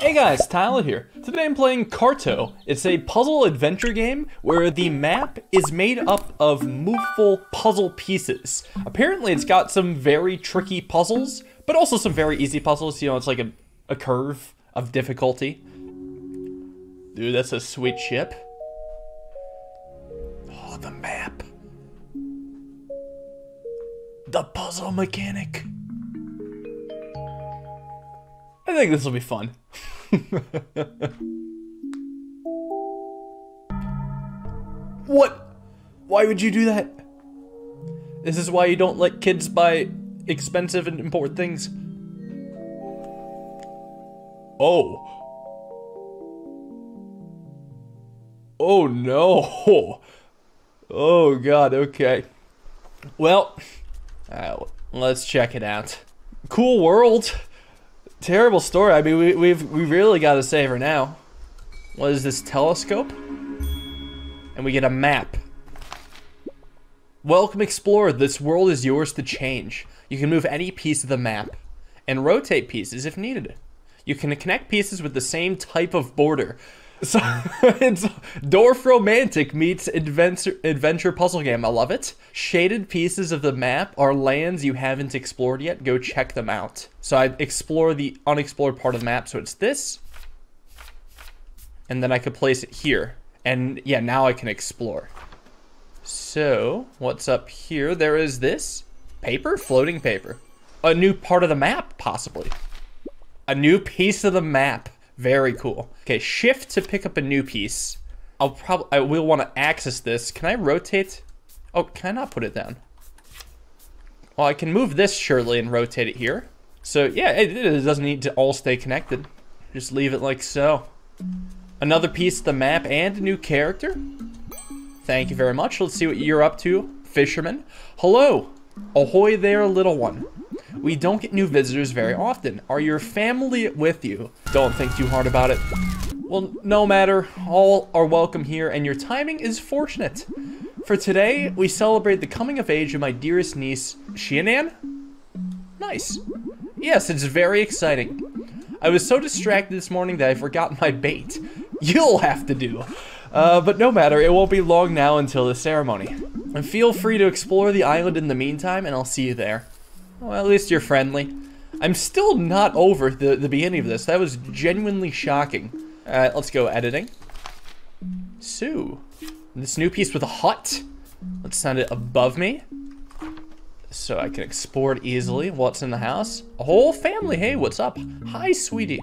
Hey guys, Tyler here. Today I'm playing Carto. It's a puzzle adventure game where the map is made up of movable puzzle pieces. Apparently it's got some very tricky puzzles, but also some very easy puzzles. You know, it's like a, a curve of difficulty. Dude, that's a sweet ship. Oh, the map. The puzzle mechanic. I think this will be fun. what? Why would you do that? This is why you don't let kids buy expensive and important things. Oh. Oh no. Oh god, okay. Well, uh, let's check it out. Cool world. Terrible story. I mean, we, we've we really got to save her now. What is this telescope? And we get a map. Welcome, explorer. This world is yours to change. You can move any piece of the map and rotate pieces if needed. You can connect pieces with the same type of border. So it's Dorfromantik meets adventure adventure puzzle game. I love it. Shaded pieces of the map are lands you haven't explored yet. Go check them out. So I explore the unexplored part of the map. So it's this, and then I could place it here. And yeah, now I can explore. So what's up here? There is this paper, floating paper, a new part of the map, possibly, a new piece of the map. Very cool. Okay, shift to pick up a new piece. I'll probably, I will want to access this. Can I rotate? Oh, can I not put it down? Well, I can move this surely and rotate it here. So yeah, it, it doesn't need to all stay connected. Just leave it like so. Another piece of the map and a new character. Thank you very much. Let's see what you're up to, fisherman. Hello. Ahoy there, little one. We don't get new visitors very often. Are your family with you? Don't think too hard about it. Well, no matter, all are welcome here and your timing is fortunate. For today, we celebrate the coming of age of my dearest niece, Shianan. Nice. Yes, it's very exciting. I was so distracted this morning that I forgot my bait. You'll have to do. Uh, but no matter, it won't be long now until the ceremony. And feel free to explore the island in the meantime, and I'll see you there. Well, at least you're friendly. I'm still not over the, the beginning of this. That was genuinely shocking. Alright, let's go editing. So, this new piece with a hut. Let's send it above me. So I can export easily. What's in the house? A whole family. Hey, what's up? Hi, sweetie.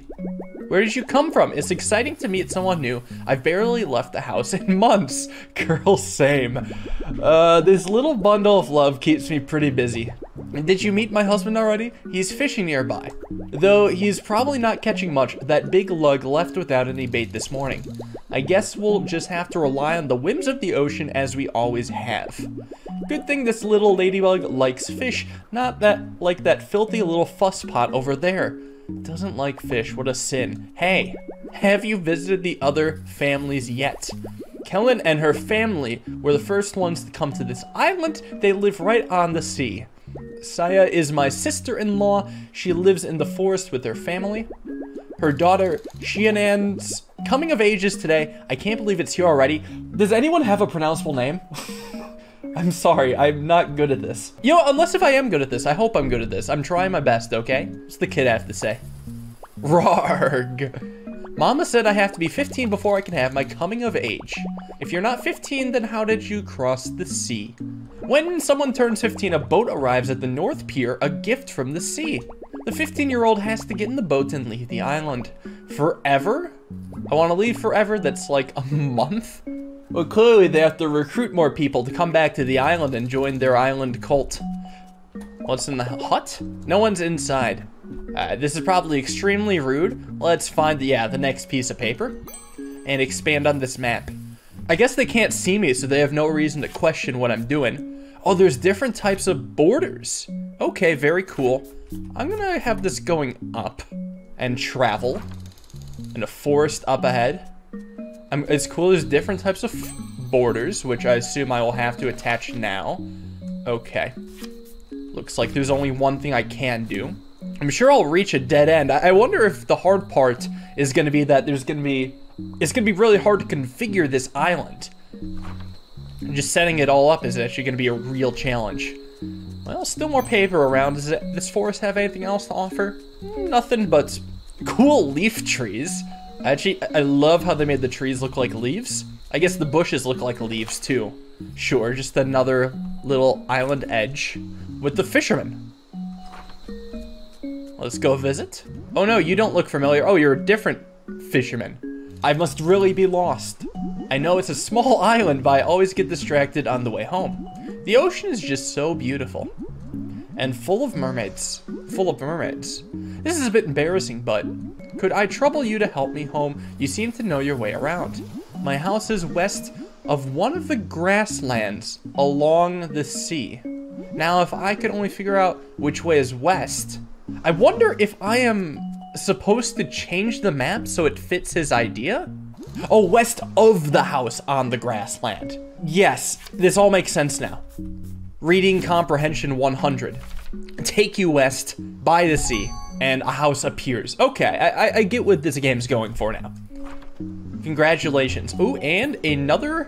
Where did you come from? It's exciting to meet someone new. I've barely left the house in months. Girl, same. Uh, this little bundle of love keeps me pretty busy. Did you meet my husband already? He's fishing nearby. Though he's probably not catching much, that big lug left without any bait this morning. I guess we'll just have to rely on the whims of the ocean as we always have. Good thing this little ladybug likes fish, not that like that filthy little fusspot over there. Doesn't like fish, what a sin. Hey, have you visited the other families yet? Kellen and her family were the first ones to come to this island. They live right on the sea. Saya is my sister-in-law. She lives in the forest with her family. Her daughter, Shianan's coming of age is today. I can't believe it's here already. Does anyone have a pronounceable name? I'm sorry, I'm not good at this. You know, unless if I am good at this, I hope I'm good at this. I'm trying my best, okay? What's the kid have to say? Rarg. Mama said I have to be 15 before I can have my coming of age. If you're not 15, then how did you cross the sea? When someone turns 15, a boat arrives at the North Pier, a gift from the sea. The 15-year-old has to get in the boat and leave the island. Forever? I want to leave forever, that's like a month? Well, clearly they have to recruit more people to come back to the island and join their island cult. What's in the hut? No one's inside. Uh, this is probably extremely rude. Let's find, the, yeah, the next piece of paper and expand on this map. I guess they can't see me, so they have no reason to question what I'm doing. Oh, there's different types of borders. Okay, very cool. I'm gonna have this going up and travel and a forest up ahead. Um, it's cool there's different types of borders, which I assume I will have to attach now. Okay. Looks like there's only one thing I can do. I'm sure I'll reach a dead end. I I wonder if the hard part is going to be that there's going to be, it's going to be really hard to configure this island. And just setting it all up is actually going to be a real challenge. Well, still more paper around. Does this forest have anything else to offer? Nothing but cool leaf trees. Actually, I love how they made the trees look like leaves. I guess the bushes look like leaves too. Sure, just another little island edge with the fishermen. Let's go visit. Oh no, you don't look familiar. Oh, you're a different fisherman. I must really be lost. I know it's a small island, but I always get distracted on the way home. The ocean is just so beautiful. And full of mermaids. Full of mermaids. This is a bit embarrassing, but could I trouble you to help me home? You seem to know your way around. My house is west of one of the grasslands along the sea. Now, if I could only figure out which way is west, I wonder if I am supposed to change the map so it fits his idea? Oh, west of the house on the grassland. Yes, this all makes sense now. Reading comprehension 100. Take you west by the sea, and a house appears. Okay, I, I, get what this game's going for now. Congratulations. Ooh, and another...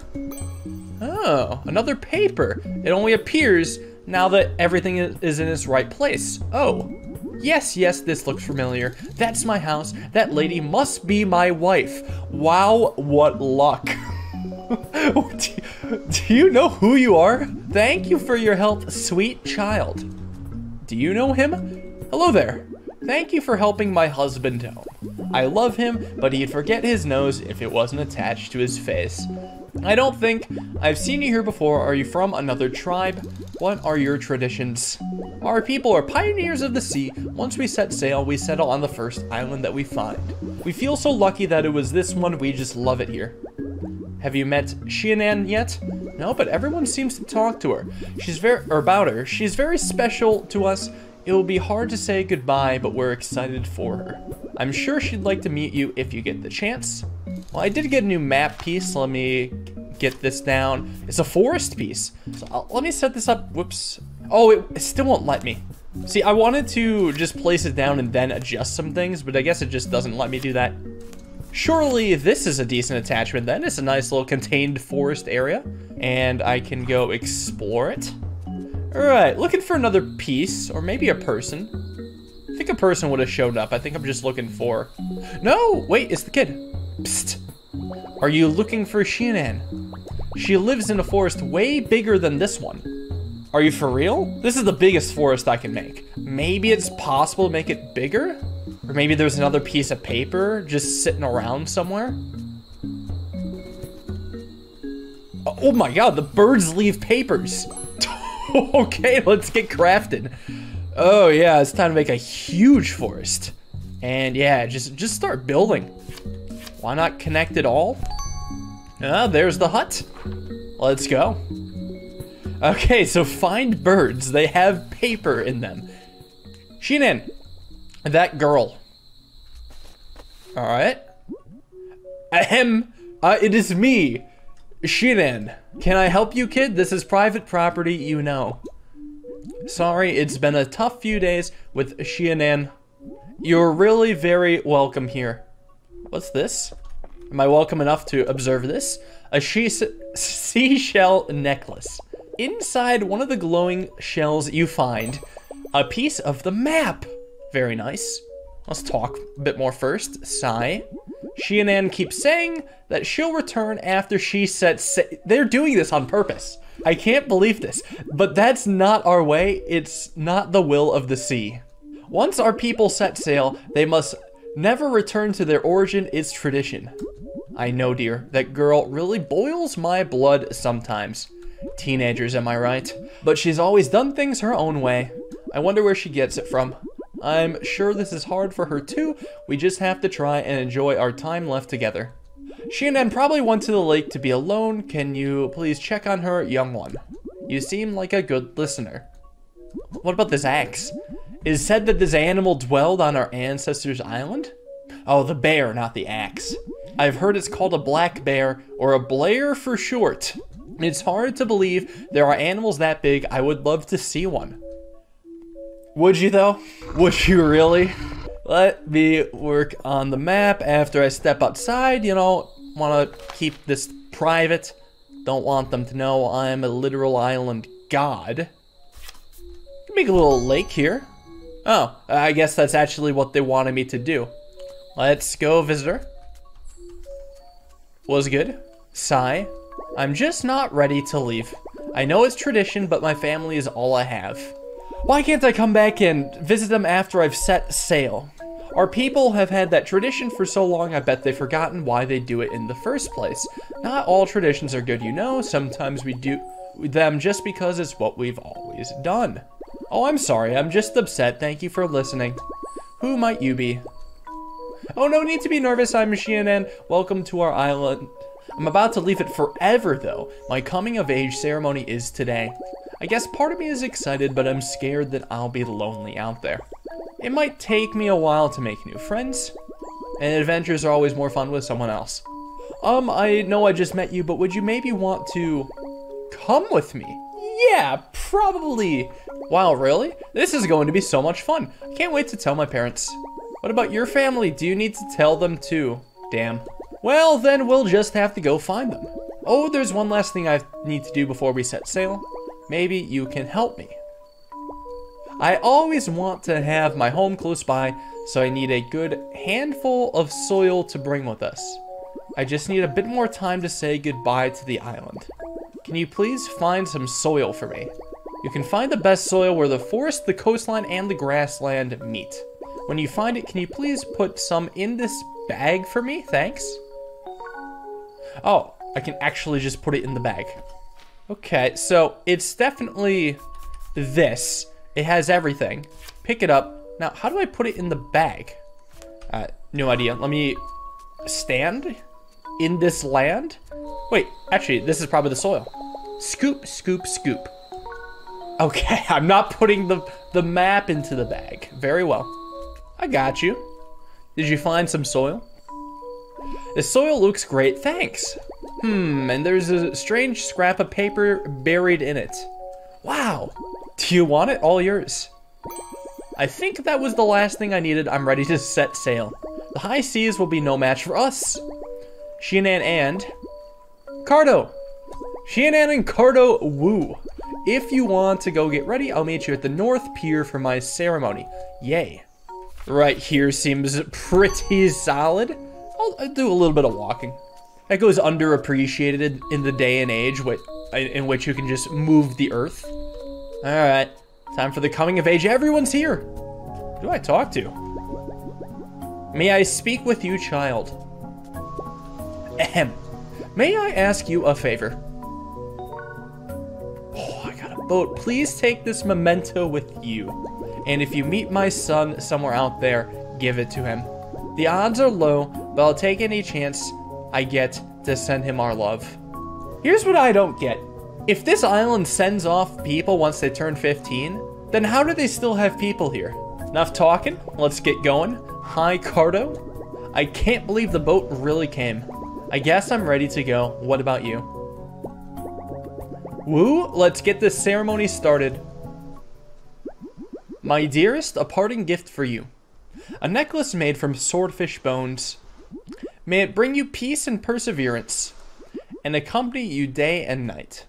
Oh, another paper. It only appears now that everything is in its right place. Oh, Yes, yes, this looks familiar. That's my house. That lady must be my wife. Wow, what luck. do you know who you are? Thank you for your help, sweet child. Do you know him? Hello there. Thank you for helping my husband home. I love him, but he'd forget his nose if it wasn't attached to his face. I don't think I've seen you here before. Are you from another tribe? What are your traditions? Our people are pioneers of the sea. Once we set sail, we settle on the first island that we find. We feel so lucky that it was this one. We just love it here. Have you met Shianan yet? No, but everyone seems to talk to her. She's very, about her. She's very special to us. It will be hard to say goodbye, but we're excited for her. I'm sure she'd like to meet you if you get the chance. Well, I did get a new map piece. Let me get this down. It's a forest piece. So I'll, let me set this up. Whoops. Oh, it, it still won't let me. See, I wanted to just place it down and then adjust some things, but I guess it just doesn't let me do that. Surely this is a decent attachment then. It's a nice little contained forest area. And I can go explore it. Alright, looking for another piece, or maybe a person. I think a person would have showed up. I think I'm just looking for... No! Wait, it's the kid. Psst. Are you looking for Shianan? She lives in a forest way bigger than this one. Are you for real? This is the biggest forest I can make. Maybe it's possible to make it bigger? Or maybe there's another piece of paper just sitting around somewhere? Oh my god, the birds leave papers. okay, let's get crafted. Oh yeah, it's time to make a huge forest. And yeah, just just start building. Why not connect it all? Ah, there's the hut. Let's go. Okay, so find birds. They have paper in them. Shianan, that girl. All right. Ahem. Uh, it is me, Shianan. Can I help you, kid? This is private property, you know. Sorry, it's been a tough few days with Shianan. You're really very welcome here. What's this? Am I welcome enough to observe this? A she seashell necklace. Inside one of the glowing shells you find a piece of the map. Very nice. Let's talk a bit more first. Sai. Anne keep saying that she'll return after she sets They're doing this on purpose. I can't believe this. But that's not our way. It's not the will of the sea. Once our people set sail, they must Never return to their origin its tradition. I know, dear, that girl really boils my blood sometimes. Teenagers, am I right? But she's always done things her own way. I wonder where she gets it from. I'm sure this is hard for her too. We just have to try and enjoy our time left together. Shianan probably went to the lake to be alone. Can you please check on her, young one? You seem like a good listener. What about this axe? It is said that this animal dwelled on our ancestors' island? Oh, the bear, not the axe. I've heard it's called a black bear, or a blair for short. It's hard to believe there are animals that big. I would love to see one. Would you though? Would you really? Let me work on the map after I step outside, you know, want to keep this private. Don't want them to know I'm a literal island god. Can Make a little lake here. Oh, I guess that's actually what they wanted me to do. Let's go, visitor. Was good. Sigh. I'm just not ready to leave. I know it's tradition, but my family is all I have. Why can't I come back and visit them after I've set sail? Our people have had that tradition for so long, I bet they've forgotten why they do it in the first place. Not all traditions are good, you know. Sometimes we do them just because it's what we've always done. Oh, I'm sorry. I'm just upset. Thank you for listening. Who might you be? Oh, no need to be nervous. I'm Shianan. Welcome to our island. I'm about to leave it forever, though. My coming of age ceremony is today. I guess part of me is excited, but I'm scared that I'll be lonely out there. It might take me a while to make new friends, and adventures are always more fun with someone else. Um, I know I just met you, but would you maybe want to come with me? Yeah, probably. Wow, really? This is going to be so much fun. I can't wait to tell my parents. What about your family? Do you need to tell them too? Damn. Well, then we'll just have to go find them. Oh, there's one last thing I need to do before we set sail. Maybe you can help me. I always want to have my home close by, so I need a good handful of soil to bring with us. I just need a bit more time to say goodbye to the island. Can you please find some soil for me? You can find the best soil where the forest, the coastline, and the grassland meet. When you find it, can you please put some in this bag for me? Thanks. Oh, I can actually just put it in the bag. Okay, so it's definitely this. It has everything. Pick it up. Now, how do I put it in the bag? Uh, no idea. Let me stand in this land. Wait, actually, this is probably the soil. Scoop, scoop, scoop. Okay, I'm not putting the, the map into the bag. Very well. I got you. Did you find some soil? The soil looks great, thanks. Hmm, and there's a strange scrap of paper buried in it. Wow, do you want it? All yours. I think that was the last thing I needed. I'm ready to set sail. The high seas will be no match for us. Shianan and... Carto! Shianan and Carto woo. If you want to go get ready, I'll meet you at the North Pier for my ceremony. Yay. Right here seems pretty solid. I'll do a little bit of walking. That goes underappreciated in the day and age in which you can just move the earth. Alright, time for the coming of age. Everyone's here. Who do I talk to? May I speak with you, child? Ahem. May I ask you a favor? Oh, I got a boat. Please take this memento with you. And if you meet my son somewhere out there, give it to him. The odds are low, but I'll take any chance I get to send him our love. Here's what I don't get. If this island sends off people once they turn 15, then how do they still have people here? Enough talking, let's get going. Hi, Carto. I can't believe the boat really came. I guess I'm ready to go. What about you? Woo, let's get this ceremony started. My dearest, a parting gift for you. A necklace made from swordfish bones. May it bring you peace and perseverance, and accompany you day and night.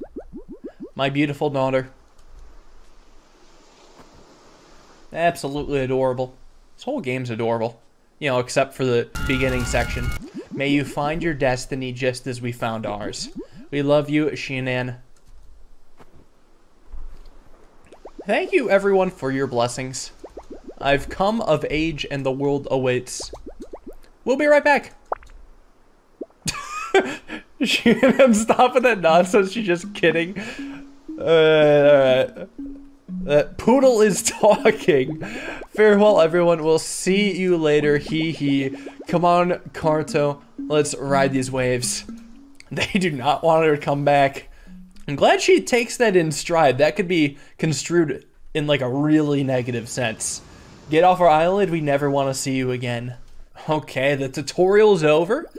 My beautiful daughter. Absolutely adorable. This whole game's adorable. You know, except for the beginning section. May you find your destiny just as we found ours. We love you, Shianan. Thank you, everyone, for your blessings. I've come of age and the world awaits. We'll be right back. I'm stopping that nonsense. She's just kidding. Uh, alright. Uh, Poodle is talking. Farewell, everyone. We'll see you later. Hee hee. Come on, Carto. Let's ride these waves. They do not want her to come back. I'm glad she takes that in stride. That could be construed in like a really negative sense. Get off our island. We never want to see you again. Okay, the tutorial's over.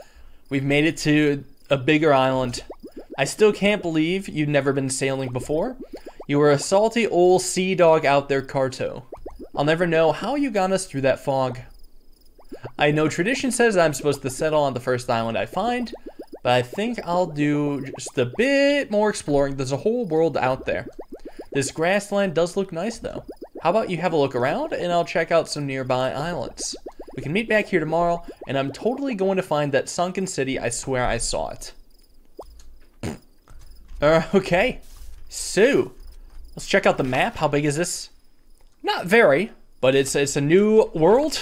We've made it to a bigger island. I still can't believe you've never been sailing before. You were a salty old sea dog out there, Carto. I'll never know how you got us through that fog. I know tradition says I'm supposed to settle on the first island I find, but I think I'll do just a bit more exploring. There's a whole world out there. This grassland does look nice, though. How about you have a look around, and I'll check out some nearby islands. We can meet back here tomorrow, and I'm totally going to find that sunken city. I swear I saw it. Uh, okay. So, let's check out the map. How big is this? Not very, but it's it's a new world.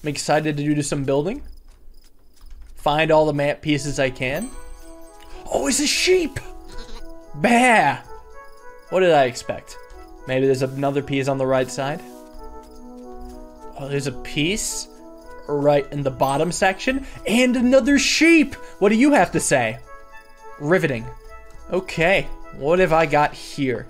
I'm excited to do some building. Find all the map pieces I can. Oh, it's a sheep! Bah! What did I expect? Maybe there's another piece on the right side. Oh, there's a piece right in the bottom section. And another sheep! What do you have to say? Riveting. Okay, what have I got here?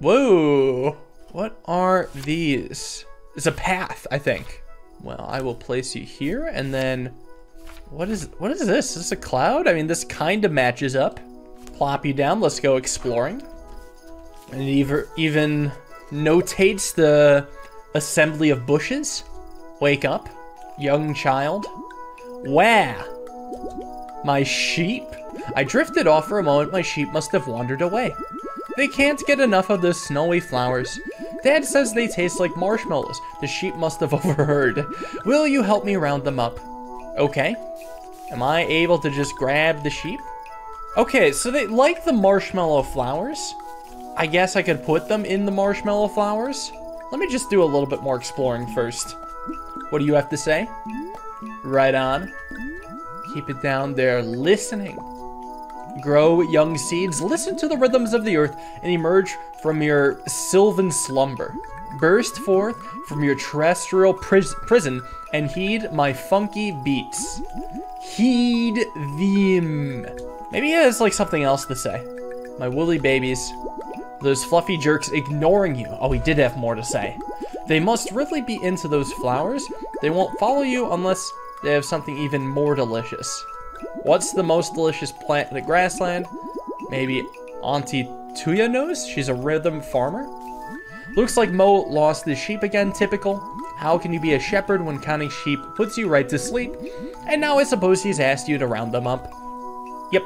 Whoa! What are these? It's a path, I think. Well, I will place you here, and then... What is what is this? Is this a cloud? I mean, this kind of matches up. Plop you down. Let's go exploring. And it even, even notates the assembly of bushes. Wake up, young child. Where? My sheep? I drifted off for a moment. My sheep must have wandered away. They can't get enough of the snowy flowers. Dad says they taste like marshmallows. The sheep must have overheard. Will you help me round them up? Okay. Am I able to just grab the sheep? Okay, so they like the marshmallow flowers. I guess I could put them in the marshmallow flowers. Let me just do a little bit more exploring first. What do you have to say? Right on. Keep it down there, listening. Grow young seeds, listen to the rhythms of the earth, and emerge from your sylvan slumber. Burst forth from your terrestrial pris prison and heed my funky beats. Heed them. Maybe he has like something else to say. My woolly babies. Those fluffy jerks ignoring you. Oh, he did have more to say. They must really be into those flowers. They won't follow you unless they have something even more delicious. What's the most delicious plant in the grassland? Maybe Auntie Tuya knows? She's a rhythm farmer? Looks like Mo lost his sheep again, typical. How can you be a shepherd when counting sheep puts you right to sleep? And now I suppose he's asked you to round them up. Yep.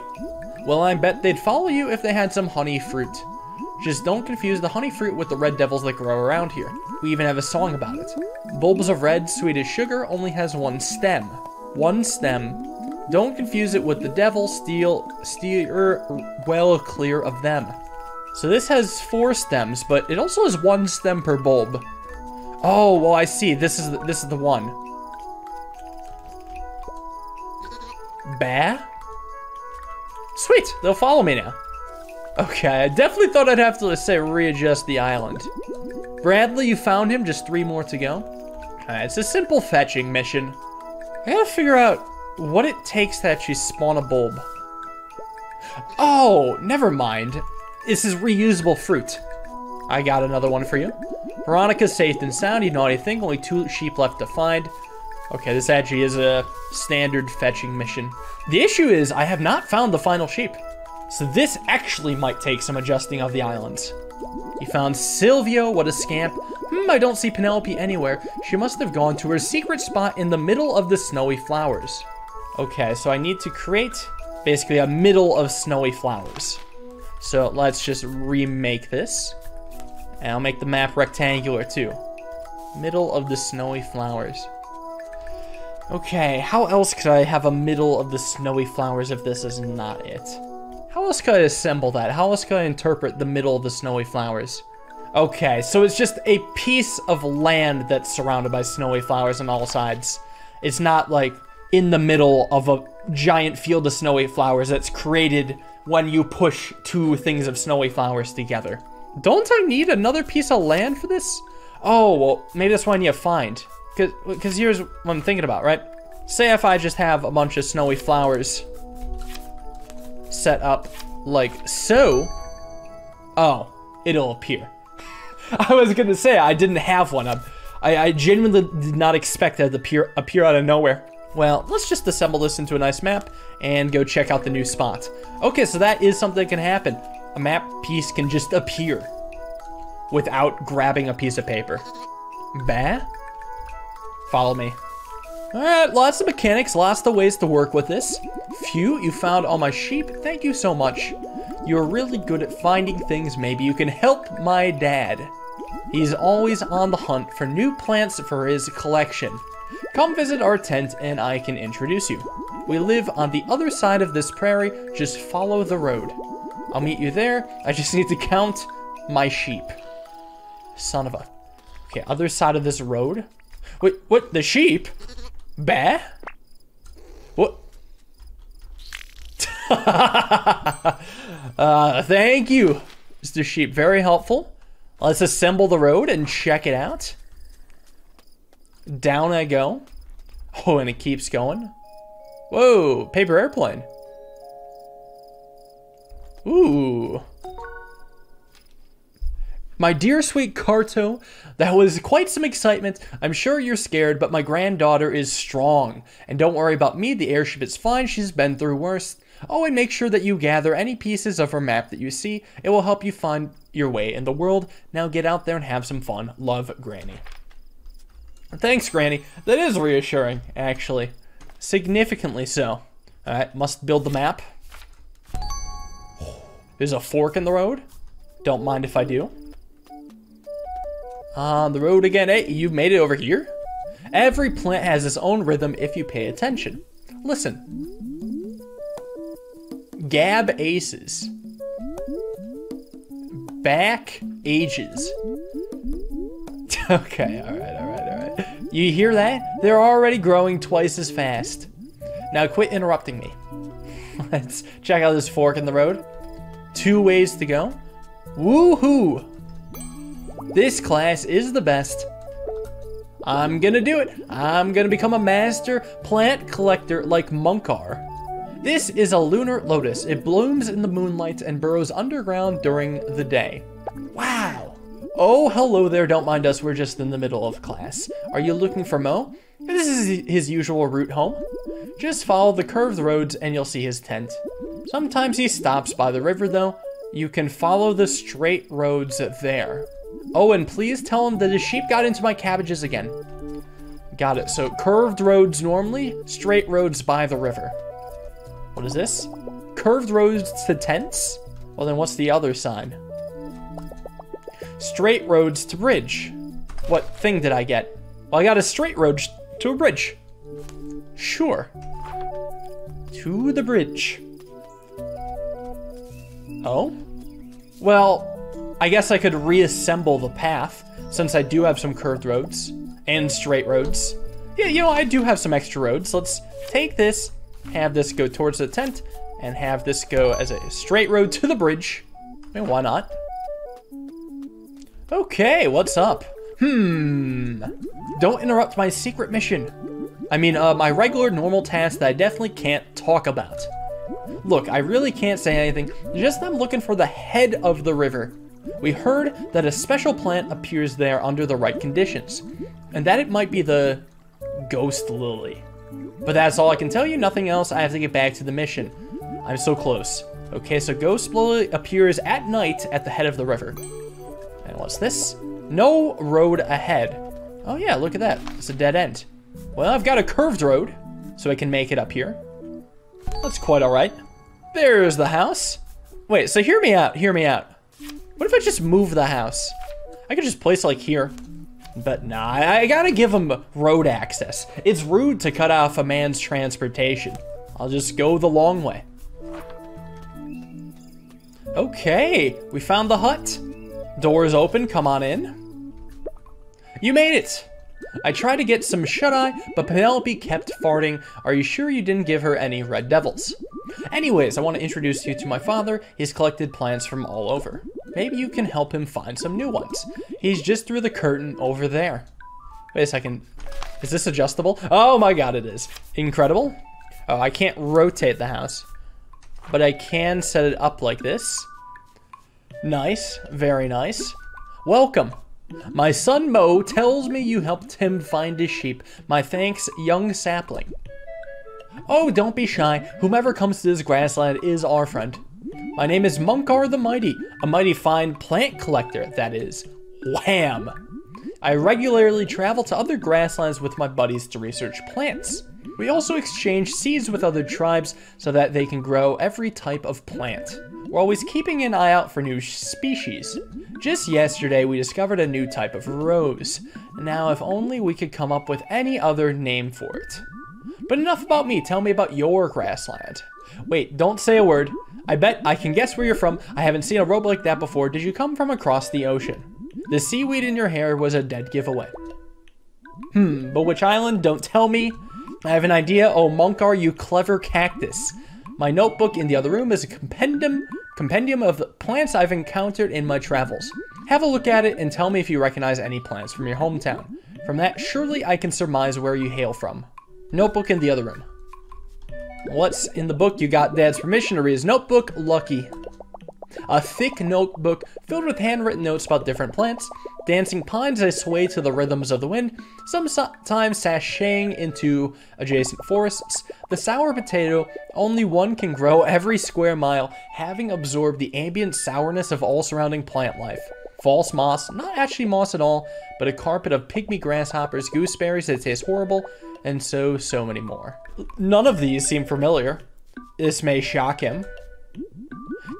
Well, I bet they'd follow you if they had some honey fruit. Just don't confuse the honey fruit with the red devils that grow around here. We even have a song about it. Bulbs of red, sweet as sugar, only has one stem. One stem, don't confuse it with the devil, steal, steer well clear of them. So this has four stems, but it also has one stem per bulb. Oh, well I see, this is the, this is the one. Bah? Sweet, they'll follow me now. Okay, I definitely thought I'd have to, say, readjust the island. Bradley, you found him, just three more to go. It's a simple fetching mission. I gotta figure out what it takes to actually spawn a bulb. Oh, never mind. This is reusable fruit. I got another one for you. Veronica's safe and sound, you know anything, only two sheep left to find. Okay, this actually is a standard fetching mission. The issue is I have not found the final sheep. So this actually might take some adjusting of the islands. He found Silvio, what a scamp. Hmm, I don't see Penelope anywhere. She must have gone to her secret spot in the middle of the snowy flowers. Okay, so I need to create basically a middle of snowy flowers. So let's just remake this. And I'll make the map rectangular too. Middle of the snowy flowers. Okay, how else could I have a middle of the snowy flowers if this is not it? How else could I assemble that? How else could I interpret the middle of the snowy flowers? Okay, so it's just a piece of land that's surrounded by snowy flowers on all sides. It's not like in the middle of a giant field of snowy flowers that's created when you push two things of snowy flowers together. Don't I need another piece of land for this? Oh, well, maybe that's what I need to find. Because here's what I'm thinking about, right? Say if I just have a bunch of snowy flowers set up like so. Oh, it'll appear. I was to say I didn't have one. I, I genuinely did not expect that to appear, appear out of nowhere. Well, let's just assemble this into a nice map and go check out the new spot. Okay, so that is something that can happen. A map piece can just appear without grabbing a piece of paper. Bah? Follow me. Alright, lots of mechanics, lots of ways to work with this. Phew, you found all my sheep. Thank you so much. You're really good at finding things. Maybe you can help my dad. He's always on the hunt for new plants for his collection. Come visit our tent and I can introduce you. We live on the other side of this prairie. Just follow the road. I'll meet you there. I just need to count my sheep. Son of a... Okay, other side of this road? Wait, what? The sheep? Bah? What? uh, thank you, Mr. Sheep. Very helpful. Let's assemble the road and check it out. Down I go. Oh, and it keeps going. Whoa, paper airplane. Ooh. My dear sweet Carto, that was quite some excitement. I'm sure you're scared, but my granddaughter is strong. And don't worry about me, the airship is fine, she's been through worse. Oh, and make sure that you gather any pieces of her map that you see. It will help you find your way in the world. Now get out there and have some fun. Love, Granny. Thanks, Granny. That is reassuring, actually. Significantly so. Alright, must build the map. There's a fork in the road. Don't mind if I do. On the road again. Hey, you've made it over here? Every plant has its own rhythm if you pay attention. Listen. Gab aces. Back ages. okay, alright, alright, alright. You hear that? They're already growing twice as fast. Now quit interrupting me. Let's check out this fork in the road. Two ways to go. Woohoo! This class is the best. I'm gonna do it. I'm gonna become a master plant collector like Munkar. This is a lunar lotus. It blooms in the moonlight and burrows underground during the day. Wow. Oh, hello there. Don't mind us. We're just in the middle of class. Are you looking for Mo? This is his usual route home. Just follow the curved roads and you'll see his tent. Sometimes he stops by the river though. You can follow the straight roads there. Oh, and please tell him that his sheep got into my cabbages again. Got it. So curved roads normally, straight roads by the river. What is this? Curved roads to tents? Well, then what's the other sign? Straight roads to bridge. What thing did I get? Well, I got a straight road to a bridge. Sure. To the bridge. Oh? Well, I guess I could reassemble the path, since I do have some curved roads and straight roads. Yeah, you know, I do have some extra roads. Let's take this, have this go towards the tent, and have this go as a straight road to the bridge. I mean, why not? Okay, what's up? Hmm. Don't interrupt my secret mission. I mean, uh, my regular normal task that I definitely can't talk about. Look, I really can't say anything, just I'm looking for the head of the river. We heard that a special plant appears there under the right conditions, and that it might be the Ghost Lily. But that's all I can tell you, nothing else, I have to get back to the mission. I'm so close. Okay, so Ghost Lily appears at night at the head of the river. And what's this? No road ahead. Oh yeah, look at that. It's a dead end. Well, I've got a curved road, so I can make it up here. That's quite alright. There's the house. Wait, so hear me out, hear me out. What if I just move the house? I could just place like here. But nah, I gotta give him road access. It's rude to cut off a man's transportation. I'll just go the long way. Okay, we found the hut. Doors open, come on in. You made it! I tried to get some shut-eye, but Penelope kept farting. Are you sure you didn't give her any red devils? Anyways, I want to introduce you to my father. He's collected plants from all over. Maybe you can help him find some new ones. He's just through the curtain over there. Wait a second. Is this adjustable? Oh my god, it is. Incredible. Oh, I can't rotate the house. But I can set it up like this. Nice. Very nice. Welcome. My son Mo tells me you helped him find his sheep. My thanks, young sapling. Oh, don't be shy. Whomever comes to this grassland is our friend. My name is Munkar the Mighty, a mighty fine plant collector, that is. Wham! I regularly travel to other grasslands with my buddies to research plants. We also exchange seeds with other tribes so that they can grow every type of plant. We're always keeping an eye out for new species. Just yesterday, we discovered a new type of rose. Now, if only we could come up with any other name for it. But enough about me, tell me about your grassland. Wait, don't say a word. I bet I can guess where you're from. I haven't seen a robe like that before. Did you come from across the ocean? The seaweed in your hair was a dead giveaway. Hmm, but which island? Don't tell me. I have an idea. Oh, Munkar, you clever cactus. My notebook in the other room is a compendium, compendium of plants I've encountered in my travels. Have a look at it and tell me if you recognize any plants from your hometown. From that, surely I can surmise where you hail from. Notebook in the other room. What's in the book? You got Dad's permission to read his notebook. Lucky. A thick notebook filled with handwritten notes about different plants. Dancing pines as sway to the rhythms of the wind, sometimes sashaying into adjacent forests. The sour potato, only one can grow every square mile, having absorbed the ambient sourness of all surrounding plant life. False moss, not actually moss at all, but a carpet of pygmy grasshoppers, gooseberries that taste horrible, and so, so many more. None of these seem familiar. This may shock him.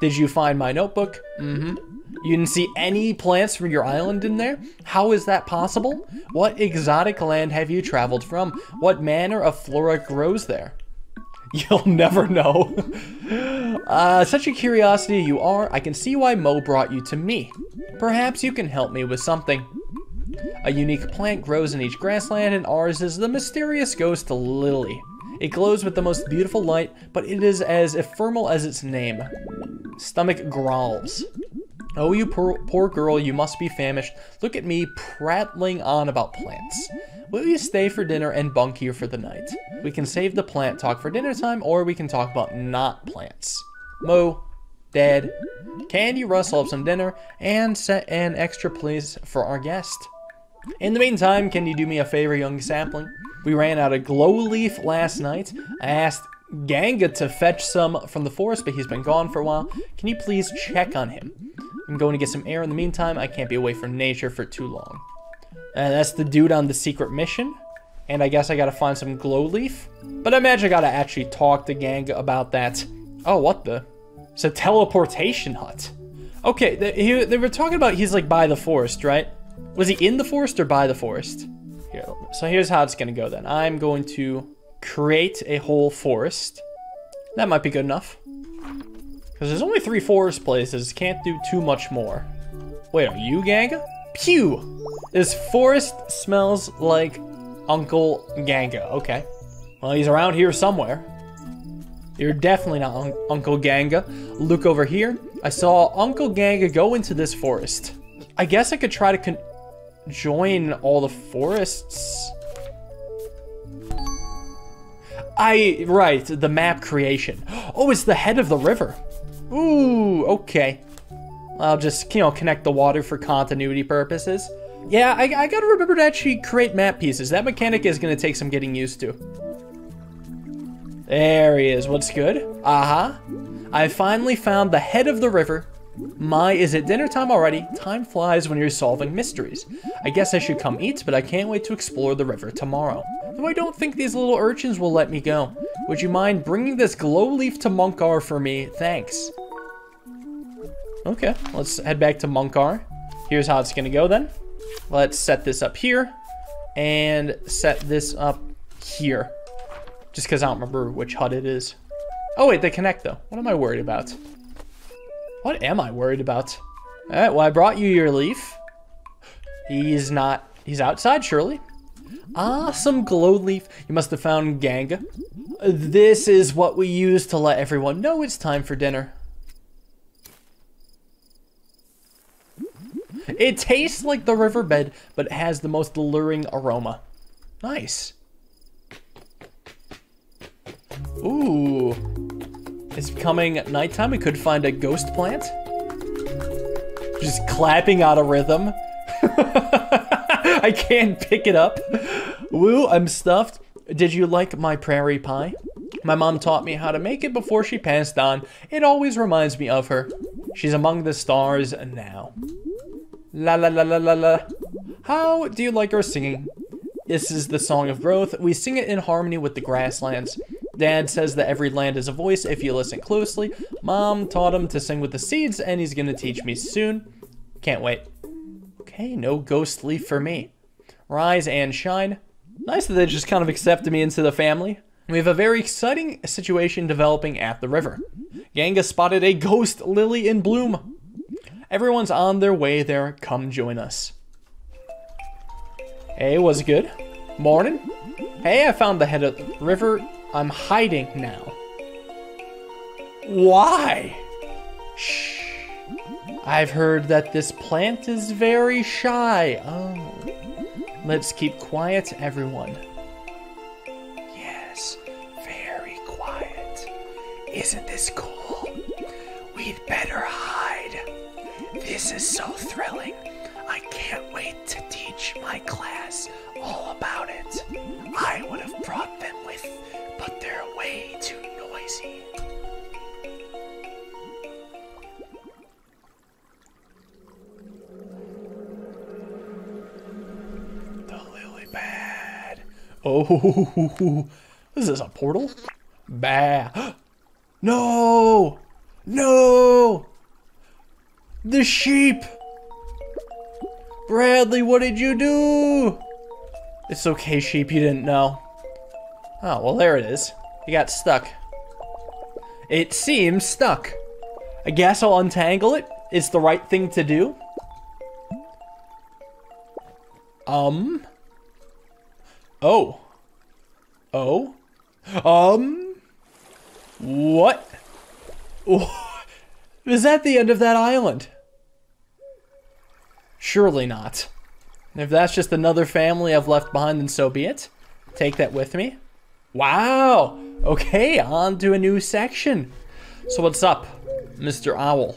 Did you find my notebook? Mm-hmm. You didn't see any plants from your island in there? How is that possible? What exotic land have you traveled from? What manner of flora grows there? You'll never know. uh, such a curiosity you are, I can see why Mo brought you to me. Perhaps you can help me with something. A unique plant grows in each grassland, and ours is the mysterious ghost lily. It glows with the most beautiful light, but it is as ephemeral as its name. Stomach growls. Oh, you poor, poor girl, you must be famished. Look at me prattling on about plants. Will you stay for dinner and bunk here for the night? We can save the plant talk for dinner time, or we can talk about not plants. Mo, Dad, can you rustle up some dinner and set an extra place for our guest? In the meantime, can you do me a favor, young sapling? We ran out of glow leaf last night. I asked Ganga to fetch some from the forest, but he's been gone for a while. Can you please check on him? I'm going to get some air in the meantime. I can't be away from nature for too long. And that's the dude on the secret mission. And I guess I gotta find some glow leaf. But I imagine I gotta actually talk to Ganga about that. Oh, what the? It's a teleportation hut. Okay, they, they were talking about he's like by the forest, right? Was he in the forest or by the forest? Here, so here's how it's gonna go then. I'm going to create a whole forest. That might be good enough. Because there's only three forest places, can't do too much more. Wait, are you Ganga? Pew! This forest smells like Uncle Ganga. Okay. Well, he's around here somewhere. You're definitely not un Uncle Ganga. Look over here. I saw Uncle Ganga go into this forest. I guess I could try to join all the forests. I, right, the map creation. Oh, it's the head of the river. Ooh, okay. I'll just, you know, connect the water for continuity purposes. Yeah, I, I gotta remember to actually create map pieces. That mechanic is gonna take some getting used to. There he is. What's good? Uh-huh. I finally found the head of the river. My, is it dinner time already? Time flies when you're solving mysteries. I guess I should come eat, but I can't wait to explore the river tomorrow. Though I don't think these little urchins will let me go. Would you mind bringing this glow leaf to Munkar for me? Thanks. Okay, let's head back to Munkar. Here's how it's gonna go then. Let's set this up here and set this up here. Just because I don't remember which hut it is. Oh wait, they connect though. What am I worried about? What am I worried about? Alright, well I brought you your leaf. He's not, he's outside surely. Ah, some glow leaf. You must have found Ganga. This is what we use to let everyone know it's time for dinner. It tastes like the riverbed, but it has the most alluring aroma. Nice. Ooh. It's becoming nighttime. We could find a ghost plant. Just clapping out a rhythm. I can't pick it up. Woo, I'm stuffed. Did you like my prairie pie? My mom taught me how to make it before she passed on. It always reminds me of her. She's among the stars now. La la la la la la. How do you like our singing? This is the song of growth. We sing it in harmony with the grasslands. Dad says that every land is a voice if you listen closely. Mom taught him to sing with the seeds, and he's gonna teach me soon. Can't wait. Okay, no ghost leaf for me. Rise and shine. Nice that they just kind of accepted me into the family. We have a very exciting situation developing at the river. Ganga spotted a ghost lily in bloom. Everyone's on their way there. Come join us. Hey, was good? Morning. Hey, I found the head of the river. I'm hiding now. Why? Shh. I've heard that this plant is very shy. Oh. Let's keep quiet, everyone. Yes, very quiet. Isn't this cool? We'd better hide. This is so thrilling. I can't wait to teach my class all about it. I would have brought them with, but they're way too noisy. The lily pad. Oh, this is a portal? Bah. No! No! The sheep! Bradley, what did you do? It's okay, sheep, you didn't know. Oh, well, there it is. You got stuck. It seems stuck. I guess I'll untangle it. It's the right thing to do. Um. Oh. Oh. Um. What? Is that the end of that island? Surely not. If that's just another family I've left behind, then so be it. Take that with me. Wow! Okay, on to a new section. So what's up, Mr. Owl?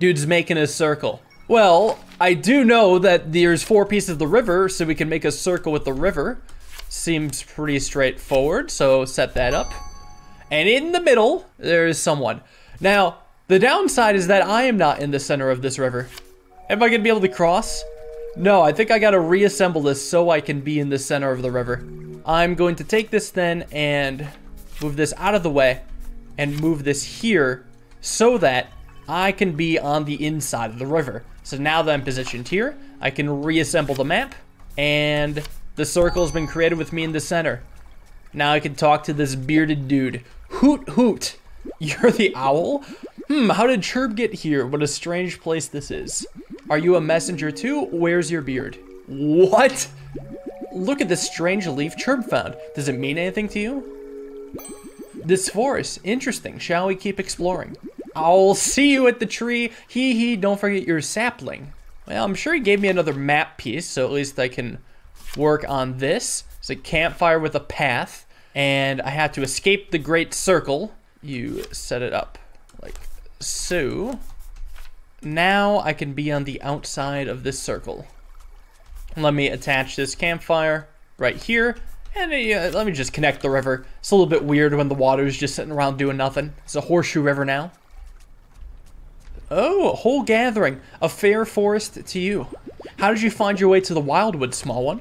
Dude's making a circle. Well, I do know that there's four pieces of the river, so we can make a circle with the river. Seems pretty straightforward, so set that up. And in the middle, there is someone. Now, the downside is that I am not in the center of this river. Am I gonna be able to cross? No, I think I gotta reassemble this so I can be in the center of the river. I'm going to take this then and move this out of the way and move this here so that I can be on the inside of the river. So now that I'm positioned here, I can reassemble the map and the circle has been created with me in the center. Now I can talk to this bearded dude. Hoot hoot. You're the owl? Hmm, how did Chirp get here? What a strange place this is. Are you a messenger too? Where's your beard? What? Look at this strange leaf Chirp found. Does it mean anything to you? This forest, interesting. Shall we keep exploring? I'll see you at the tree. Hee hee, don't forget your sapling. Well, I'm sure he gave me another map piece, so at least I can work on this. It's a campfire with a path, and I have to escape the great circle. You set it up so. Now I can be on the outside of this circle. Let me attach this campfire right here. And uh, let me just connect the river. It's a little bit weird when the water is just sitting around doing nothing. It's a horseshoe river now. Oh, a whole gathering. A fair forest to you. How did you find your way to the wildwood, small one?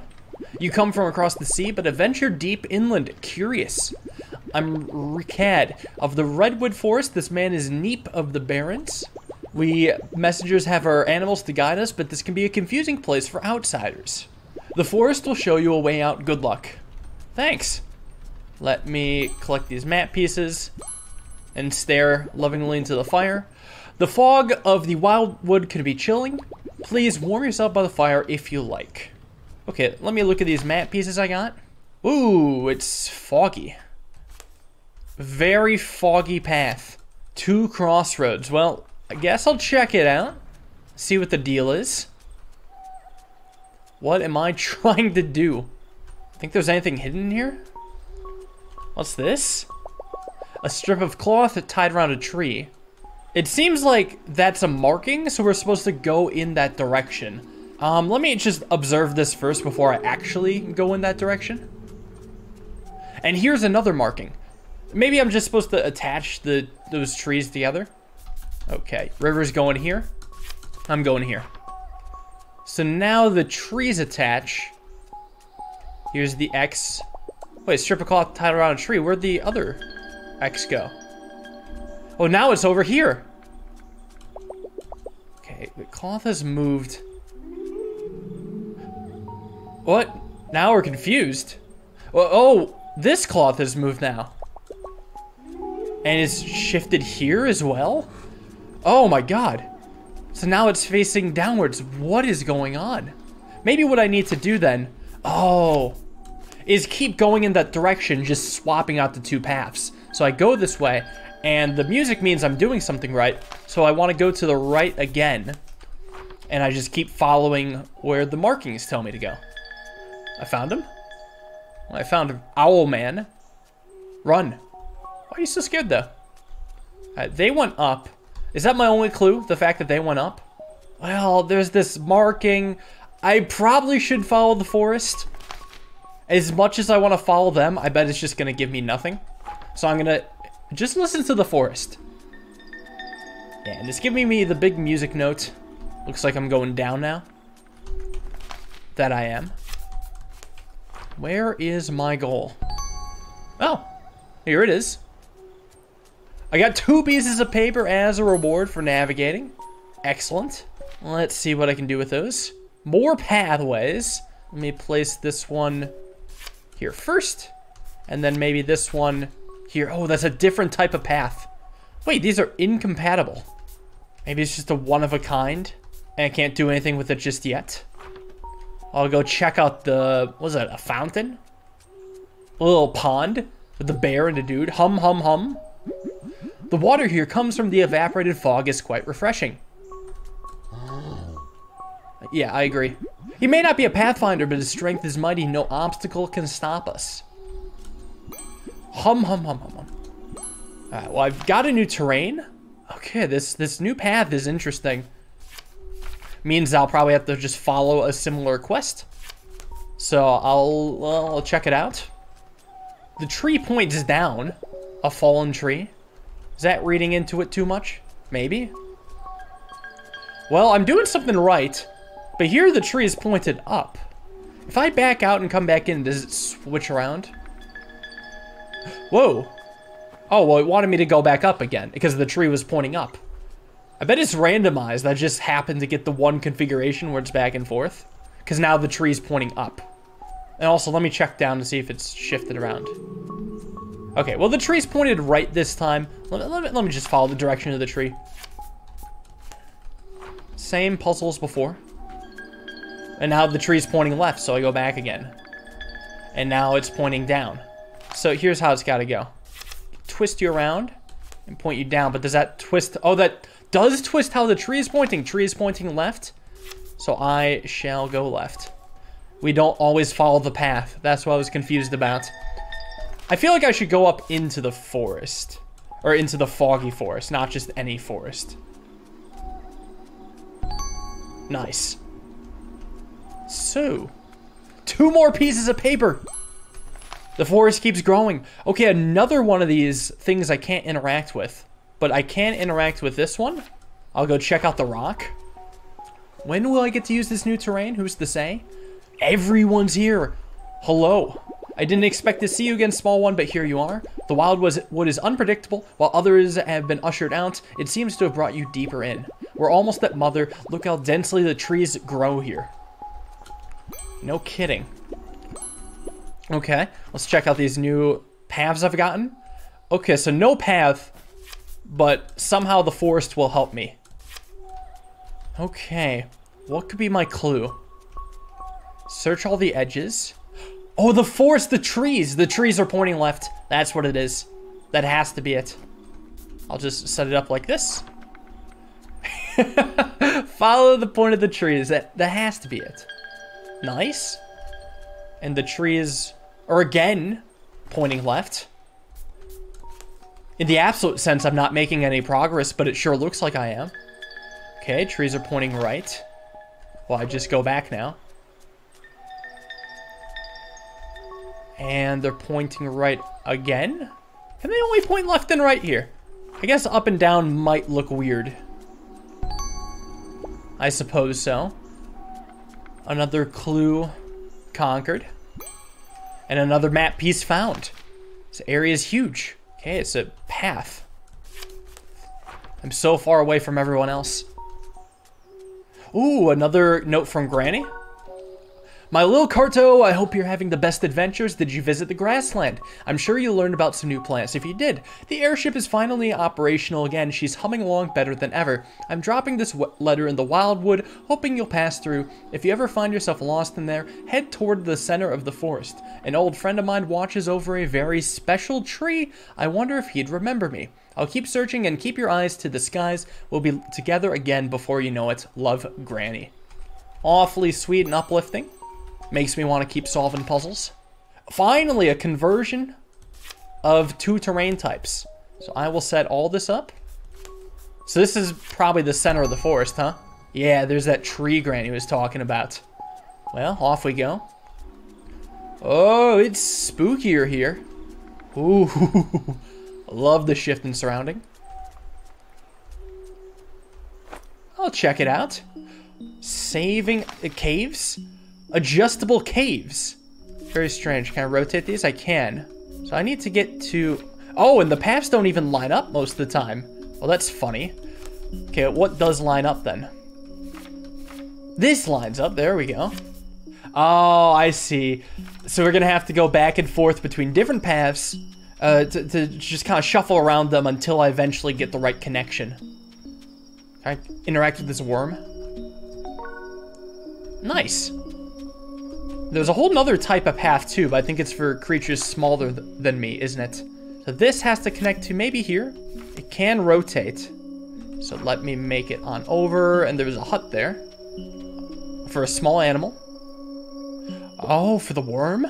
You come from across the sea, but adventure deep inland. Curious. I'm Ricad of the Redwood Forest. This man is Neep of the Barrens. We messengers have our animals to guide us, but this can be a confusing place for outsiders. The forest will show you a way out. Good luck. Thanks. Let me collect these map pieces and stare lovingly into the fire. The fog of the wildwood can be chilling. Please warm yourself by the fire if you like. Okay, let me look at these map pieces I got. Ooh, it's foggy. Very foggy path. Two crossroads. Well, I guess I'll check it out. See what the deal is. What am I trying to do? Think there's anything hidden here? What's this? A strip of cloth tied around a tree. It seems like that's a marking, so we're supposed to go in that direction. Um, let me just observe this first before I actually go in that direction. And here's another marking. Maybe I'm just supposed to attach the those trees together. Okay, river's going here. I'm going here. So now the trees attach. Here's the X. Wait, strip of cloth tied around a tree. Where'd the other X go? Oh, now it's over here. Okay, the cloth has moved. What? Now we're confused. Oh, oh, this cloth has moved now. And it's shifted here as well? Oh my god. So now it's facing downwards. What is going on? Maybe what I need to do then... Oh. Is keep going in that direction, just swapping out the two paths. So I go this way, and the music means I'm doing something right. So I want to go to the right again. And I just keep following where the markings tell me to go. I found him. I found Owl Man. Run. Why are you so scared, though? Uh, they went up. Is that my only clue? The fact that they went up? Well, there's this marking. I probably should follow the forest. As much as I want to follow them, I bet it's just going to give me nothing. So I'm going to just listen to the forest. Yeah, and it's giving me the big music note. Looks like I'm going down now. That I am. Where is my goal? Oh, here it is. I got two pieces of paper as a reward for navigating. Excellent. Let's see what I can do with those. More pathways. Let me place this one here first. And then maybe this one here. Oh, that's a different type of path. Wait, these are incompatible. Maybe it's just a one of a kind. And I can't do anything with it just yet. I'll go check out the, was it, a fountain? A little pond with the bear and the dude. Hum, hum, hum. The water here comes from the evaporated fog is quite refreshing. Oh. Yeah, I agree. He may not be a pathfinder, but his strength is mighty. No obstacle can stop us. Hum, hum, hum, hum, hum. Alright, well, I've got a new terrain. Okay, this, this new path is interesting means I'll probably have to just follow a similar quest. So I'll, I'll check it out. The tree points down. A fallen tree. Is that reading into it too much? Maybe. Well, I'm doing something right. But here the tree is pointed up. If I back out and come back in, does it switch around? Whoa. Oh, well, it wanted me to go back up again because the tree was pointing up. I bet it's randomized. I just happened to get the one configuration where it's back and forth. Because now the tree's pointing up. And also, let me check down to see if it's shifted around. Okay, well, the tree's pointed right this time. Let me, let me, let me just follow the direction of the tree. Same puzzles before. And now the tree's pointing left, so I go back again. And now it's pointing down. So here's how it's got to go. Twist you around and point you down, but does that twist... Oh, that does twist how the tree is pointing. Tree is pointing left. So I shall go left. We don't always follow the path. That's what I was confused about. I feel like I should go up into the forest. Or into the foggy forest, not just any forest. Nice. So, two more pieces of paper. The forest keeps growing. Okay, another one of these things I can't interact with but I can interact with this one. I'll go check out the rock. When will I get to use this new terrain? Who's to say? Everyone's here. Hello. I didn't expect to see you again, small one, but here you are. The wild was what is unpredictable, while others have been ushered out. It seems to have brought you deeper in. We're almost at Mother. Look how densely the trees grow here. No kidding. Okay, let's check out these new paths I've gotten. Okay, so no path but somehow the forest will help me. Okay, what could be my clue? Search all the edges. Oh, the forest, the trees. The trees are pointing left. That's what it is. That has to be it. I'll just set it up like this. Follow the point of the trees. That, that has to be it. Nice. And the trees are again pointing left. In the absolute sense, I'm not making any progress, but it sure looks like I am. Okay, trees are pointing right. Well, I just go back now. And they're pointing right again? Can they only point left and right here? I guess up and down might look weird. I suppose so. Another clue conquered. And another map piece found. This area is huge. Okay, it's a path. I'm so far away from everyone else. Ooh, another note from Granny. My little Carto, I hope you're having the best adventures. Did you visit the grassland? I'm sure you learned about some new plants if you did. The airship is finally operational again. She's humming along better than ever. I'm dropping this letter in the wildwood, hoping you'll pass through. If you ever find yourself lost in there, head toward the center of the forest. An old friend of mine watches over a very special tree. I wonder if he'd remember me. I'll keep searching and keep your eyes to the skies. We'll be together again before you know it. Love, Granny. Awfully sweet and uplifting. Makes me want to keep solving puzzles. Finally, a conversion of two terrain types. So I will set all this up. So this is probably the center of the forest, huh? Yeah, there's that tree Granny was talking about. Well, off we go. Oh, it's spookier here. Ooh, love the shift in surrounding. I'll check it out. Saving the caves? Adjustable caves. Very strange. Can I rotate these? I can. So I need to get to... Oh, and the paths don't even line up most of the time. Well, that's funny. Okay, what does line up then? This lines up. There we go. Oh, I see. So we're going to have to go back and forth between different paths uh, to, to just kind of shuffle around them until I eventually get the right connection. All right, interact with this worm. Nice. There's a whole nother type of path too, but I think it's for creatures smaller th than me, isn't it? So this has to connect to maybe here. It can rotate. So let me make it on over, and there's a hut there. For a small animal. Oh, for the worm?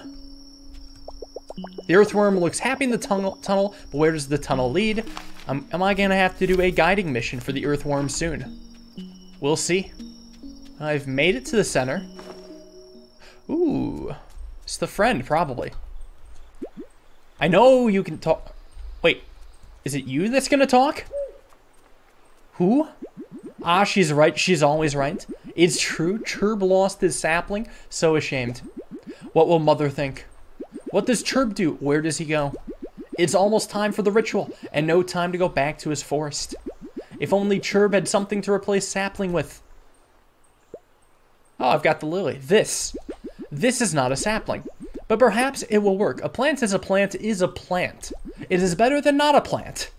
The earthworm looks happy in the tunnel, tunnel but where does the tunnel lead? Um, am I gonna have to do a guiding mission for the earthworm soon? We'll see. I've made it to the center. Ooh. It's the friend, probably. I know you can talk. Wait. Is it you that's gonna talk? Who? Ah, she's right. She's always right. It's true. Chirp lost his sapling. So ashamed. What will Mother think? What does Chirp do? Where does he go? It's almost time for the ritual, and no time to go back to his forest. If only Chirp had something to replace sapling with. Oh, I've got the lily. This. This is not a sapling. But perhaps it will work. A plant is a plant is a plant. It is better than not a plant.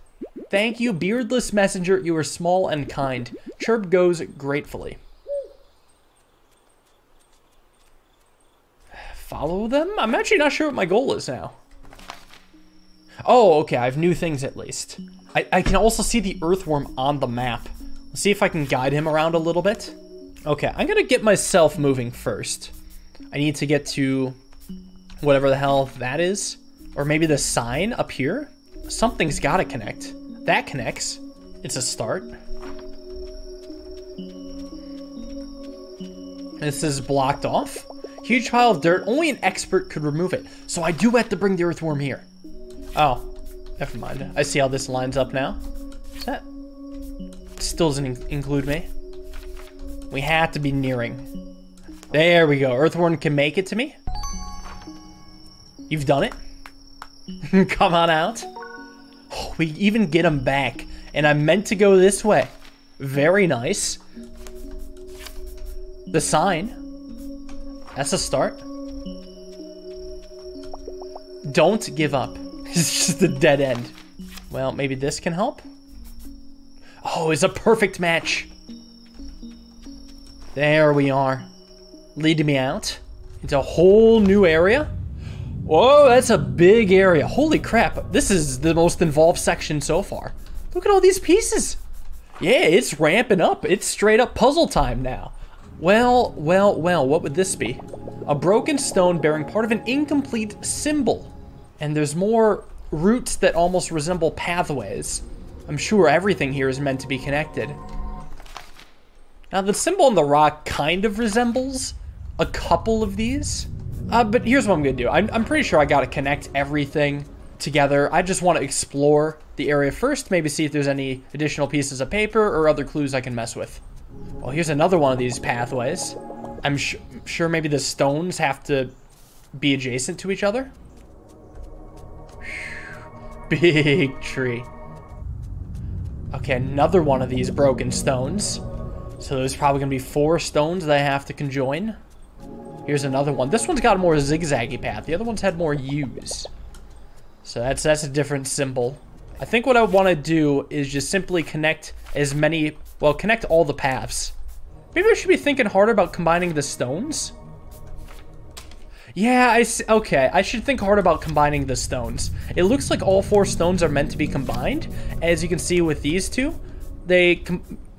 Thank you, beardless messenger. You are small and kind. Chirp goes gratefully. Follow them? I'm actually not sure what my goal is now. Oh, okay. I have new things at least. I, I can also see the earthworm on the map. Let's see if I can guide him around a little bit. Okay, I'm gonna get myself moving first. I need to get to whatever the hell that is. Or maybe the sign up here? Something's gotta connect. That connects. It's a start. This is blocked off. Huge pile of dirt. Only an expert could remove it. So I do have to bring the earthworm here. Oh, never mind. I see how this lines up now. That still doesn't include me. We have to be nearing. There we go. Earthworm can make it to me. You've done it. Come on out. Oh, we even get him back. And I meant to go this way. Very nice. The sign. That's a start. Don't give up. It's just a dead end. Well, maybe this can help? Oh, it's a perfect match. There we are leading me out into a whole new area. Whoa, that's a big area. Holy crap, this is the most involved section so far. Look at all these pieces. Yeah, it's ramping up. It's straight up puzzle time now. Well, well, well, what would this be? A broken stone bearing part of an incomplete symbol. And there's more roots that almost resemble pathways. I'm sure everything here is meant to be connected. Now, the symbol on the rock kind of resembles a couple of these. Uh, but here's what I'm going to do. I'm, I'm pretty sure I got to connect everything together. I just want to explore the area first, maybe see if there's any additional pieces of paper or other clues I can mess with. Well, here's another one of these pathways. I'm sure maybe the stones have to be adjacent to each other. Big tree. Okay, another one of these broken stones. So there's probably going to be four stones that I have to conjoin. Here's another one. This one's got a more zigzaggy path. The other one's had more U's. So that's that's a different symbol. I think what I want to do is just simply connect as many, well, connect all the paths. Maybe I should be thinking harder about combining the stones. Yeah, I see. Okay, I should think hard about combining the stones. It looks like all four stones are meant to be combined. As you can see with these two, they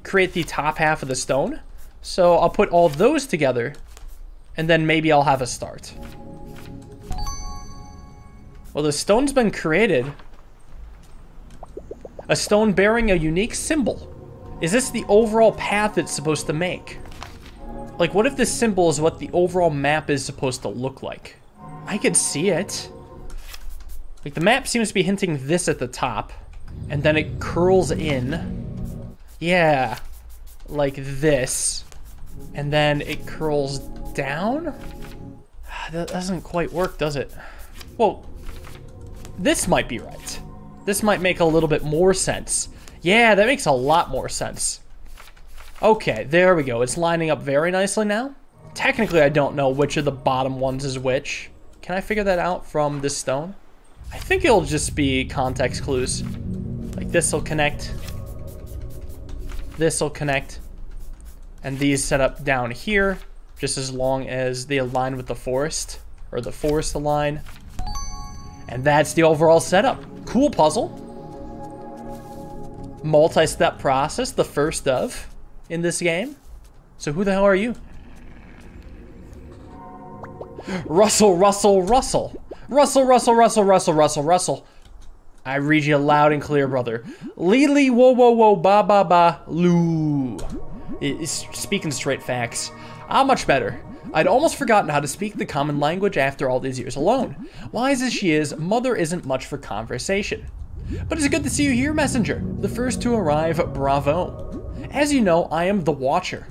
create the top half of the stone. So I'll put all those together, and then maybe I'll have a start. Well, the stone's been created. A stone bearing a unique symbol. Is this the overall path it's supposed to make? Like, what if this symbol is what the overall map is supposed to look like? I could see it. Like, the map seems to be hinting this at the top, and then it curls in. Yeah, like this. And then it curls down? That doesn't quite work, does it? Well, this might be right. This might make a little bit more sense. Yeah, that makes a lot more sense. Okay, there we go. It's lining up very nicely now. Technically, I don't know which of the bottom ones is which. Can I figure that out from this stone? I think it'll just be context clues. Like this will connect. This will connect. And these set up down here, just as long as they align with the forest, or the forest align. And that's the overall setup. Cool puzzle. Multi-step process, the first of in this game. So who the hell are you? Rustle, rustle, rustle. Rustle, rustle, rustle, rustle, rustle, rustle. I read you loud and clear, brother. Lily, whoa, whoa, whoa, ba, ba, ba, loo. Speaking straight facts. I'm much better. I'd almost forgotten how to speak the common language after all these years alone. Wise as she is, Mother isn't much for conversation. But it's good to see you here, Messenger. The first to arrive, bravo. As you know, I am the Watcher.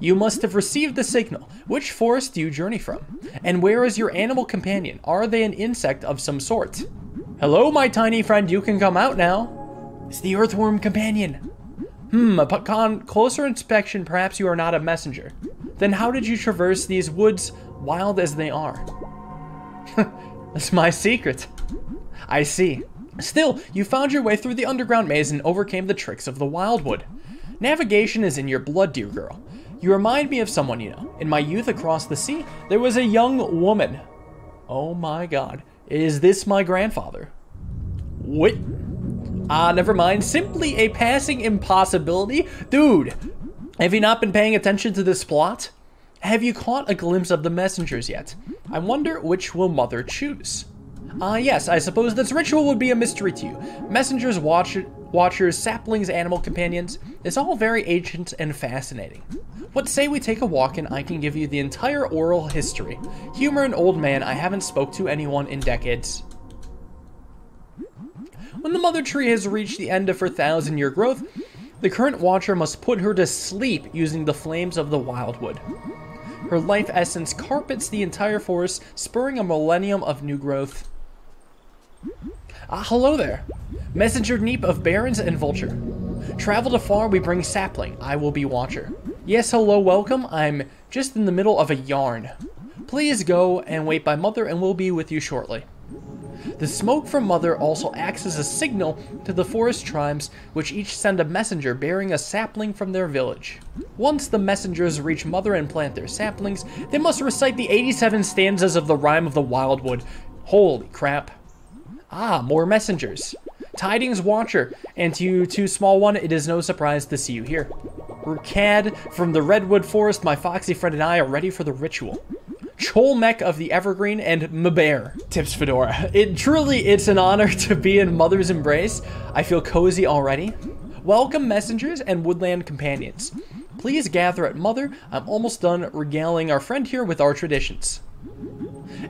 You must have received the signal. Which forest do you journey from? And where is your animal companion? Are they an insect of some sort? Hello, my tiny friend, you can come out now. It's the earthworm companion. Hmm, upon closer inspection, perhaps you are not a messenger. Then how did you traverse these woods, wild as they are? That's my secret. I see. Still, you found your way through the underground maze and overcame the tricks of the wildwood. Navigation is in your blood, dear girl. You remind me of someone you know. In my youth across the sea, there was a young woman. Oh my god. Is this my grandfather? What? Ah, never mind. Simply a passing impossibility? Dude, have you not been paying attention to this plot? Have you caught a glimpse of the messengers yet? I wonder which will Mother choose. Ah, uh, yes, I suppose this ritual would be a mystery to you. Messengers watch watchers, saplings, animal companions. It's all very ancient and fascinating. What say we take a walk and I can give you the entire oral history. Humor an old man I haven't spoke to anyone in decades. When the mother tree has reached the end of her thousand year growth, the current watcher must put her to sleep using the flames of the wildwood. Her life essence carpets the entire forest, spurring a millennium of new growth. Ah, hello there. Messenger Neep of Barrens and Vulture. Travel afar, we bring sapling. I will be watcher. Yes, hello, welcome. I'm just in the middle of a yarn. Please go and wait by Mother and we'll be with you shortly. The smoke from Mother also acts as a signal to the forest tribes, which each send a messenger bearing a sapling from their village. Once the messengers reach Mother and plant their saplings, they must recite the 87 stanzas of the Rhyme of the Wildwood. Holy crap. Ah, more messengers. Tidings Watcher, and to you two small one, it is no surprise to see you here. Rukad from the Redwood Forest, my foxy friend and I are ready for the ritual. Cholmek of the Evergreen and Mabear tips Fedora. It truly, it's an honor to be in Mother's embrace. I feel cozy already. Welcome messengers and woodland companions. Please gather at Mother. I'm almost done regaling our friend here with our traditions.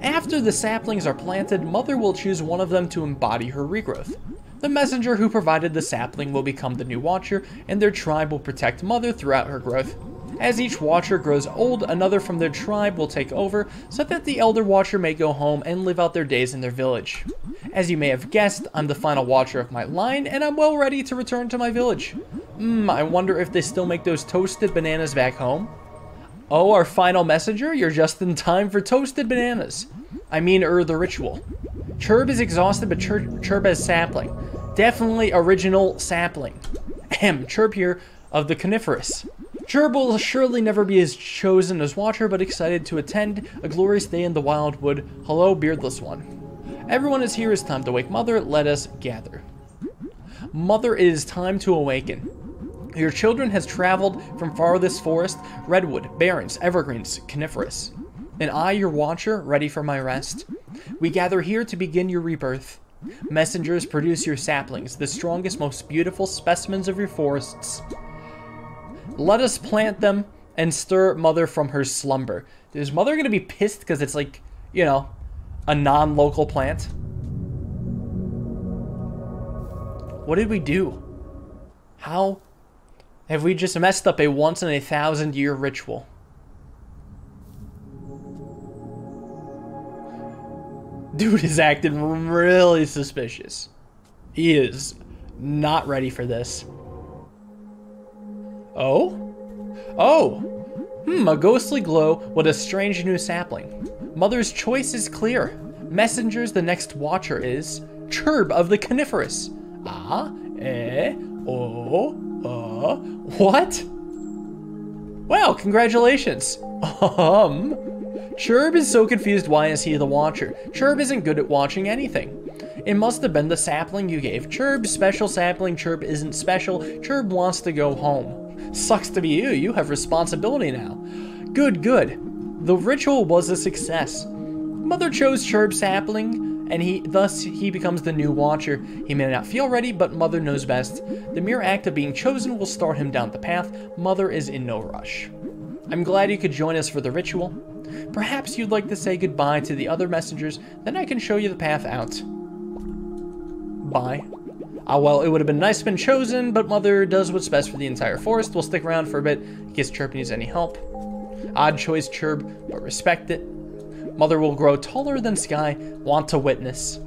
After the saplings are planted, Mother will choose one of them to embody her regrowth. The messenger who provided the sapling will become the new watcher, and their tribe will protect Mother throughout her growth. As each Watcher grows old, another from their tribe will take over, so that the Elder Watcher may go home and live out their days in their village. As you may have guessed, I'm the final Watcher of my line, and I'm well ready to return to my village. Mmm, I wonder if they still make those toasted bananas back home? Oh, our final messenger? You're just in time for toasted bananas. I mean, er, the ritual. Chirp is exhausted, but Chirp, Chirp has sapling. Definitely original sapling. Ahem, Chirp here of the coniferous. Chirp will surely never be as chosen as Watcher, but excited to attend a glorious day in the wildwood. Hello, beardless one. Everyone is here. It's time to wake Mother. Let us gather. Mother, it is time to awaken. Your children has traveled from farthest forest, redwood, barrens, evergreens, coniferous. And I, your watcher, ready for my rest. We gather here to begin your rebirth. Messengers produce your saplings, the strongest, most beautiful specimens of your forests. Let us plant them and stir Mother from her slumber. Is Mother going to be pissed because it's like, you know, a non-local plant? What did we do? How have we just messed up a once in a thousand year ritual? Dude is acting really suspicious. He is not ready for this. Oh? Oh! Hmm, a ghostly glow what a strange new sapling. Mother's choice is clear. Messengers, the next watcher is Chirp of the Coniferous. Ah, eh, oh, uh, what? Well, congratulations. Um, Chirp is so confused why is he the watcher. Chirp isn't good at watching anything. It must have been the sapling you gave. Chirp, special sapling, Chirp isn't special. Chirp wants to go home. Sucks to be you, you have responsibility now. Good, good. The ritual was a success. Mother chose Chirp sapling, and he thus he becomes the new watcher. He may not feel ready, but Mother knows best. The mere act of being chosen will start him down the path. Mother is in no rush. I'm glad you could join us for the ritual. Perhaps you'd like to say goodbye to the other messengers, then I can show you the path out. Bye. Ah, well, it would have been nice to been chosen, but Mother does what's best for the entire forest. We'll stick around for a bit in case Chirp needs any help. Odd choice, Chirp, but respect it. Mother will grow taller than Sky, want to witness.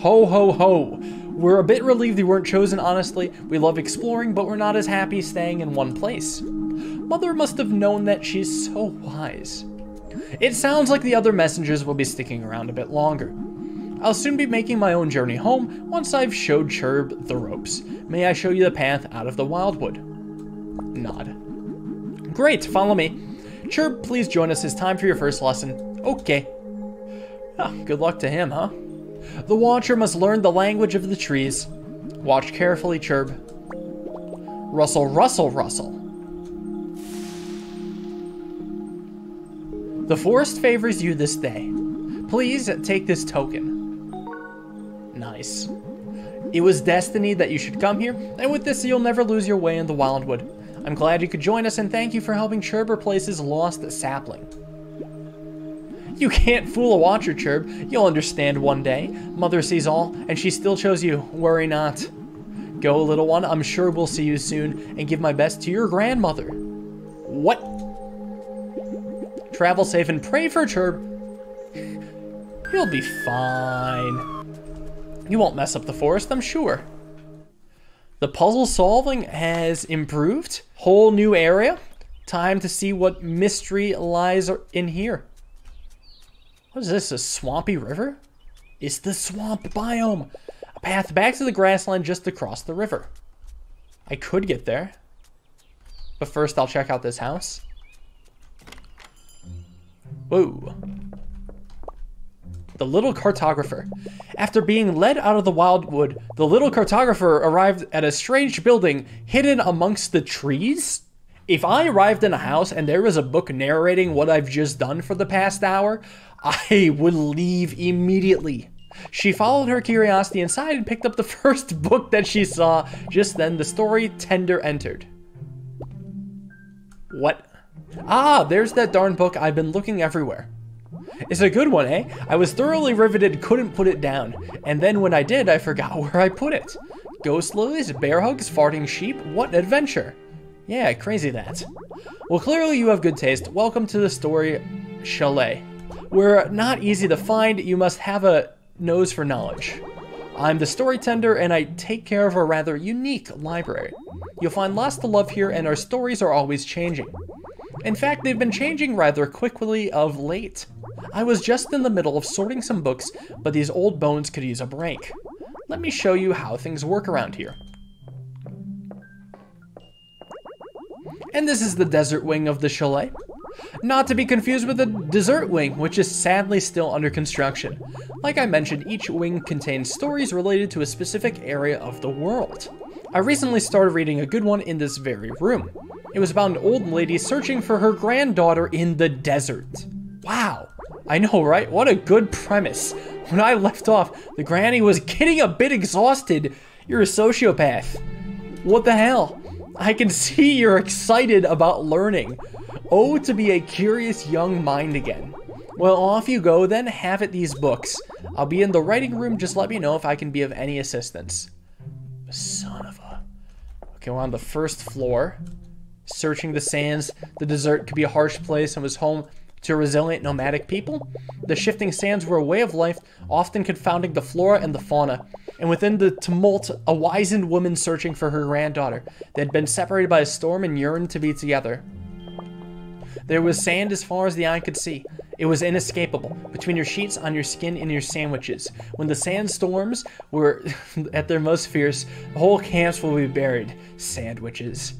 Ho, ho, ho. We're a bit relieved you weren't chosen, honestly. We love exploring, but we're not as happy staying in one place. Mother must have known that she's so wise. It sounds like the other messengers will be sticking around a bit longer. I'll soon be making my own journey home once I've showed Chirp the ropes. May I show you the path out of the wildwood? Nod. Great, follow me. Chirp, please join us. It's time for your first lesson. Okay. Ah, good luck to him, huh? The Watcher must learn the language of the trees. Watch carefully, Chirp. Rustle, rustle, rustle. The forest favors you this day. Please take this token. Nice. It was destiny that you should come here, and with this you'll never lose your way in the Wildwood. I'm glad you could join us and thank you for helping replace his lost sapling. You can't fool a watcher, Chirp. You'll understand one day. Mother sees all, and she still chose you. Worry not. Go, little one. I'm sure we'll see you soon, and give my best to your grandmother. What? Travel safe and pray for Chirp. He'll be fine. You won't mess up the forest, I'm sure. The puzzle solving has improved. Whole new area. Time to see what mystery lies in here. What is this, a swampy river? It's the swamp biome. A path back to the grassland just across the river. I could get there. But first I'll check out this house. Whoa. The little cartographer. After being led out of the wildwood, the little cartographer arrived at a strange building hidden amongst the trees. If I arrived in a house and there was a book narrating what I've just done for the past hour, I would leave immediately. She followed her curiosity inside and picked up the first book that she saw. Just then, the story Tender entered. What? Ah, there's that darn book. I've been looking everywhere. It's a good one, eh? I was thoroughly riveted, couldn't put it down. And then when I did, I forgot where I put it. Ghost lilies, bear hugs, farting sheep, what an adventure. Yeah, crazy that. Well, clearly you have good taste. Welcome to the story Chalet. We're not easy to find, you must have a nose for knowledge. I'm the story tender and I take care of a rather unique library. You'll find lots to love here and our stories are always changing. In fact, they've been changing rather quickly of late. I was just in the middle of sorting some books, but these old bones could use a break. Let me show you how things work around here. And this is the desert wing of the chalet. Not to be confused with the dessert wing, which is sadly still under construction. Like I mentioned, each wing contains stories related to a specific area of the world. I recently started reading a good one in this very room. It was about an old lady searching for her granddaughter in the desert. Wow, I know, right? What a good premise. When I left off, the granny was getting a bit exhausted. You're a sociopath. What the hell? I can see you're excited about learning. Oh, to be a curious young mind again. Well, off you go then, have at these books. I'll be in the writing room, just let me know if I can be of any assistance. Son of a... Okay, we're on the first floor. Searching the sands, the desert could be a harsh place and was home to resilient nomadic people. The shifting sands were a way of life, often confounding the flora and the fauna. And within the tumult, a wizened woman searching for her granddaughter. They had been separated by a storm and yearned to be together. There was sand as far as the eye could see. It was inescapable, between your sheets, on your skin, and your sandwiches. When the sandstorms were at their most fierce, whole camps will be buried. Sandwiches.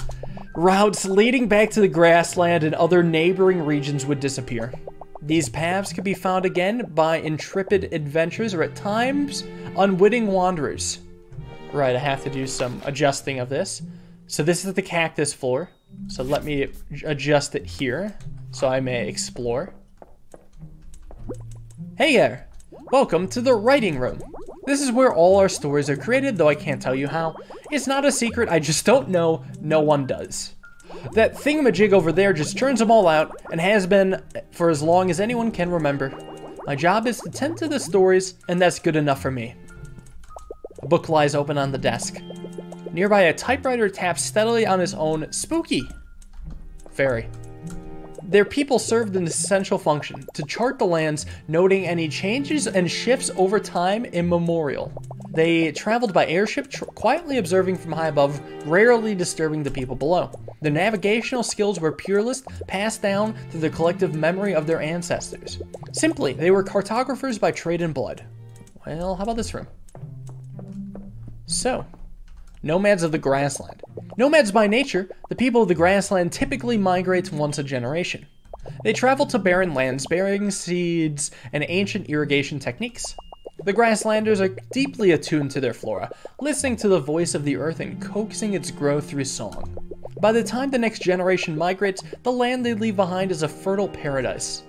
Routes leading back to the grassland and other neighboring regions would disappear. These paths could be found again by intrepid adventurers or at times unwitting wanderers. Right, I have to do some adjusting of this. So this is the cactus floor. So let me adjust it here so I may explore. Hey there! Welcome to the writing room. This is where all our stories are created, though I can't tell you how. It's not a secret, I just don't know. No one does. That thingamajig over there just churns them all out, and has been for as long as anyone can remember. My job is to tend to the stories, and that's good enough for me. A book lies open on the desk. Nearby, a typewriter taps steadily on his own. Spooky. Very. Their people served an essential function, to chart the lands, noting any changes and shifts over time immemorial. They traveled by airship, quietly observing from high above, rarely disturbing the people below. Their navigational skills were pureless, passed down through the collective memory of their ancestors. Simply, they were cartographers by trade and blood. Well, how about this room? So, nomads of the grassland. Nomads by nature, the people of the grassland typically migrate once a generation. They travel to barren lands bearing seeds and ancient irrigation techniques. The grasslanders are deeply attuned to their flora, listening to the voice of the earth and coaxing its growth through song. By the time the next generation migrates, the land they leave behind is a fertile paradise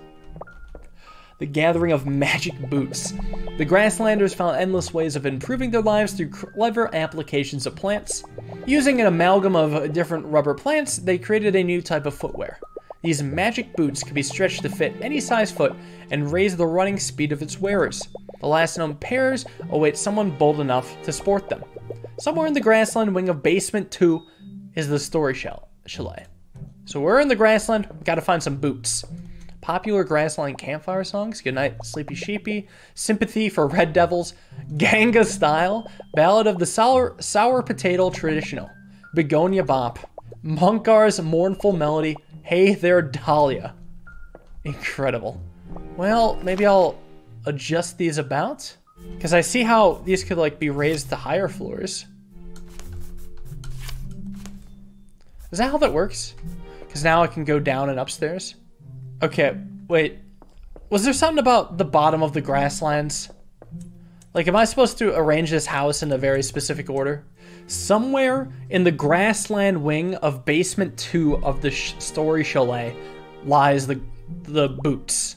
the gathering of magic boots. The Grasslanders found endless ways of improving their lives through clever applications of plants. Using an amalgam of different rubber plants, they created a new type of footwear. These magic boots could be stretched to fit any size foot and raise the running speed of its wearers. The last known pairs await someone bold enough to sport them. Somewhere in the grassland wing of Basement 2 is the story shell chalet. So we're in the grassland, gotta find some boots popular grassland campfire songs, Goodnight Sleepy Sheepy, Sympathy for Red Devils, Ganga Style, Ballad of the Sour, Sour Potato Traditional, Begonia Bop, Munkar's Mournful Melody, Hey There Dahlia. Incredible. Well, maybe I'll adjust these about? Because I see how these could like be raised to higher floors. Is that how that works? Because now I can go down and upstairs? Okay, wait. Was there something about the bottom of the grasslands? Like, am I supposed to arrange this house in a very specific order? Somewhere in the grassland wing of basement two of the sh story chalet lies the the boots.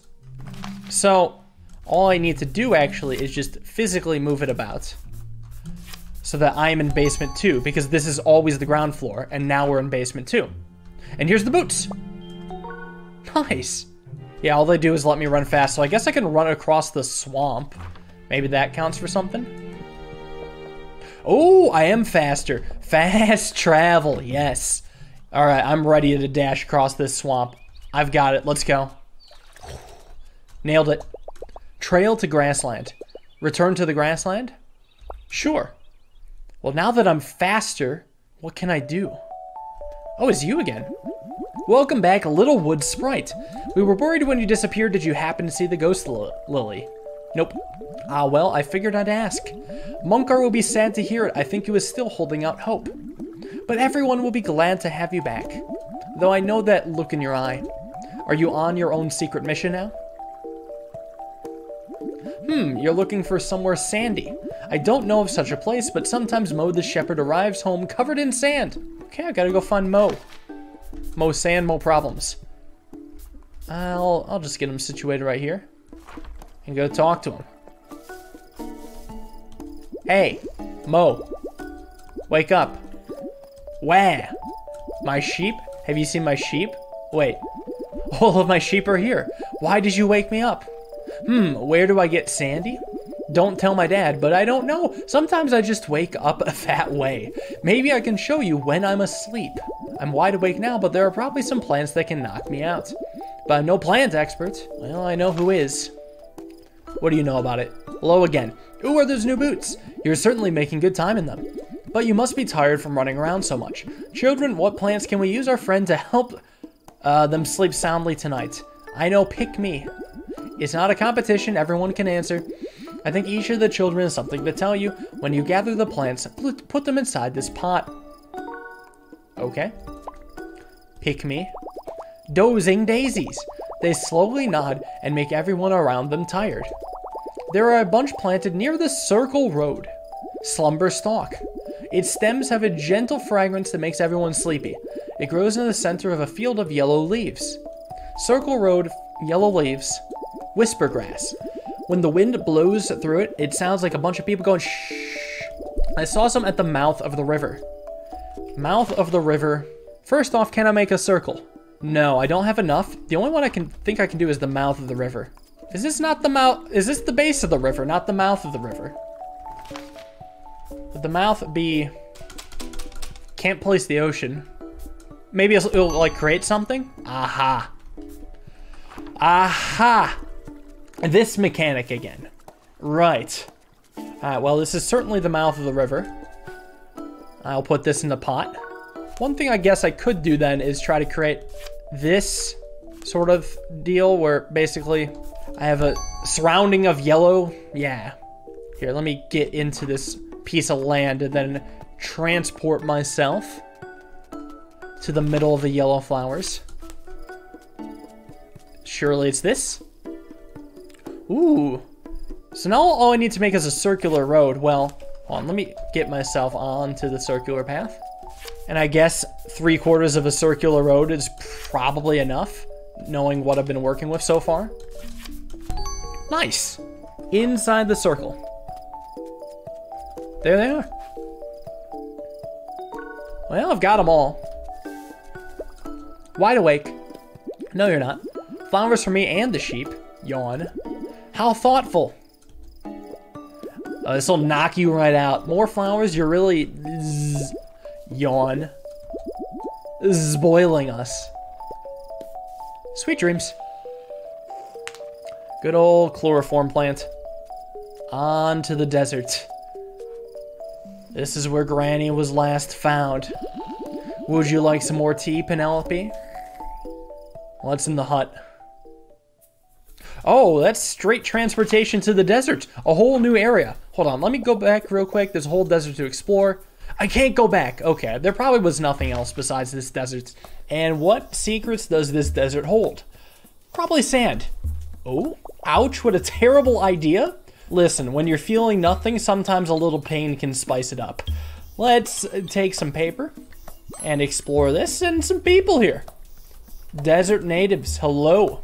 So, all I need to do actually is just physically move it about. So that I'm in basement two, because this is always the ground floor, and now we're in basement two. And here's the boots. Nice. Yeah, all they do is let me run fast, so I guess I can run across the swamp. Maybe that counts for something? Oh, I am faster. Fast travel, yes. All right, I'm ready to dash across this swamp. I've got it. Let's go. Nailed it. Trail to grassland. Return to the grassland? Sure. Well, now that I'm faster, what can I do? Oh, it's you again. Welcome back, Little Wood Sprite. We were worried when you disappeared. Did you happen to see the ghost li lily? Nope. Ah, well, I figured I'd ask. Munkar will be sad to hear it. I think he was still holding out hope. But everyone will be glad to have you back. Though I know that look in your eye. Are you on your own secret mission now? Hmm, you're looking for somewhere sandy. I don't know of such a place, but sometimes Mo the shepherd arrives home covered in sand. Okay, I gotta go find Mo. Mo sand, Mo problems. I'll, I'll just get him situated right here. And go talk to him. Hey, Mo. Wake up. Where? My sheep? Have you seen my sheep? Wait. All of my sheep are here. Why did you wake me up? Hmm, where do I get Sandy? Don't tell my dad, but I don't know. Sometimes I just wake up that way. Maybe I can show you when I'm asleep. I'm wide awake now, but there are probably some plants that can knock me out. But I'm no plant expert. Well, I know who is. What do you know about it? Hello again. Ooh, are those new boots? You're certainly making good time in them. But you must be tired from running around so much. Children, what plants can we use our friend to help uh, them sleep soundly tonight? I know, pick me. It's not a competition, everyone can answer. I think each of the children has something to tell you. When you gather the plants, put them inside this pot. Okay. Pick me. Dozing daisies. They slowly nod and make everyone around them tired. There are a bunch planted near the circle road. Slumber stalk. Its stems have a gentle fragrance that makes everyone sleepy. It grows in the center of a field of yellow leaves. Circle road, yellow leaves, whisper grass. When the wind blows through it, it sounds like a bunch of people going shh. I saw some at the mouth of the river. Mouth of the river. First off, can I make a circle? No, I don't have enough. The only one I can think I can do is the mouth of the river. Is this not the mouth? Is this the base of the river, not the mouth of the river? Would the mouth be... Can't place the ocean. Maybe it'll, it'll like create something? Aha. Aha! This mechanic again. Right. Alright, well, this is certainly the mouth of the river. I'll put this in the pot. One thing I guess I could do then is try to create this sort of deal where basically I have a surrounding of yellow. Yeah. Here, let me get into this piece of land and then transport myself to the middle of the yellow flowers. Surely it's this. Ooh. So now all I need to make is a circular road. Well, hold on, let me get myself onto the circular path. And I guess three quarters of a circular road is probably enough, knowing what I've been working with so far. Nice. Inside the circle. There they are. Well, I've got them all. Wide awake. No, you're not. Flowers for me and the sheep. Yawn. How thoughtful. Uh, this will knock you right out. More flowers, you're really... Zzz, yawn. Spoiling us. Sweet dreams. Good old chloroform plant. On to the desert. This is where Granny was last found. Would you like some more tea, Penelope? What's in the hut? Oh, that's straight transportation to the desert. A whole new area. Hold on, let me go back real quick. There's a whole desert to explore. I can't go back. Okay, there probably was nothing else besides this desert. And what secrets does this desert hold? Probably sand. Oh, ouch, what a terrible idea. Listen, when you're feeling nothing, sometimes a little pain can spice it up. Let's uh, take some paper and explore this and some people here. Desert natives, hello.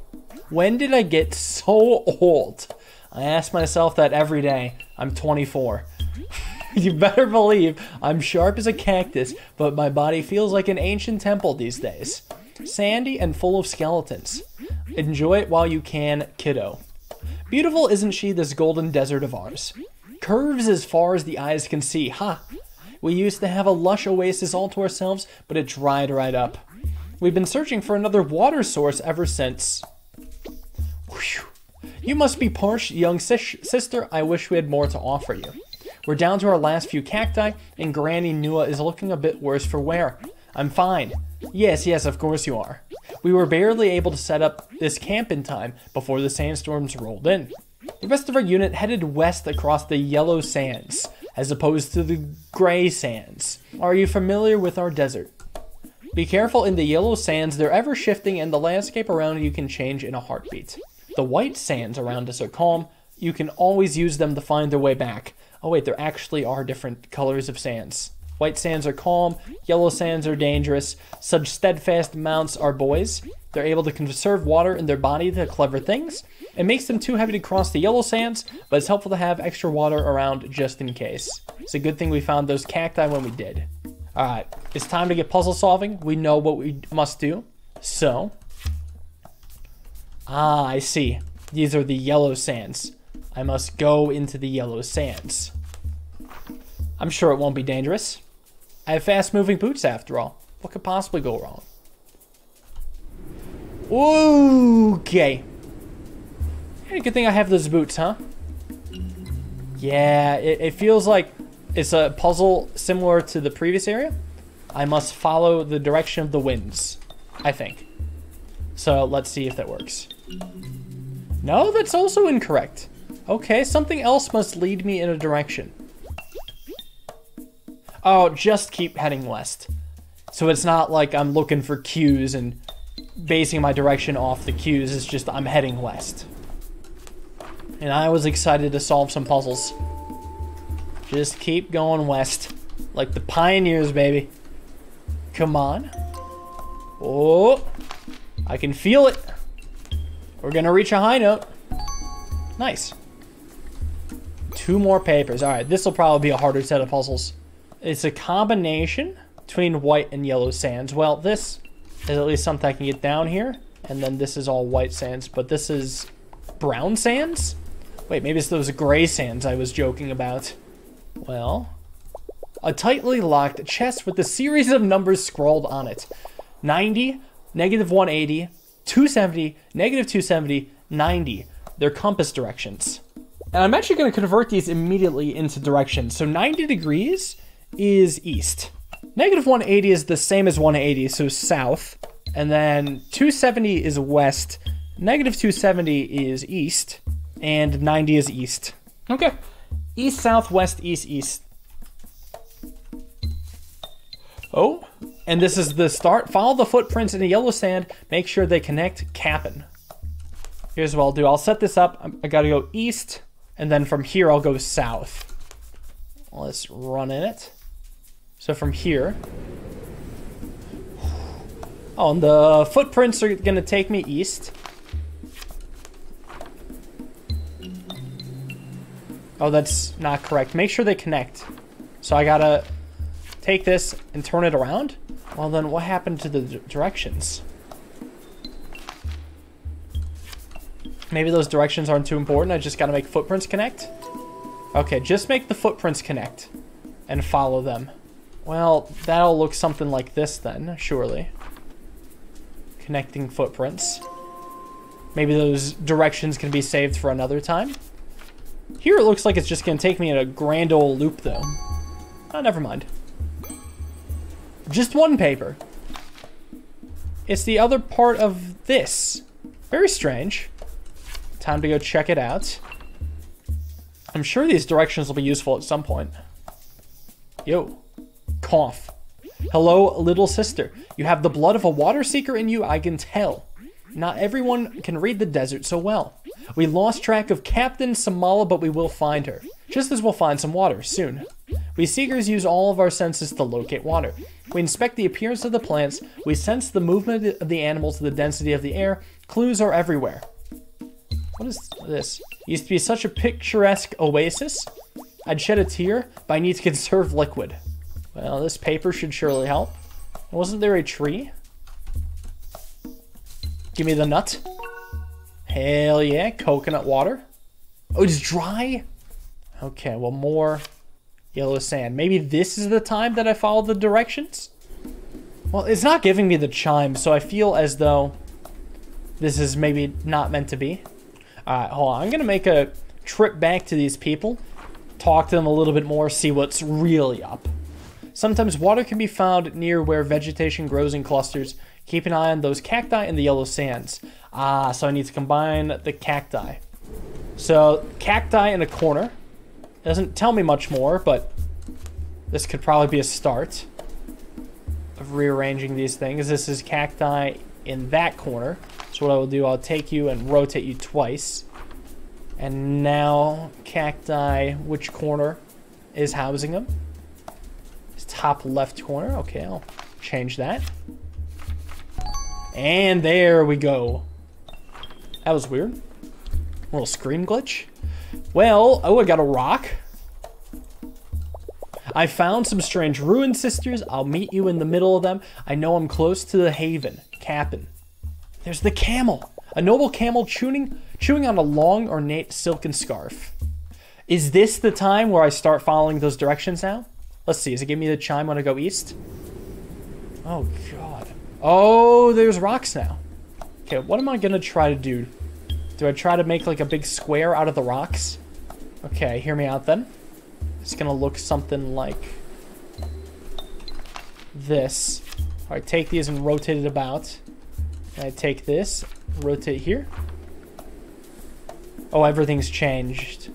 When did I get so old? I ask myself that every day. I'm 24. you better believe I'm sharp as a cactus, but my body feels like an ancient temple these days. Sandy and full of skeletons. Enjoy it while you can, kiddo. Beautiful isn't she, this golden desert of ours? Curves as far as the eyes can see, huh? We used to have a lush oasis all to ourselves, but it dried right up. We've been searching for another water source ever since. Whew. You must be parched, young sis sister. I wish we had more to offer you. We're down to our last few cacti, and Granny Nua is looking a bit worse for wear. I'm fine. Yes, yes, of course you are. We were barely able to set up this camp in time before the sandstorms rolled in. The rest of our unit headed west across the yellow sands, as opposed to the gray sands. Are you familiar with our desert? Be careful in the yellow sands, they're ever shifting and the landscape around you can change in a heartbeat. The white sands around us are calm, you can always use them to find their way back. Oh wait, there actually are different colors of sands. White sands are calm, yellow sands are dangerous. Such steadfast mounts are boys. They're able to conserve water in their body to clever things. It makes them too heavy to cross the yellow sands, but it's helpful to have extra water around just in case. It's a good thing we found those cacti when we did. All right, it's time to get puzzle solving. We know what we must do. So, ah, I see. These are the yellow sands. I must go into the yellow sands. I'm sure it won't be dangerous. I have fast moving boots after all. What could possibly go wrong? Okay. Hey, good thing I have those boots, huh? Yeah, it, it feels like it's a puzzle similar to the previous area. I must follow the direction of the winds, I think. So let's see if that works. No, that's also incorrect. Okay, something else must lead me in a direction. Oh, just keep heading west. So it's not like I'm looking for cues and basing my direction off the cues. It's just I'm heading west. And I was excited to solve some puzzles. Just keep going west. Like the pioneers, baby. Come on. Oh, I can feel it. We're gonna reach a high note. Nice. Two more papers. All right, this will probably be a harder set of puzzles. It's a combination between white and yellow sands. Well, this is at least something I can get down here. And then this is all white sands, but this is brown sands? Wait, maybe it's those gray sands I was joking about. Well, a tightly locked chest with a series of numbers scrawled on it. 90, negative 180, 270, negative 270, 90. They're compass directions. And I'm actually going to convert these immediately into directions. So 90 degrees is east. Negative 180 is the same as 180, so south. And then 270 is west. Negative 270 is east. And 90 is east. Okay. East, south, west, east, east. Oh, and this is the start. Follow the footprints in the yellow sand. Make sure they connect capping. Here's what I'll do. I'll set this up. I gotta go east, and then from here I'll go south. Let's run in it. So from here. Oh, and the footprints are to take me east. Oh, that's not correct. Make sure they connect. So I gotta take this and turn it around? Well, then what happened to the directions? Maybe those directions aren't too important. I just gotta make footprints connect? Okay, just make the footprints connect and follow them. Well, that'll look something like this then, surely. Connecting footprints. Maybe those directions can be saved for another time. Here it looks like it's just to take me in a grand old loop, though. Oh, never mind. Just one paper. It's the other part of this. Very strange. Time to go check it out. I'm sure these directions will be useful at some point. Yo. Cough. Hello, little sister. You have the blood of a water seeker in you, I can tell. Not everyone can read the desert so well. We lost track of Captain Samala, but we will find her. Just as we'll find some water, soon. We seekers use all of our senses to locate water. We inspect the appearance of the plants, we sense the movement of the animals, the density of the air. Clues are everywhere. What is this? It used to be such a picturesque oasis. I'd shed a tear, but I need to conserve liquid. Well, this paper should surely help. Wasn't there a tree? Give me the nut. Hell yeah, coconut water. Oh, it's dry? Okay, well more Yellow sand. Maybe this is the time that I follow the directions? Well, it's not giving me the chime, so I feel as though this is maybe not meant to be. Alright, hold on. I'm going to make a trip back to these people, talk to them a little bit more, see what's really up. Sometimes water can be found near where vegetation grows in clusters. Keep an eye on those cacti in the yellow sands. Ah, so I need to combine the cacti. So, cacti in a corner. It doesn't tell me much more, but this could probably be a start of rearranging these things. This is cacti in that corner. So what I will do, I'll take you and rotate you twice. And now cacti, which corner is housing them? It's top left corner. Okay, I'll change that. And there we go. That was weird. A little screen glitch. Well, oh, I got a rock. I found some strange ruin sisters. I'll meet you in the middle of them. I know I'm close to the haven. Cap'n. There's the camel. A noble camel chewing, chewing on a long, ornate silken scarf. Is this the time where I start following those directions now? Let's see. Is it give me the chime when I go east? Oh, God. Oh, there's rocks now. Okay, what am I going to try to do? Do I try to make like a big square out of the rocks? Okay, hear me out then. It's to look something like this. All right, take these and rotate it about. I take this, rotate here. Oh, everything's changed.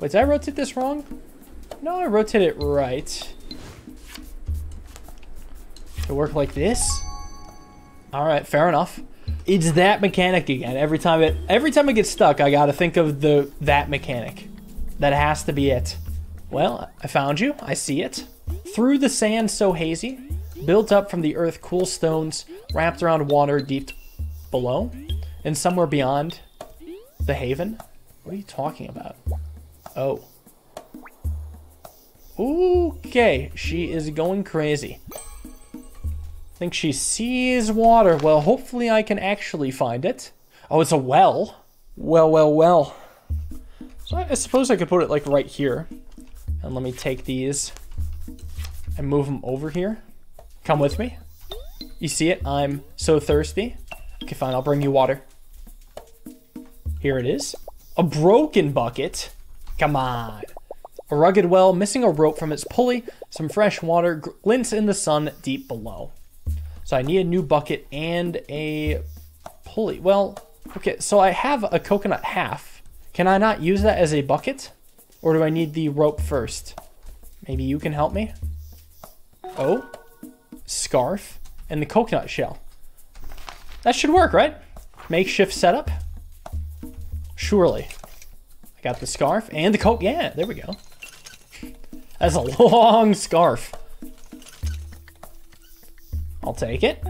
Wait, did I rotate this wrong? No, I rotate it right. It work like this? Alright, fair enough. It's that mechanic again. Every time it every time I get stuck, I gotta think of the that mechanic. That has to be it. Well, I found you. I see it. Through the sand so hazy, built up from the earth cool stones wrapped around water deep below and somewhere beyond the haven. What are you talking about? Oh. Okay, she is going crazy. I think she sees water. Well, hopefully I can actually find it. Oh, it's a well. Well, well, well. So I suppose I could put it like right here. And let me take these and move them over here. Come with me. You see it? I'm so thirsty. Okay, fine. I'll bring you water. Here it is. A broken bucket. Come on. A rugged well, missing a rope from its pulley. Some fresh water glints in the sun deep below. So I need a new bucket and a pulley. Well, okay, so I have a coconut half. Can I not use that as a bucket? Or do I need the rope first? Maybe you can help me? Oh, scarf, and the coconut shell. That should work, right? Makeshift setup. Surely. I got the scarf and the coat. Yeah, there we go. That's a long scarf. I'll take it.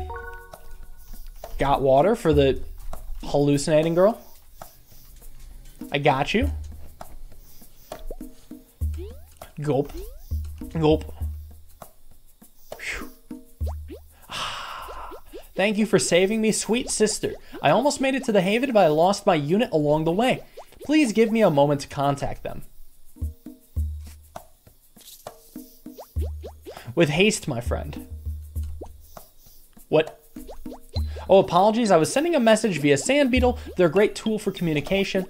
Got water for the hallucinating girl. I got you. Gulp. Gulp. Thank you for saving me, sweet sister. I almost made it to the Haven, but I lost my unit along the way. Please give me a moment to contact them. With haste, my friend. What? Oh, apologies. I was sending a message via Sand Beetle. They're a great tool for communication.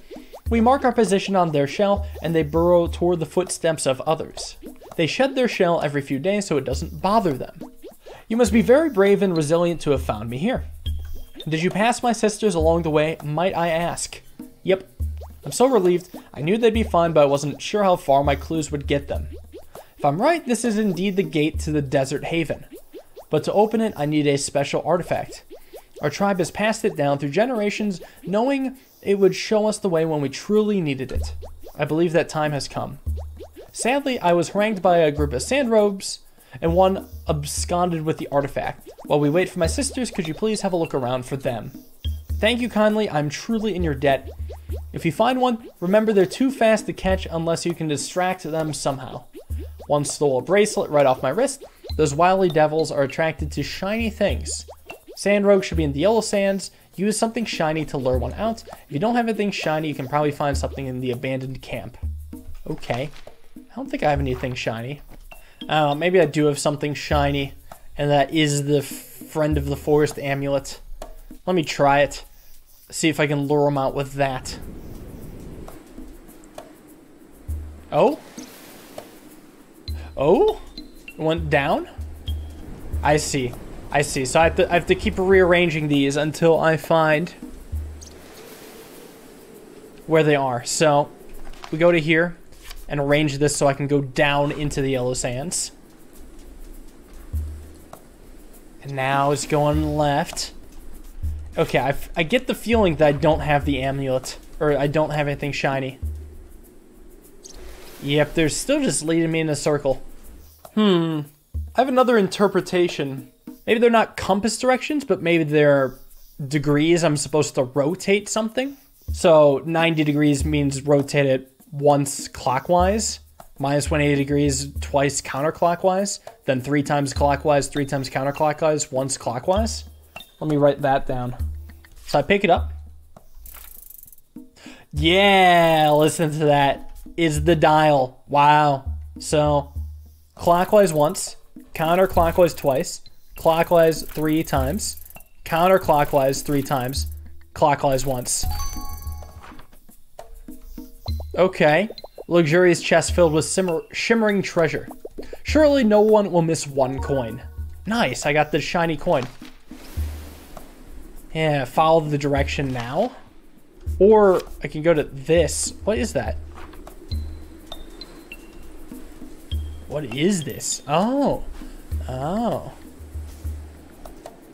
We mark our position on their shell, and they burrow toward the footsteps of others. They shed their shell every few days so it doesn't bother them. You must be very brave and resilient to have found me here. Did you pass my sisters along the way, might I ask? Yep. I'm so relieved. I knew they'd be fine, but I wasn't sure how far my clues would get them. If I'm right, this is indeed the gate to the desert haven. But to open it, I need a special artifact. Our tribe has passed it down through generations, knowing it would show us the way when we truly needed it. I believe that time has come. Sadly, I was harangued by a group of sandrobes and one absconded with the artifact. While we wait for my sisters, could you please have a look around for them? Thank you kindly, I'm truly in your debt. If you find one, remember they're too fast to catch unless you can distract them somehow. One stole a bracelet right off my wrist. Those wily devils are attracted to shiny things. Sandrogue should be in the yellow sands. Use something shiny to lure one out. If you don't have anything shiny, you can probably find something in the abandoned camp. Okay. I don't think I have anything shiny. Uh, maybe I do have something shiny, and that is the Friend of the Forest amulet. Let me try it. See if I can lure him out with that. Oh? Oh? Went down? I see. I see. So I have, to, I have to keep rearranging these until I find where they are. So we go to here and arrange this so I can go down into the yellow sands. And now it's going left. Okay, I, I get the feeling that I don't have the amulet. Or I don't have anything shiny. Yep, they're still just leading me in a circle. Hmm. I have another interpretation. Maybe they're not compass directions, but maybe they're degrees I'm supposed to rotate something. So 90 degrees means rotate it once clockwise, minus 180 degrees twice counterclockwise, then three times clockwise, three times counterclockwise, once clockwise. Let me write that down. So I pick it up. Yeah, listen to that is the dial. Wow. So clockwise once, counterclockwise twice, clockwise three times, counterclockwise three times, clockwise once. Okay. Luxurious chest filled with shimmering treasure. Surely no one will miss one coin. Nice, I got the shiny coin. Yeah, follow the direction now. Or I can go to this. What is that? What is this? Oh. Oh.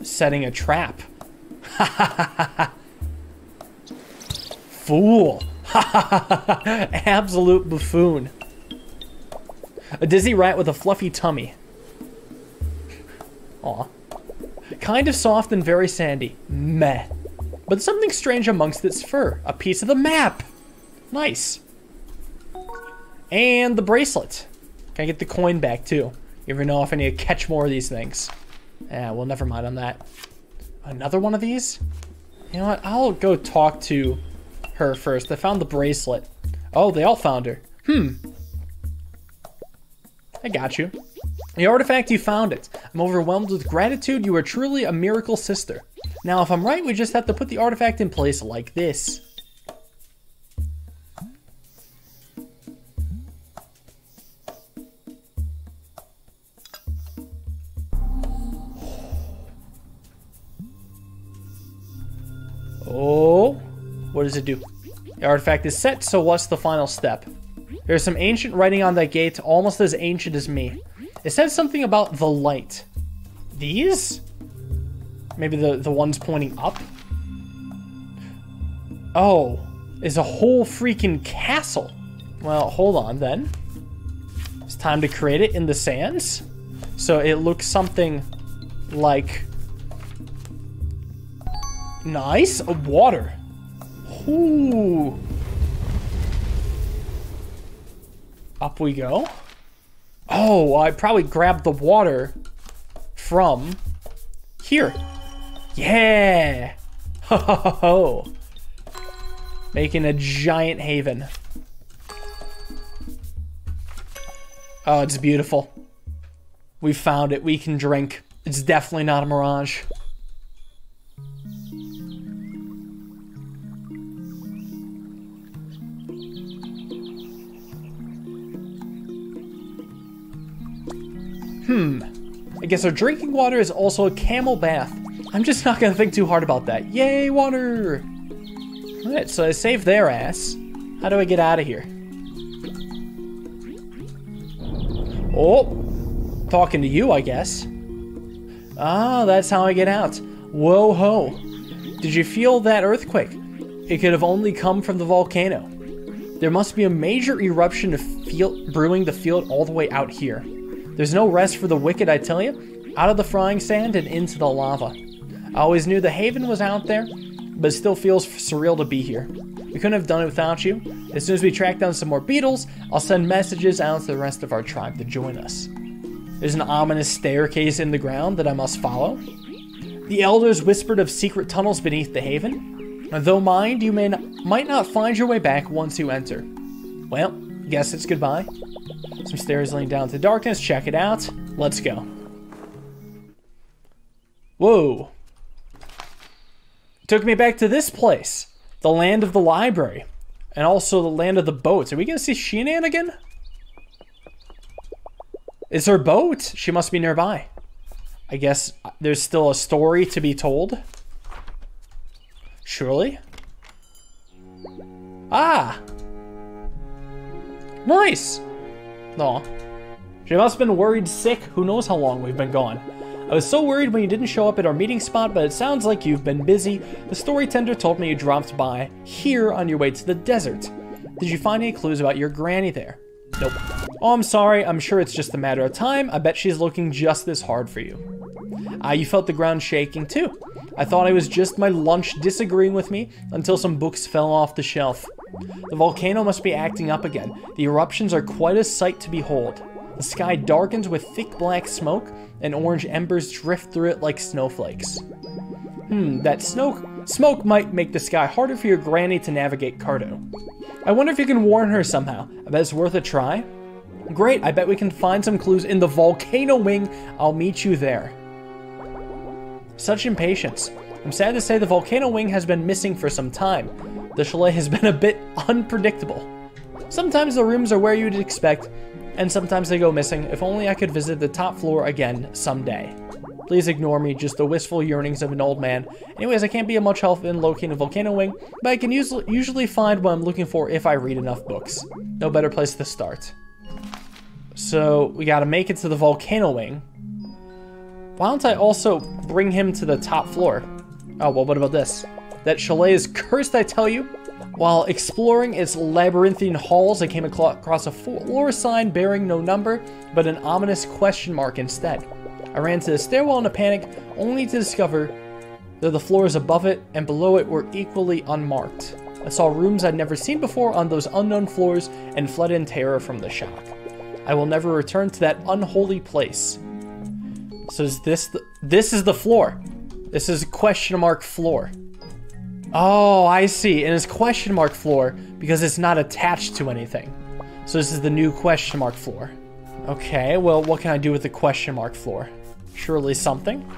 Setting a trap. Fool. Absolute buffoon. A dizzy rat with a fluffy tummy. Aw. Kind of soft and very sandy. Meh. But something strange amongst its fur. A piece of the map. Nice. And the bracelet. Can I get the coin back too? You ever know if I need to catch more of these things? Yeah, well, never mind on that. Another one of these? You know what? I'll go talk to her first. I found the bracelet. Oh, they all found her. Hmm. I got you. The artifact, you found it. I'm overwhelmed with gratitude. You are truly a miracle sister. Now, if I'm right, we just have to put the artifact in place like this. Oh, what does it do? The artifact is set, so what's the final step? There's some ancient writing on that gate, almost as ancient as me. It says something about the light. These? Maybe the, the ones pointing up? Oh, is a whole freaking castle. Well, hold on then. It's time to create it in the sands. So it looks something like Nice. A water. Ooh. Up we go. Oh, I probably grabbed the water from here. Yeah. Ho, ho, ho, ho. Making a giant haven. Oh, it's beautiful. We found it. We can drink. It's definitely not a mirage. Hmm. I guess our drinking water is also a camel bath. I'm just not gonna think too hard about that. Yay, water! Alright, so I saved their ass. How do I get out of here? Oh! Talking to you, I guess. Ah, that's how I get out. Whoa ho. Did you feel that earthquake? It could have only come from the volcano. There must be a major eruption of brewing the field all the way out here. There's no rest for the wicked, I tell you. Out of the frying sand and into the lava. I always knew the haven was out there, but it still feels surreal to be here. We couldn't have done it without you. As soon as we track down some more beetles, I'll send messages out to the rest of our tribe to join us. There's an ominous staircase in the ground that I must follow. The elders whispered of secret tunnels beneath the haven. Though mind, you may not, might not find your way back once you enter. Well, guess it's goodbye. Some stairs leading down to darkness. Check it out. Let's go. Whoa. Took me back to this place. The land of the library. And also the land of the boats. Are we going to see Shianan again? Is her boat? She must be nearby. I guess there's still a story to be told. Surely. Ah! Nice! Aw. She must have been worried sick. Who knows how long we've been gone. I was so worried when you didn't show up at our meeting spot, but it sounds like you've been busy. The story tender told me you dropped by here on your way to the desert. Did you find any clues about your granny there? Nope. Oh, I'm sorry. I'm sure it's just a matter of time. I bet she's looking just this hard for you. Ah, uh, you felt the ground shaking too. I thought it was just my lunch disagreeing with me until some books fell off the shelf. The volcano must be acting up again. The eruptions are quite a sight to behold. The sky darkens with thick black smoke, and orange embers drift through it like snowflakes. Hmm, that smoke, smoke might make the sky harder for your granny to navigate Carto. I wonder if you can warn her somehow. I bet it's worth a try. Great, I bet we can find some clues in the volcano wing. I'll meet you there. Such impatience. I'm sad to say the volcano wing has been missing for some time. The chalet has been a bit unpredictable. Sometimes the rooms are where you'd expect, and sometimes they go missing. If only I could visit the top floor again someday. Please ignore me, just the wistful yearnings of an old man. Anyways, I can't be of much help in locating a volcano wing, but I can usually find what I'm looking for if I read enough books. No better place to start. So, we gotta make it to the volcano wing. Why don't I also bring him to the top floor? Oh, well, what about this? That chalet is cursed, I tell you. While exploring its labyrinthine halls, I came across a floor sign bearing no number, but an ominous question mark instead. I ran to the stairwell in a panic, only to discover that the floors above it and below it were equally unmarked. I saw rooms I'd never seen before on those unknown floors and fled in terror from the shock. I will never return to that unholy place. So is this the, this is the floor. This is question mark floor. Oh, I see. And it's question mark floor because it's not attached to anything. So this is the new question mark floor. Okay, well, what can I do with the question mark floor? Surely something.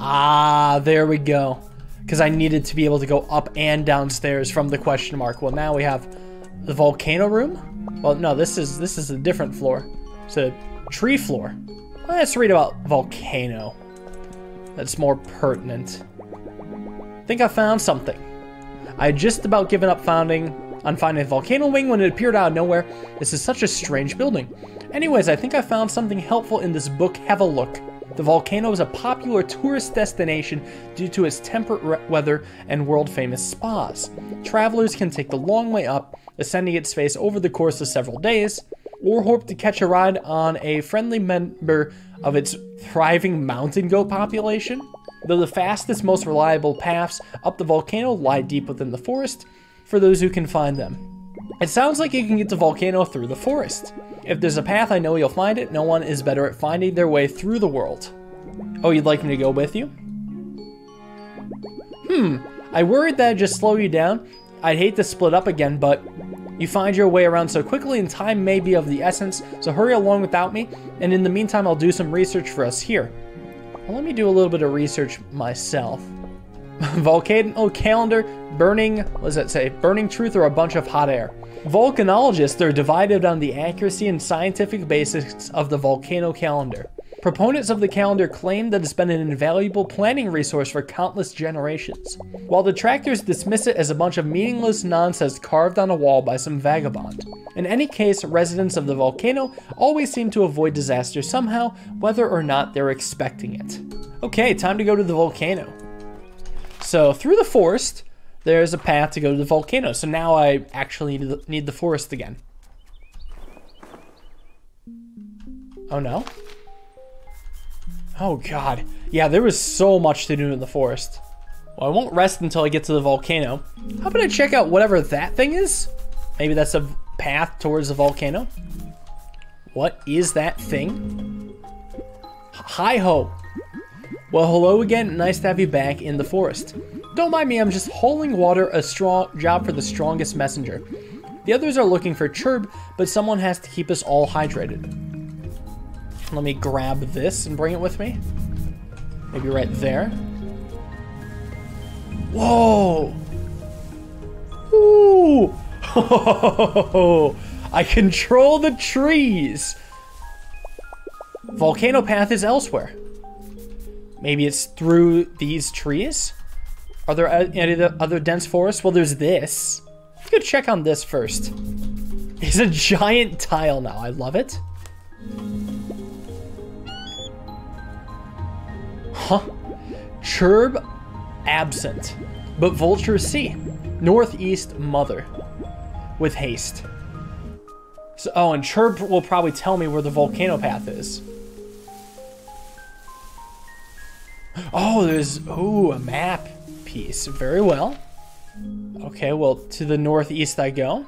Ah, there we go. Because I needed to be able to go up and downstairs from the question mark. Well, now we have the volcano room. Well, no, this is this is a different floor. A tree floor. Let's read about volcano that's more pertinent. Think I found something. I had just about given up founding on finding a volcano wing when it appeared out of nowhere. This is such a strange building. Anyways, I think I found something helpful in this book. Have a look. The volcano is a popular tourist destination due to its temperate weather and world-famous spas. Travelers can take the long way up, ascending its face over the course of several days, or hope to catch a ride on a friendly member of its thriving mountain goat population. Though the fastest, most reliable paths up the volcano lie deep within the forest for those who can find them. It sounds like you can get to Volcano through the forest. If there's a path, I know you'll find it. No one is better at finding their way through the world. Oh, you'd like me to go with you? Hmm, I worried that'd just slow you down. I'd hate to split up again, but you find your way around so quickly and time may be of the essence, so hurry along without me, and in the meantime I'll do some research for us here. Well, let me do a little bit of research myself. Volcano oh, calendar, burning, what does that say? Burning truth or a bunch of hot air. Volcanologists are divided on the accuracy and scientific basis of the volcano calendar. Proponents of the calendar claim that it's been an invaluable planning resource for countless generations, while detractors dismiss it as a bunch of meaningless nonsense carved on a wall by some vagabond. In any case, residents of the volcano always seem to avoid disaster somehow, whether or not they're expecting it. Okay, time to go to the volcano. So, through the forest, there's a path to go to the volcano. So now I actually need the, forest again. Oh no? Oh god. Yeah, there was so much to do in the forest. Well, I won't rest until I get to the volcano. How about I check out whatever that thing is? Maybe that's a path towards the volcano. What is that thing? Hi-ho. Well, hello again. Nice to have you back in the forest. Don't mind me, I'm just hauling water, a strong job for the strongest messenger. The others are looking for Chirp, but someone has to keep us all hydrated. Let me grab this and bring it with me. Maybe right there. Whoa! Ooh! I control the trees! Volcano path is elsewhere. Maybe it's through these trees? Are there any other dense forests? Well, there's this. Let's go check on this first. It's a giant tile now. I love it. Huh. Chirp absent, but vulture see. Northeast mother with haste. So, oh, and Chirp will probably tell me where the volcano path is. Oh, there's, oh, a map piece. Very well. Okay, well, to the northeast I go.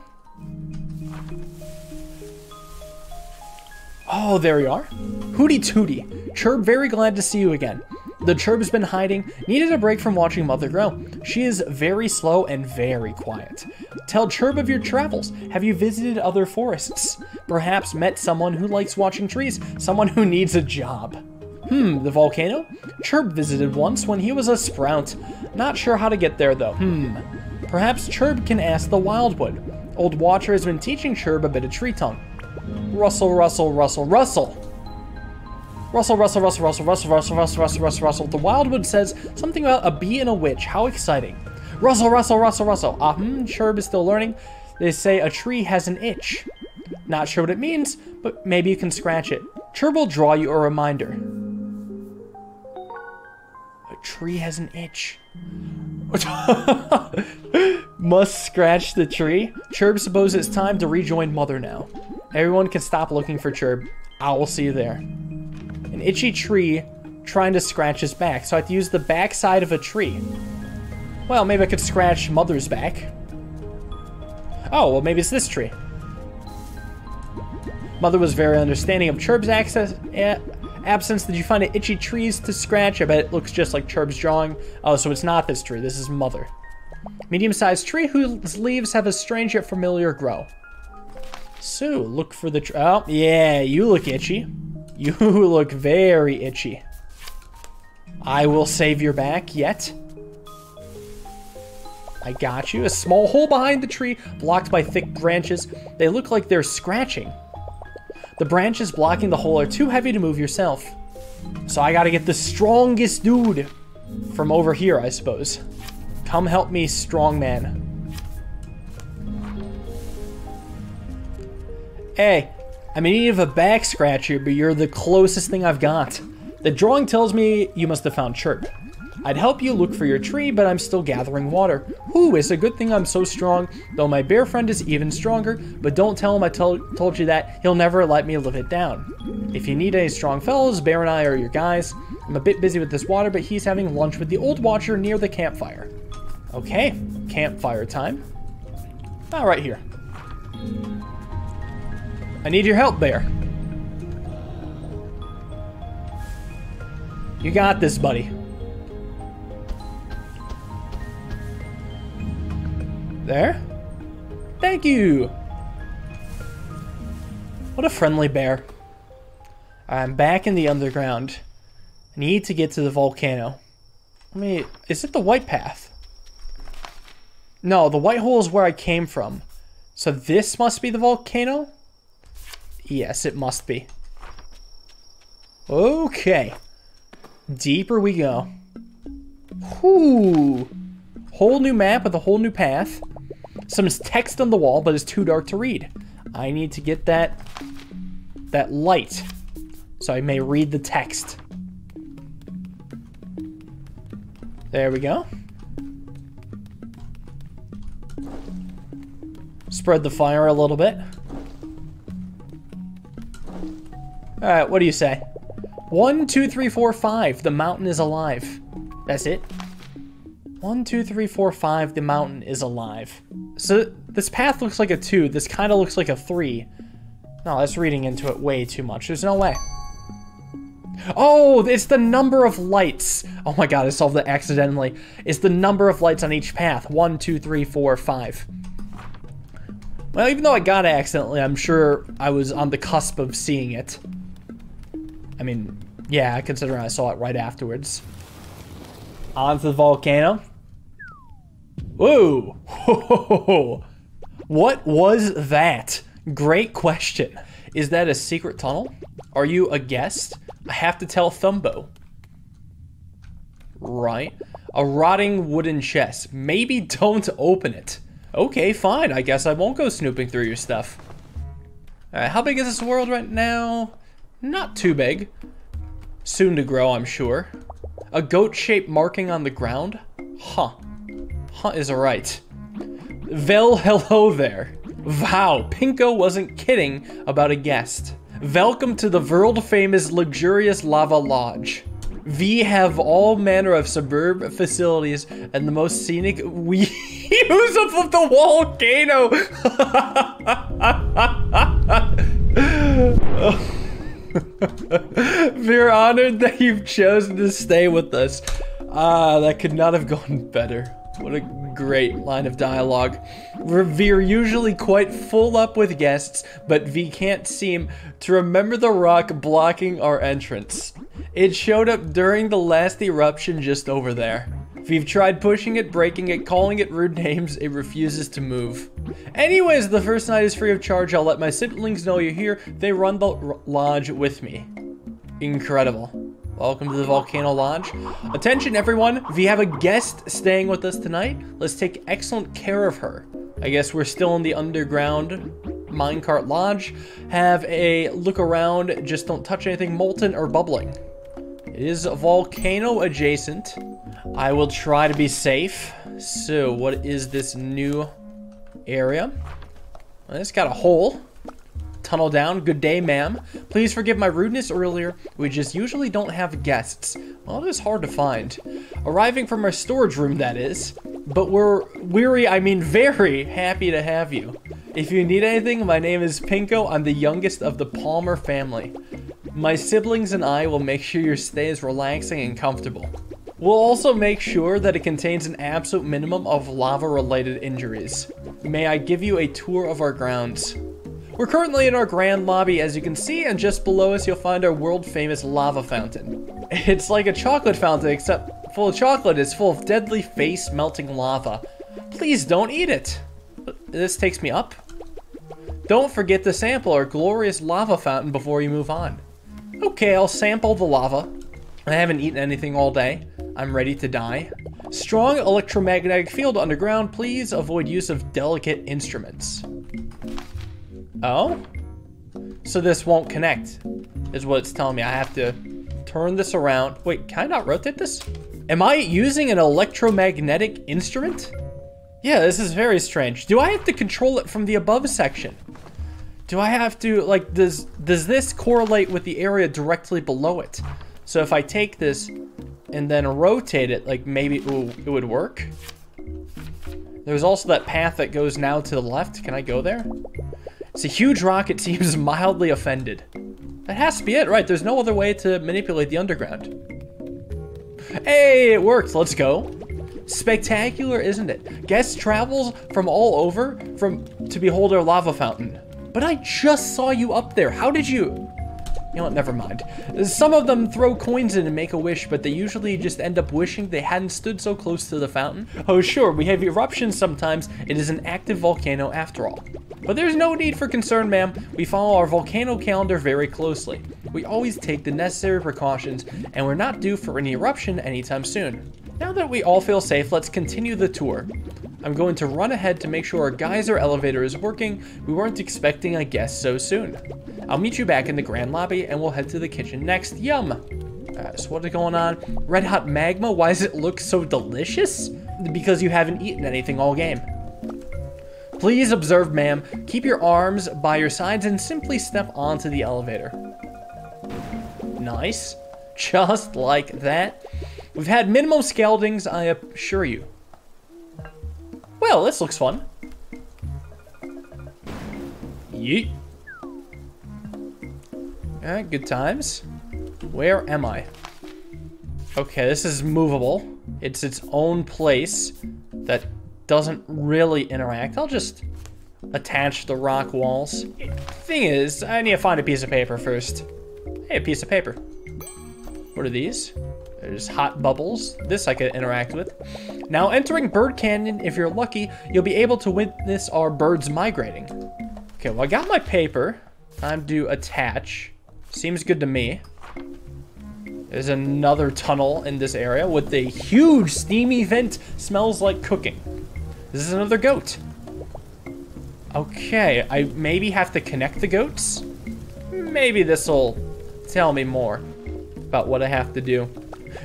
Oh, there we are. Hooty tooty. Chirp, very glad to see you again. The Chirp's been hiding, needed a break from watching Mother grow. She is very slow and very quiet. Tell Chirp of your travels. Have you visited other forests? Perhaps met someone who likes watching trees, someone who needs a job. Hmm, the volcano? Chirp visited once when he was a sprout. Not sure how to get there though. Hmm. Perhaps Chirp can ask the Wildwood. Old Watcher has been teaching Chirp a bit of tree tongue. Rustle, rustle, rustle, rustle. Rustle, rustle, rustle, rustle, rustle, rustle, rustle, rustle, rustle, rustle. The Wildwood says something about a bee and a witch. How exciting. Rustle, rustle, rustle, rustle. Ah, hmm, Chirp is still learning. They say a tree has an itch. Not sure what it means, but maybe you can scratch it. Chirp will draw you a reminder. A tree has an itch. Must scratch the tree. Chirp supposes it's time to rejoin Mother now. Everyone can stop looking for Chirp. I will see you there an itchy tree trying to scratch his back. So I have to use the back side of a tree. Well, maybe I could scratch Mother's back. Oh, well, maybe it's this tree. Mother was very understanding of Chirp's access, eh, absence. Did you find it itchy trees to scratch? I bet it looks just like Chirp's drawing. Oh, so it's not this tree. This is Mother. Medium-sized tree whose leaves have a strange yet familiar grow. So, look for the... Oh, yeah, you look itchy. You look very itchy. I will save your back yet. I got you. A small hole behind the tree, blocked by thick branches. They look like they're scratching. The branches blocking the hole are too heavy to move yourself. So I gotta get the strongest dude from over here, I suppose. Come help me, strong man. Hey, I'm in need of a back scratcher, but you're the closest thing I've got. The drawing tells me you must have found Chirp. I'd help you look for your tree, but I'm still gathering water. Ooh, it's a good thing I'm so strong, though my bear friend is even stronger, but don't tell him I told you that. He'll never let me live it down. If you need any strong fellows, Bear and I are your guys. I'm a bit busy with this water, but he's having lunch with the old watcher near the campfire. Okay, campfire time. Ah, right here. I need your help, Bear. You got this, buddy. There? Thank you! What a friendly bear. I'm back in the underground. I need to get to the volcano. I mean, is it the white path? No, the white hole is where I came from. So this must be the volcano? Yes, it must be. Okay. Deeper we go. Whoo! Whole new map with a whole new path. Some text on the wall, but it's too dark to read. I need to get that that light so I may read the text. There we go. Spread the fire a little bit. Alright, what do you say? One, two, three, four, five. The mountain is alive. That's it. One, two, three, four, five. The mountain is alive. So this path looks like a two. This kind of looks like a three. No, that's reading into it way too much. There's no way. Oh, it's the number of lights. Oh my god, I solved that accidentally. It's the number of lights on each path. One, two, three, four, five. Well, even though I got it accidentally, I'm sure I was on the cusp of seeing it. I mean, yeah, considering I saw it right afterwards. Onto the volcano. Whoa! What was that? Great question. Is that a secret tunnel? Are you a guest? I have to tell Thumbo. Right. A rotting wooden chest. Maybe don't open it. Okay, fine. I guess I won't go snooping through your stuff. Alright, how big is this world right now? Not too big. Soon to grow, I'm sure. A goat-shaped marking on the ground? Huh. Huh is right. Vel, hello there. Wow, Pinko wasn't kidding about a guest. Welcome to the world-famous luxurious lava lodge. We have all manner of suburb facilities and the most scenic we views of the volcano. We're honored that you've chosen to stay with us. Ah, that could not have gone better. What a great line of dialogue. We're usually quite full up with guests, but we can't seem to remember the rock blocking our entrance. It showed up during the last eruption just over there. We've tried pushing it, breaking it, calling it rude names, it refuses to move. Anyways, the first night is free of charge. I'll let my siblings know you're here. They run the lodge with me. Incredible. Welcome to the Volcano Lodge. Attention everyone, we have a guest staying with us tonight. Let's take excellent care of her. I guess we're still in the underground minecart lodge. Have a look around, just don't touch anything molten or bubbling. It is volcano adjacent. I will try to be safe. So what is this new area? Well, it's got a hole tunnel down. Good day, ma'am. Please forgive my rudeness earlier. We just usually don't have guests. Well, it is hard to find. Arriving from our storage room, that is. But we're weary, I mean very happy to have you. If you need anything, my name is Pinko. I'm the youngest of the Palmer family. My siblings and I will make sure your stay is relaxing and comfortable. We'll also make sure that it contains an absolute minimum of lava-related injuries. May I give you a tour of our grounds? We're currently in our grand lobby, as you can see, and just below us you'll find our world-famous lava fountain. It's like a chocolate fountain, except full of chocolate. It's full of deadly face-melting lava. Please don't eat it. This takes me up. Don't forget to sample our glorious lava fountain before you move on. Okay, I'll sample the lava. I haven't eaten anything all day. I'm ready to die. Strong electromagnetic field underground. Please avoid use of delicate instruments. Oh? So this won't connect, is what it's telling me. I have to turn this around. Wait, can I not rotate this? Am I using an electromagnetic instrument? Yeah, this is very strange. Do I have to control it from the above section? Do I have to, like, does, does this correlate with the area directly below it? So if I take this and then rotate it, like, maybe ooh, it would work? There's also that path that goes now to the left. Can I go there? It's a huge rock. It seems mildly offended. That has to be it, right? There's no other way to manipulate the underground. Hey, it worked. Let's go. Spectacular, isn't it? Guests travels from all over from to behold our lava fountain. But I just saw you up there. How did you? You know what, never mind. Some of them throw coins in and make a wish, but they usually just end up wishing they hadn't stood so close to the fountain. Oh sure, we have eruptions sometimes. It is an active volcano after all. But there's no need for concern, ma'am. We follow our volcano calendar very closely. We always take the necessary precautions, and we're not due for an eruption anytime soon. Now that we all feel safe, let's continue the tour. I'm going to run ahead to make sure our geyser elevator is working. We weren't expecting a guest so soon. I'll meet you back in the grand lobby, and we'll head to the kitchen next. Yum! Uh, so what is going on? Red hot magma? Why does it look so delicious? Because you haven't eaten anything all game. Please observe, ma'am. Keep your arms by your sides and simply step onto the elevator. Nice. Just like that. We've had minimum scaldings, I assure you. Well, this looks fun. Yeet. Alright, good times. Where am I? Okay, this is movable. It's its own place that doesn't really interact. I'll just attach the rock walls. Thing is, I need to find a piece of paper first. Hey, a piece of paper. What are these? There's hot bubbles. This I could interact with. Now entering Bird Canyon, if you're lucky, you'll be able to witness our birds migrating. Okay, well I got my paper. Time to attach. Seems good to me. There's another tunnel in this area with a huge steamy vent. Smells like cooking. This is another goat. Okay, I maybe have to connect the goats. Maybe this will tell me more about what I have to do.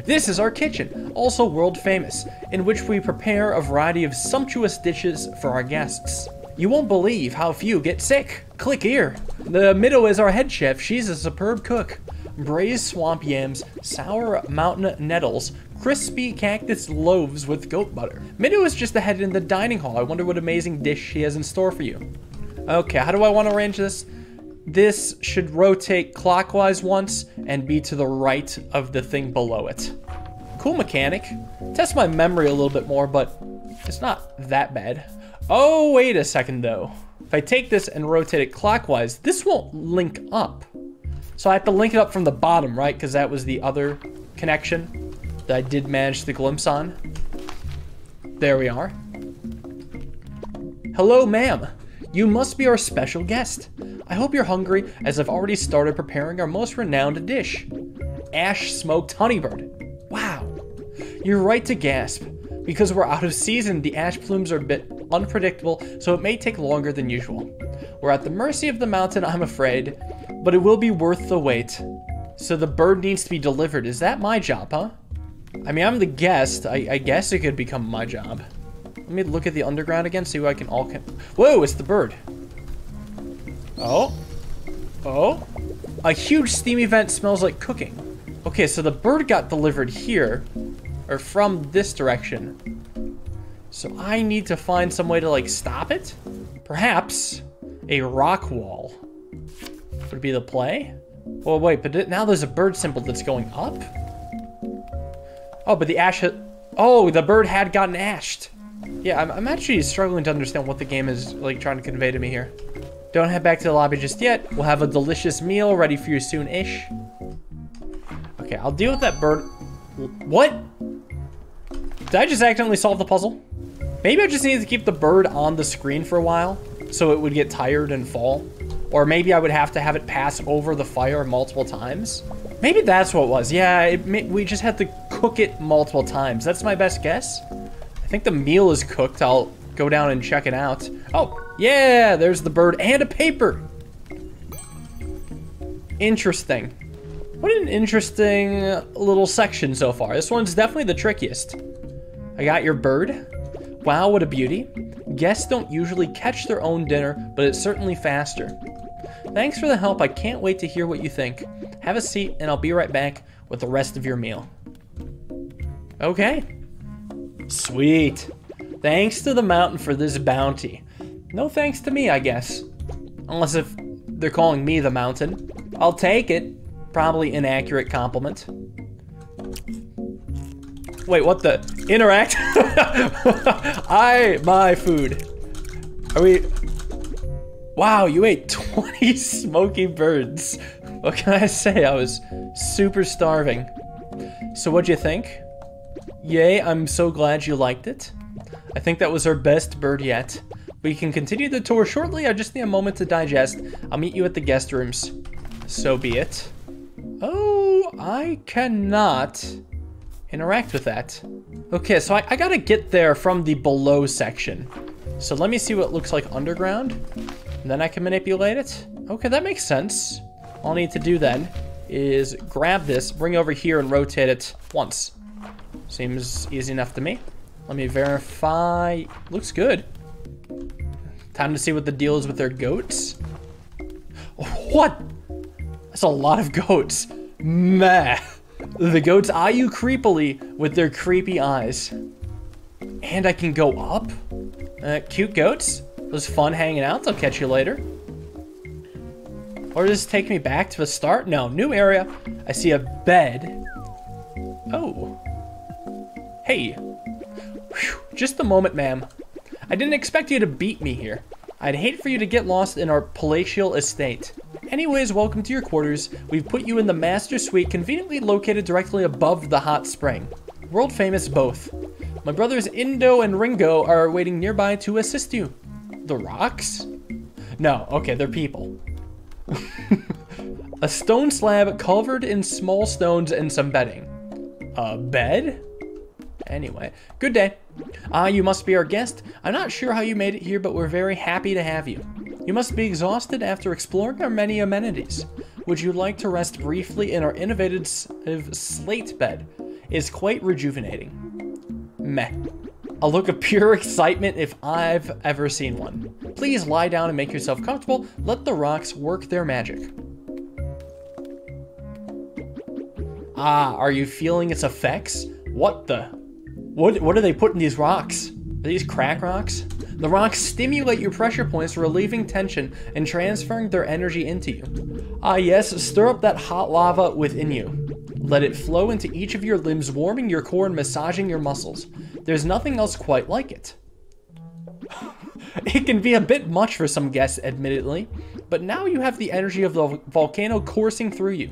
This is our kitchen, also world famous, in which we prepare a variety of sumptuous dishes for our guests. You won't believe how few get sick. Click here. The middle is our head chef. She's a superb cook. Braised swamp yams, sour mountain nettles, crispy cactus loaves with goat butter. Mido is just ahead in the dining hall. I wonder what amazing dish she has in store for you. Okay, how do I want to arrange this? This should rotate clockwise once and be to the right of the thing below it. Cool mechanic. Test my memory a little bit more, but it's not that bad. Oh, wait a second though. If I take this and rotate it clockwise, this won't link up. So I have to link it up from the bottom, right? Because that was the other connection that I did manage to glimpse on. There we are. Hello, ma'am. You must be our special guest. I hope you're hungry, as I've already started preparing our most renowned dish. Ash smoked honeybird. Wow. You're right to gasp. Because we're out of season, the ash plumes are a bit unpredictable, so it may take longer than usual. We're at the mercy of the mountain, I'm afraid, but it will be worth the wait. So the bird needs to be delivered. Is that my job, huh? I mean, I'm the guest. I, I guess it could become my job. Let me look at the underground again, see what I can all... Can Whoa, it's the bird. Oh. Oh. A huge steamy vent smells like cooking. Okay, so the bird got delivered here, or from this direction. So I need to find some way to like stop it? Perhaps a rock wall would be the play? Well, wait, but now there's a bird symbol that's going up? Oh, but the ash... Oh, the bird had gotten ashed. Yeah, I'm, I'm actually struggling to understand what the game is like trying to convey to me here. Don't head back to the lobby just yet. We'll have a delicious meal ready for you soon-ish. Okay, I'll deal with that bird. What? Did I just accidentally solve the puzzle? Maybe I just needed to keep the bird on the screen for a while so it would get tired and fall. Or maybe I would have to have it pass over the fire multiple times. Maybe that's what it was. Yeah, it, we just had to cook it multiple times. That's my best guess. I think the meal is cooked. I'll go down and check it out. Oh, yeah, there's the bird and a paper. Interesting. What an interesting little section so far. This one's definitely the trickiest. I got your bird. Wow, what a beauty. Guests don't usually catch their own dinner, but it's certainly faster. Thanks for the help. I can't wait to hear what you think. Have a seat, and I'll be right back with the rest of your meal. Okay. Sweet. Thanks to the mountain for this bounty. No thanks to me, I guess. Unless if they're calling me the mountain. I'll take it. Probably inaccurate compliment. Wait, what the? Interact? I, my food. Are we... Wow, you ate 20 smoky birds. What can I say? I was super starving. So what'd you think? Yay, I'm so glad you liked it. I think that was our best bird yet. We can continue the tour shortly. I just need a moment to digest. I'll meet you at the guest rooms. So be it. Oh, I cannot interact with that. Okay, so I, I gotta get there from the below section. So let me see what looks like underground. And then I can manipulate it. Okay, that makes sense. All I need to do then is grab this, bring over here and rotate it once. Seems easy enough to me. Let me verify. Looks good. Time to see what the deal is with their goats. What? That's a lot of goats. Meh. The goats eye you creepily with their creepy eyes. And I can go up? Uh, cute goats. It was fun hanging out. I'll catch you later. Or does this take me back to the start? No, new area. I see a bed. Oh. Hey, Whew, just a moment, ma'am. I didn't expect you to beat me here. I'd hate for you to get lost in our palatial estate. Anyways, welcome to your quarters. We've put you in the master suite conveniently located directly above the hot spring. World famous both. My brothers Indo and Ringo are waiting nearby to assist you. The rocks? No, okay, they're people. a stone slab covered in small stones and some bedding. A bed? Anyway, good day. Ah, you must be our guest. I'm not sure how you made it here, but we're very happy to have you. You must be exhausted after exploring our many amenities. Would you like to rest briefly in our innovative slate bed? It's quite rejuvenating. Meh. A look of pure excitement if I've ever seen one. Please lie down and make yourself comfortable. Let the rocks work their magic. Ah, are you feeling its effects? What the? What, what are they putting in these rocks? Are these crack rocks? The rocks stimulate your pressure points, relieving tension and transferring their energy into you. Ah yes, stir up that hot lava within you. Let it flow into each of your limbs, warming your core and massaging your muscles. There's nothing else quite like it. it can be a bit much for some guests, admittedly, but now you have the energy of the volcano coursing through you.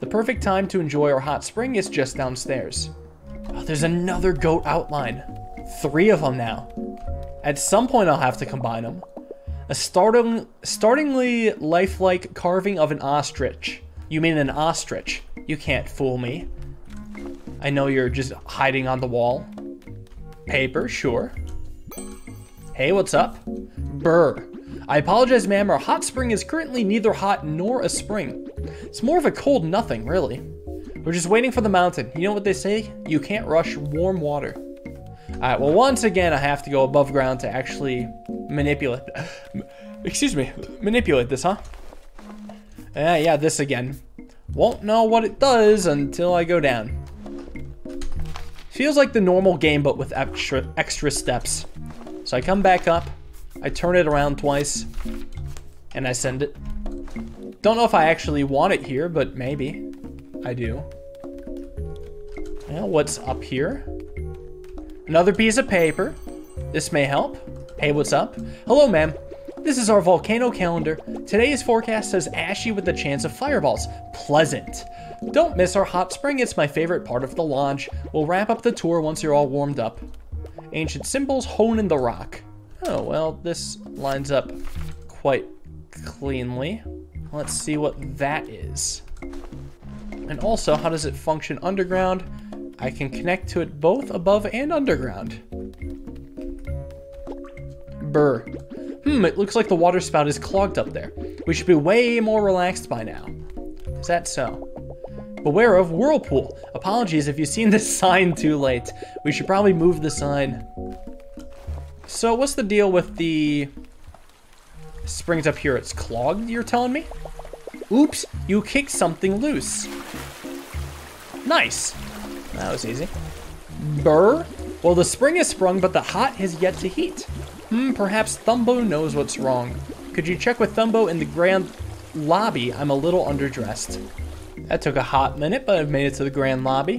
The perfect time to enjoy our hot spring is just downstairs. Oh, there's another goat outline. Three of them now. At some point I'll have to combine them. A starting, startingly lifelike carving of an ostrich. You mean an ostrich. You can't fool me. I know you're just hiding on the wall. Paper, sure. Hey, what's up? Burr. I apologize, ma'am. Our hot spring is currently neither hot nor a spring. It's more of a cold nothing, really. We're just waiting for the mountain. You know what they say? You can't rush warm water. Alright, well, once again, I have to go above ground to actually manipulate. Excuse me. Manipulate this, huh? Yeah, yeah, this again. Won't know what it does until I go down. Feels like the normal game, but with extra, extra steps. So I come back up, I turn it around twice, and I send it. Don't know if I actually want it here, but maybe. I do. Well, what's up here? Another piece of paper. This may help. Hey, what's up? Hello, ma'am. This is our volcano calendar. Today's forecast says ashy with a chance of fireballs. Pleasant. Don't miss our hot spring, it's my favorite part of the lodge. We'll wrap up the tour once you're all warmed up. Ancient symbols hone in the rock. Oh, well, this lines up quite cleanly. Let's see what that is. And also, how does it function underground? I can connect to it both above and underground. Burr. Hmm, it looks like the water spout is clogged up there. We should be way more relaxed by now. Is that so? Beware of whirlpool. Apologies if you've seen this sign too late. We should probably move the sign. So what's the deal with the springs up here? It's clogged, you're telling me? Oops, you kicked something loose. Nice. That was easy. Burr? Well, the spring is sprung, but the hot has yet to heat. Hmm, perhaps Thumbo knows what's wrong. Could you check with Thumbo in the grand lobby? I'm a little underdressed. That took a hot minute, but I've made it to the grand lobby.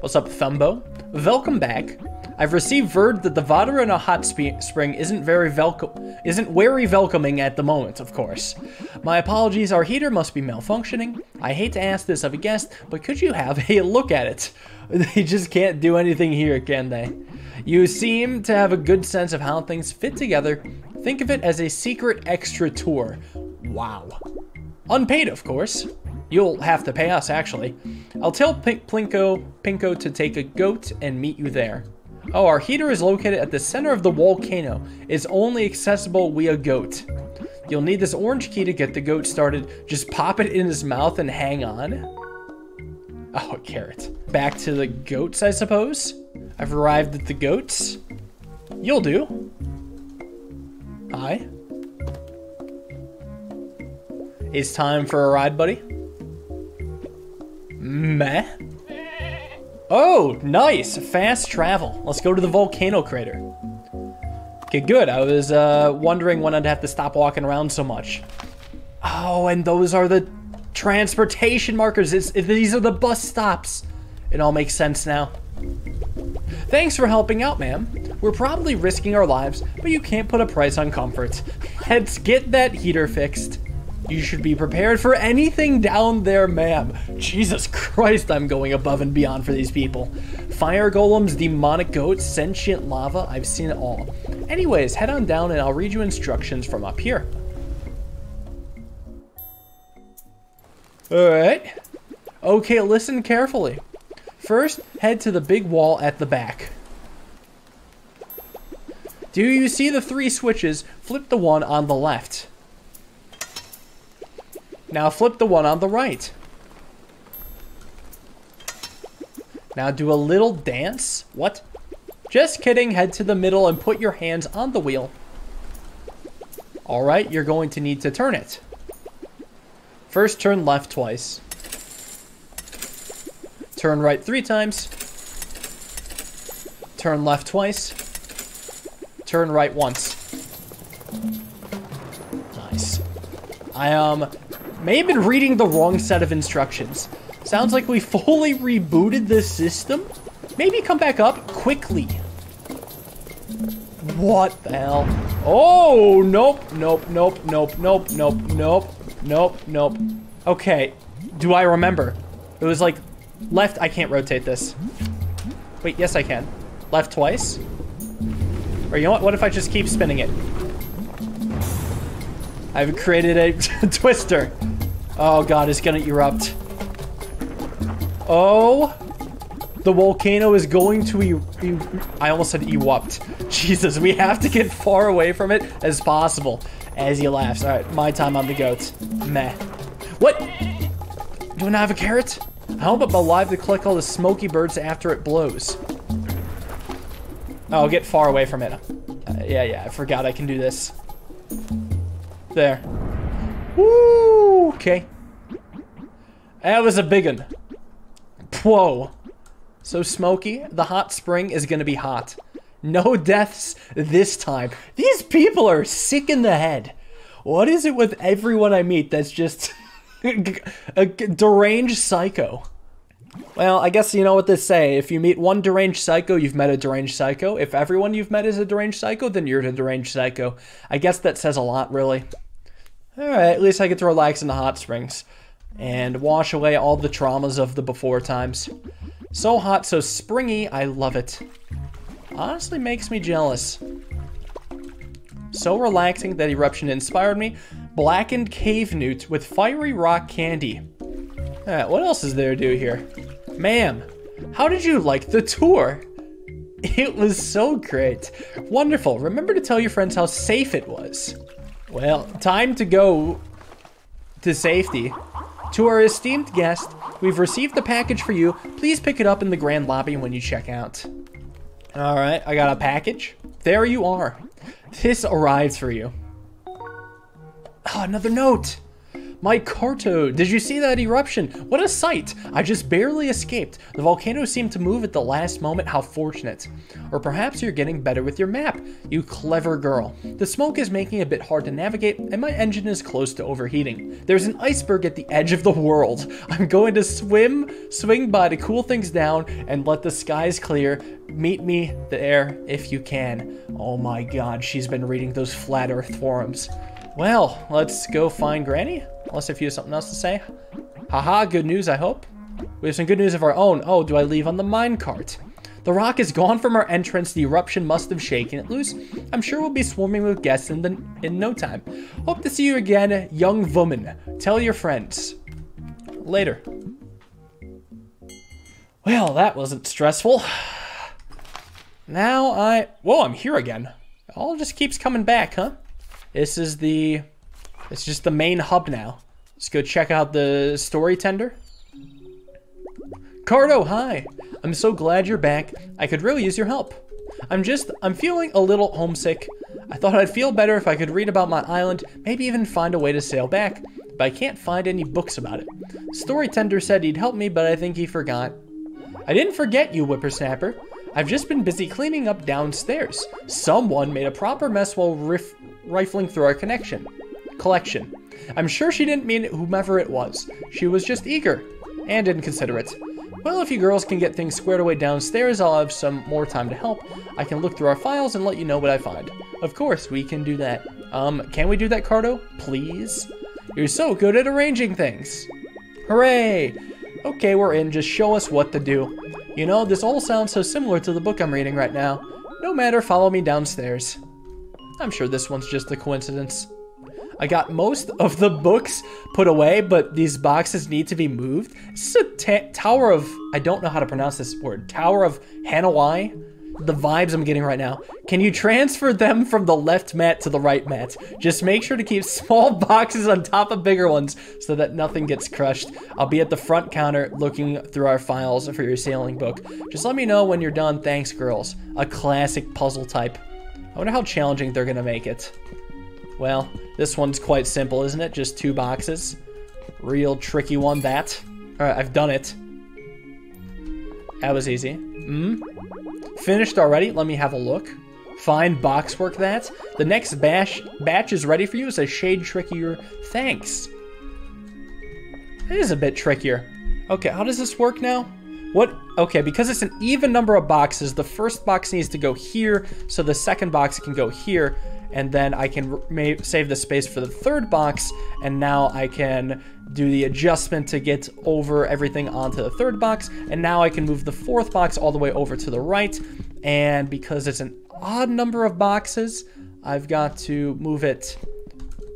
What's up, Thumbo? Welcome back. I've received word that the water in a hot spring isn't very welcome, isn't very welcoming at the moment, of course. My apologies, our heater must be malfunctioning. I hate to ask this of a guest, but could you have a look at it? They just can't do anything here, can they? You seem to have a good sense of how things fit together. Think of it as a secret extra tour. Wow. Unpaid, of course. You'll have to pay us, actually. I'll tell Pink Plinko, Pinko to take a goat and meet you there. Oh, our heater is located at the center of the volcano. It's only accessible via goat. You'll need this orange key to get the goat started. Just pop it in his mouth and hang on. Oh, carrot. Back to the goats, I suppose? I've arrived at the goats. You'll do. Hi. It's time for a ride, buddy. Meh. Oh, nice. Fast travel. Let's go to the volcano crater. Okay, good. I was uh, wondering when I'd have to stop walking around so much. Oh, and those are the transportation markers. It's, these are the bus stops. It all makes sense now. Thanks for helping out, ma'am. We're probably risking our lives, but you can't put a price on comfort. Let's get that heater fixed. You should be prepared for anything down there, ma'am. Jesus Christ, I'm going above and beyond for these people. Fire golems, demonic goats, sentient lava, I've seen it all. Anyways, head on down and I'll read you instructions from up here. Alright. Okay, listen carefully. First, head to the big wall at the back. Do you see the three switches? Flip the one on the left. Now flip the one on the right. Now do a little dance. What? Just kidding. Head to the middle and put your hands on the wheel. Alright, you're going to need to turn it. First turn left twice. Turn right three times. Turn left twice. Turn right once. Nice. I um may have been reading the wrong set of instructions. Sounds like we fully rebooted this system. Maybe come back up quickly. What the hell? Oh, nope, nope, nope, nope, nope, nope, nope, nope, nope. Okay, do I remember? It was like left, I can't rotate this. Wait, yes I can. Left twice? Or you know what, what if I just keep spinning it? I've created a twister. Oh god, it's gonna erupt. Oh, the volcano is going to e, e I almost said erupt. Jesus, we have to get far away from it as possible. As he laughs. All right, my time on the goats. Meh. What? Do I not have a carrot? i How about alive to collect all the smoky birds after it blows? Oh, get far away from it. Uh, yeah, yeah, I forgot I can do this. There. Woo! Okay. That was a big one. Whoa. So smoky, the hot spring is gonna be hot. No deaths this time. These people are sick in the head. What is it with everyone I meet that's just a deranged psycho? Well, I guess you know what they say. If you meet one deranged psycho, you've met a deranged psycho. If everyone you've met is a deranged psycho, then you're a deranged psycho. I guess that says a lot, really. Alright, at least I get to relax in the hot springs. And wash away all the traumas of the before times. So hot, so springy, I love it. Honestly makes me jealous. So relaxing that eruption inspired me. Blackened cave newt with fiery rock candy. Right, what else is there to do here? Ma'am, how did you like the tour? It was so great. Wonderful. Remember to tell your friends how safe it was. Well, time to go to safety. To our esteemed guest, we've received the package for you. Please pick it up in the grand lobby when you check out. All right, I got a package. There you are. This arrives for you. Oh, another note. My Carto, did you see that eruption? What a sight! I just barely escaped. The volcano seemed to move at the last moment, how fortunate. Or perhaps you're getting better with your map, you clever girl. The smoke is making it a bit hard to navigate, and my engine is close to overheating. There's an iceberg at the edge of the world. I'm going to swim, swing by to cool things down, and let the skies clear. Meet me there if you can. Oh my god, she's been reading those flat earth forums. Well, let's go find Granny. Unless if you have something else to say. Haha, good news, I hope. We have some good news of our own. Oh, do I leave on the minecart? The rock is gone from our entrance. The eruption must have shaken it loose. I'm sure we'll be swarming with guests in, the, in no time. Hope to see you again, young woman. Tell your friends. Later. Well, that wasn't stressful. Now I... Whoa, I'm here again. All just keeps coming back, huh? This is the... It's just the main hub now. Let's go check out the story tender. Carto, hi! I'm so glad you're back. I could really use your help. I'm just, I'm feeling a little homesick. I thought I'd feel better if I could read about my island, maybe even find a way to sail back, but I can't find any books about it. Story tender said he'd help me, but I think he forgot. I didn't forget you, whippersnapper. I've just been busy cleaning up downstairs. Someone made a proper mess while rifling through our connection. Collection. I'm sure she didn't mean whomever it was. She was just eager and inconsiderate. Well, if you girls can get things squared away downstairs, I'll have some more time to help. I can look through our files and let you know what I find. Of course, we can do that. Um, can we do that, Carto? Please? You're so good at arranging things. Hooray! Okay, we're in. Just show us what to do. You know, this all sounds so similar to the book I'm reading right now. No matter, follow me downstairs. I'm sure this one's just a coincidence. I got most of the books put away, but these boxes need to be moved. This is a Tower of... I don't know how to pronounce this word. Tower of Hanawai? The vibes I'm getting right now. Can you transfer them from the left mat to the right mat? Just make sure to keep small boxes on top of bigger ones so that nothing gets crushed. I'll be at the front counter looking through our files for your sailing book. Just let me know when you're done. Thanks, girls. A classic puzzle type. I wonder how challenging they're to make it. Well, this one's quite simple, isn't it? Just two boxes. Real tricky one, that. Alright, I've done it. That was easy. Mm. Finished already? Let me have a look. Fine boxwork that. The next batch, batch is ready for you. It's a shade trickier. Thanks. It is a bit trickier. Okay, how does this work now? What? Okay, because it's an even number of boxes, the first box needs to go here, so the second box can go here and then I can save the space for the third box, and now I can do the adjustment to get over everything onto the third box, and now I can move the fourth box all the way over to the right, and because it's an odd number of boxes, I've got to move it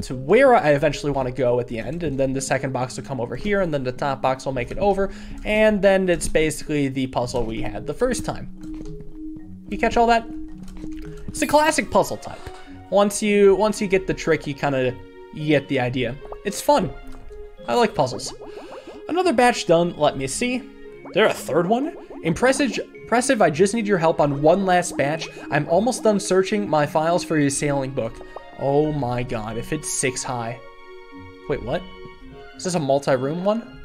to where I eventually want to go at the end, and then the second box will come over here, and then the top box will make it over, and then it's basically the puzzle we had the first time. You catch all that? It's a classic puzzle type once you once you get the trick, you kind of get the idea. It's fun. I like puzzles. Another batch done. Let me see. There a third one? Impressive. Impressive. I just need your help on one last batch. I'm almost done searching my files for your sailing book. Oh my god, if it's six high. Wait, what? Is this a multi-room one?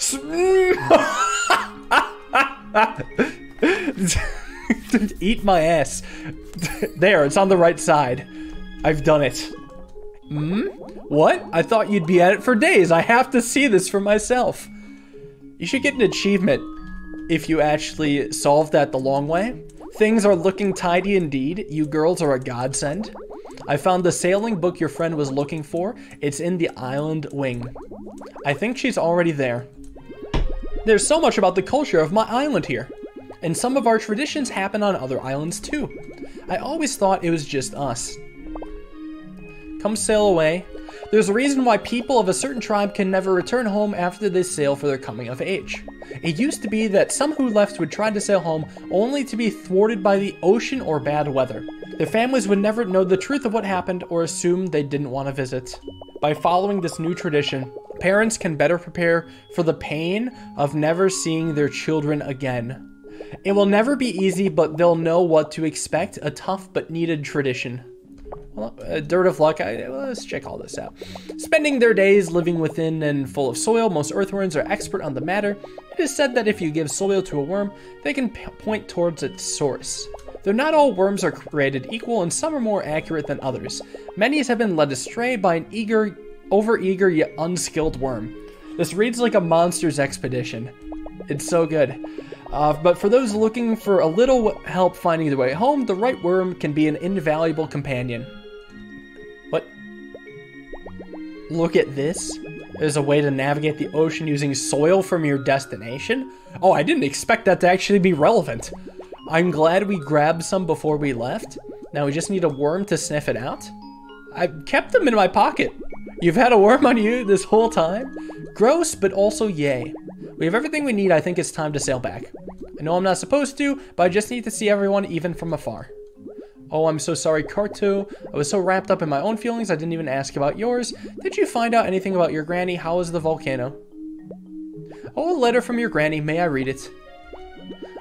Eat my ass. there, it's on the right side. I've done it. Hmm? What? I thought you'd be at it for days. I have to see this for myself. You should get an achievement if you actually solve that the long way. Things are looking tidy indeed. You girls are a godsend. I found the sailing book your friend was looking for. It's in the island wing. I think she's already there. There's so much about the culture of my island here. And some of our traditions happen on other islands too. I always thought it was just us. Come sail away. There's a reason why people of a certain tribe can never return home after they sail for their coming of age. It used to be that some who left would try to sail home only to be thwarted by the ocean or bad weather. Their families would never know the truth of what happened or assume they didn't want to visit. By following this new tradition, parents can better prepare for the pain of never seeing their children again. It will never be easy, but they'll know what to expect a tough but needed tradition. Well, a dirt of luck, I, well, let's check all this out. Spending their days living within and full of soil, most earthworms are expert on the matter. It is said that if you give soil to a worm, they can point towards its source. Though not all worms are created equal and some are more accurate than others, many have been led astray by an eager, over-eager yet unskilled worm. This reads like a monster's expedition. It's so good. Uh, but for those looking for a little help finding their way home, the right worm can be an invaluable companion. What? Look at this. There's a way to navigate the ocean using soil from your destination? Oh, I didn't expect that to actually be relevant. I'm glad we grabbed some before we left. Now we just need a worm to sniff it out. I kept them in my pocket. You've had a worm on you this whole time? Gross, but also yay. We have everything we need. I think it's time to sail back. I know I'm not supposed to, but I just need to see everyone even from afar. Oh, I'm so sorry, Carto. I was so wrapped up in my own feelings, I didn't even ask about yours. Did you find out anything about your granny? How is the volcano? Oh, a letter from your granny. May I read it?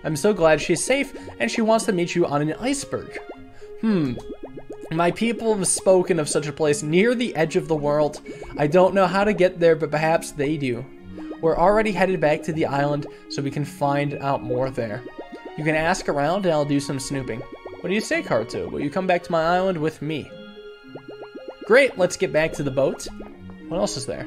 I'm so glad she's safe, and she wants to meet you on an iceberg. Hmm. My people have spoken of such a place near the edge of the world. I don't know how to get there, but perhaps they do. We're already headed back to the island so we can find out more there. You can ask around and I'll do some snooping. What do you say, Carto? Will you come back to my island with me? Great, let's get back to the boat. What else is there?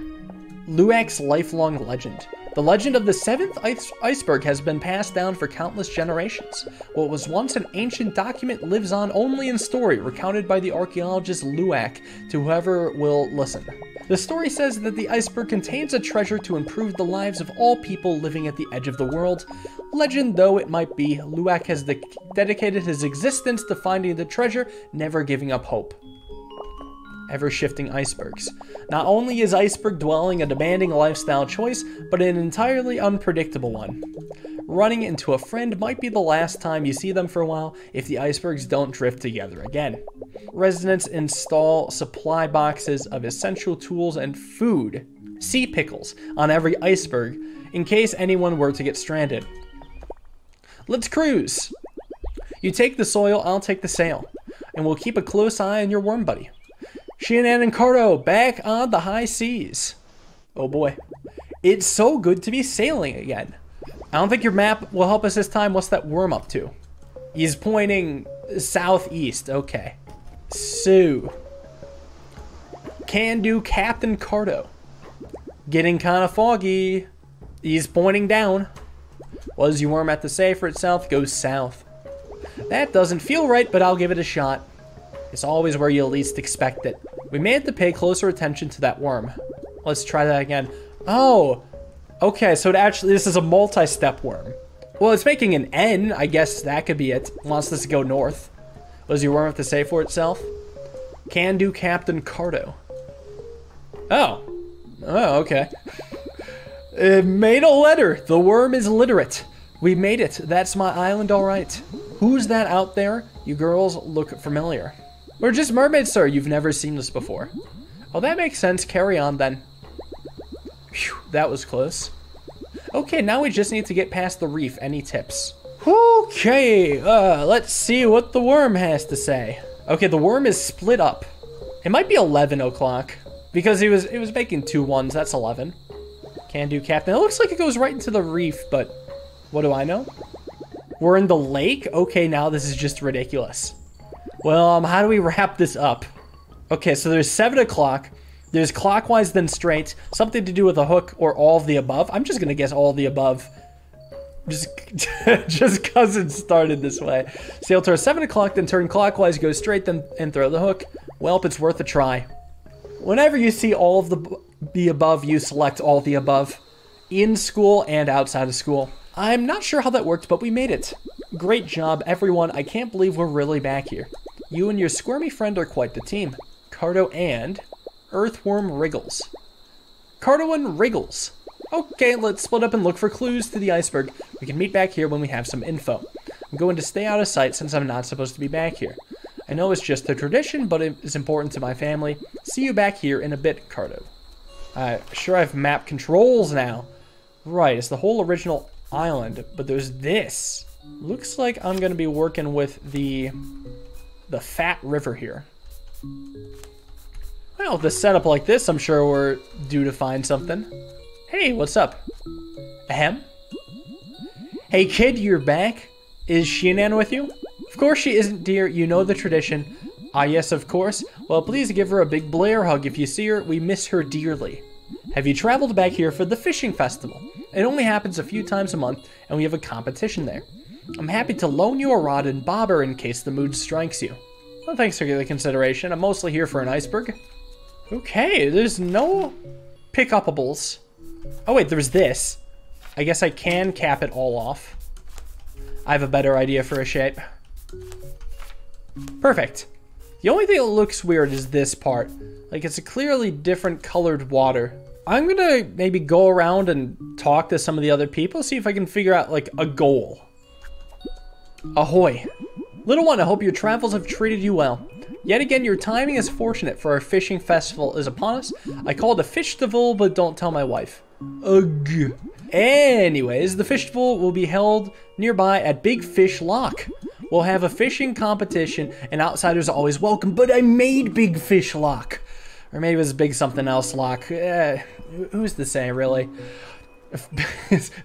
Luak's lifelong legend. The legend of the seventh ice- iceberg has been passed down for countless generations. What was once an ancient document lives on only in story, recounted by the archaeologist Luak to whoever will listen. The story says that the iceberg contains a treasure to improve the lives of all people living at the edge of the world. Legend though it might be, Luak has de- dedicated his existence to finding the treasure, never giving up hope ever shifting icebergs. Not only is iceberg dwelling a demanding lifestyle choice, but an entirely unpredictable one. Running into a friend might be the last time you see them for a while if the icebergs don't drift together again. Residents install supply boxes of essential tools and food, sea pickles, on every iceberg in case anyone were to get stranded. Let's cruise! You take the soil, I'll take the sail, and we'll keep a close eye on your worm buddy. Shianan and Carto back on the high seas. Oh boy. It's so good to be sailing again. I don't think your map will help us this time. What's that worm up to? He's pointing southeast. Okay. So. Can do Captain Carto. Getting kind of foggy. He's pointing down. Was your worm at the safer itself? Goes south. That doesn't feel right, but I'll give it a shot. It's always where you least expect it. We may have to pay closer attention to that worm. Let's try that again. Oh, okay, so it actually, this is a multi-step worm. Well, it's making an N. I guess that could be it. Wants this to go north. What does your worm have to say for itself? Can do Captain Carto. Oh. Oh, okay. It made a letter. The worm is literate. We made it. That's my island, all right. Who's that out there? You girls look familiar. We're just mermaids, sir. You've never seen this before. Oh, that makes sense. Carry on, then. Phew, that was close. Okay, now we just need to get past the reef. Any tips? Okay, uh, let's see what the worm has to say. Okay, the worm is split up. It might be 11 o'clock. Because he was it was making two ones. That's 11. Can do, Captain. It looks like it goes right into the reef, but what do I know? We're in the lake? Okay, now this is just ridiculous. Well, um, how do we wrap this up? Okay, so there's 7 o'clock. There's clockwise, then straight. Something to do with a hook or all of the above. I'm just going to guess all of the above. Just just because it started this way. Sail towards 7 o'clock, then turn clockwise, go straight, then and throw the hook. Welp, it's worth a try. Whenever you see all of the the above, you select all the above. In school and outside of school. I'm not sure how that worked, but we made it. Great job, everyone. I can't believe we're really back here. You and your squirmy friend are quite the team. Carto and Earthworm Wriggles. Carto and Wriggles. Okay, let's split up and look for clues to the iceberg. We can meet back here when we have some info. I'm going to stay out of sight since I'm not supposed to be back here. I know it's just a tradition, but it is important to my family. See you back here in a bit, Carto. Uh, sure I have map controls now. Right, it's the whole original island, but there's this. Looks like I'm going to be working with the the Fat River here. Well, with a setup like this, I'm sure we're due to find something. Hey, what's up? Ahem? Hey kid, you're back? Is Shianan with you? Of course she isn't, dear. You know the tradition. Ah, yes, of course. Well, please give her a big Blair hug if you see her. We miss her dearly. Have you traveled back here for the fishing festival? It only happens a few times a month, and we have a competition there. I'm happy to loan you a rod and bobber in case the mood strikes you. Well, thanks for the consideration. I'm mostly here for an iceberg. Okay, there's no pick-upables. Oh wait, there's this. I guess I can cap it all off. I have a better idea for a shape. Perfect. The only thing that looks weird is this part. Like, it's a clearly different colored water. I'm gonna maybe go around and talk to some of the other people, see if I can figure out, like, a goal. Ahoy. Little one, I hope your travels have treated you well. Yet again, your timing is fortunate for our fishing festival is upon us. I called a festival, but don't tell my wife. Ugh. Anyways, the festival will be held nearby at Big Fish Lock. We'll have a fishing competition, and outsiders are always welcome, but I made Big Fish Lock. Or maybe it was Big Something Else Lock. Eh, who's to say, really?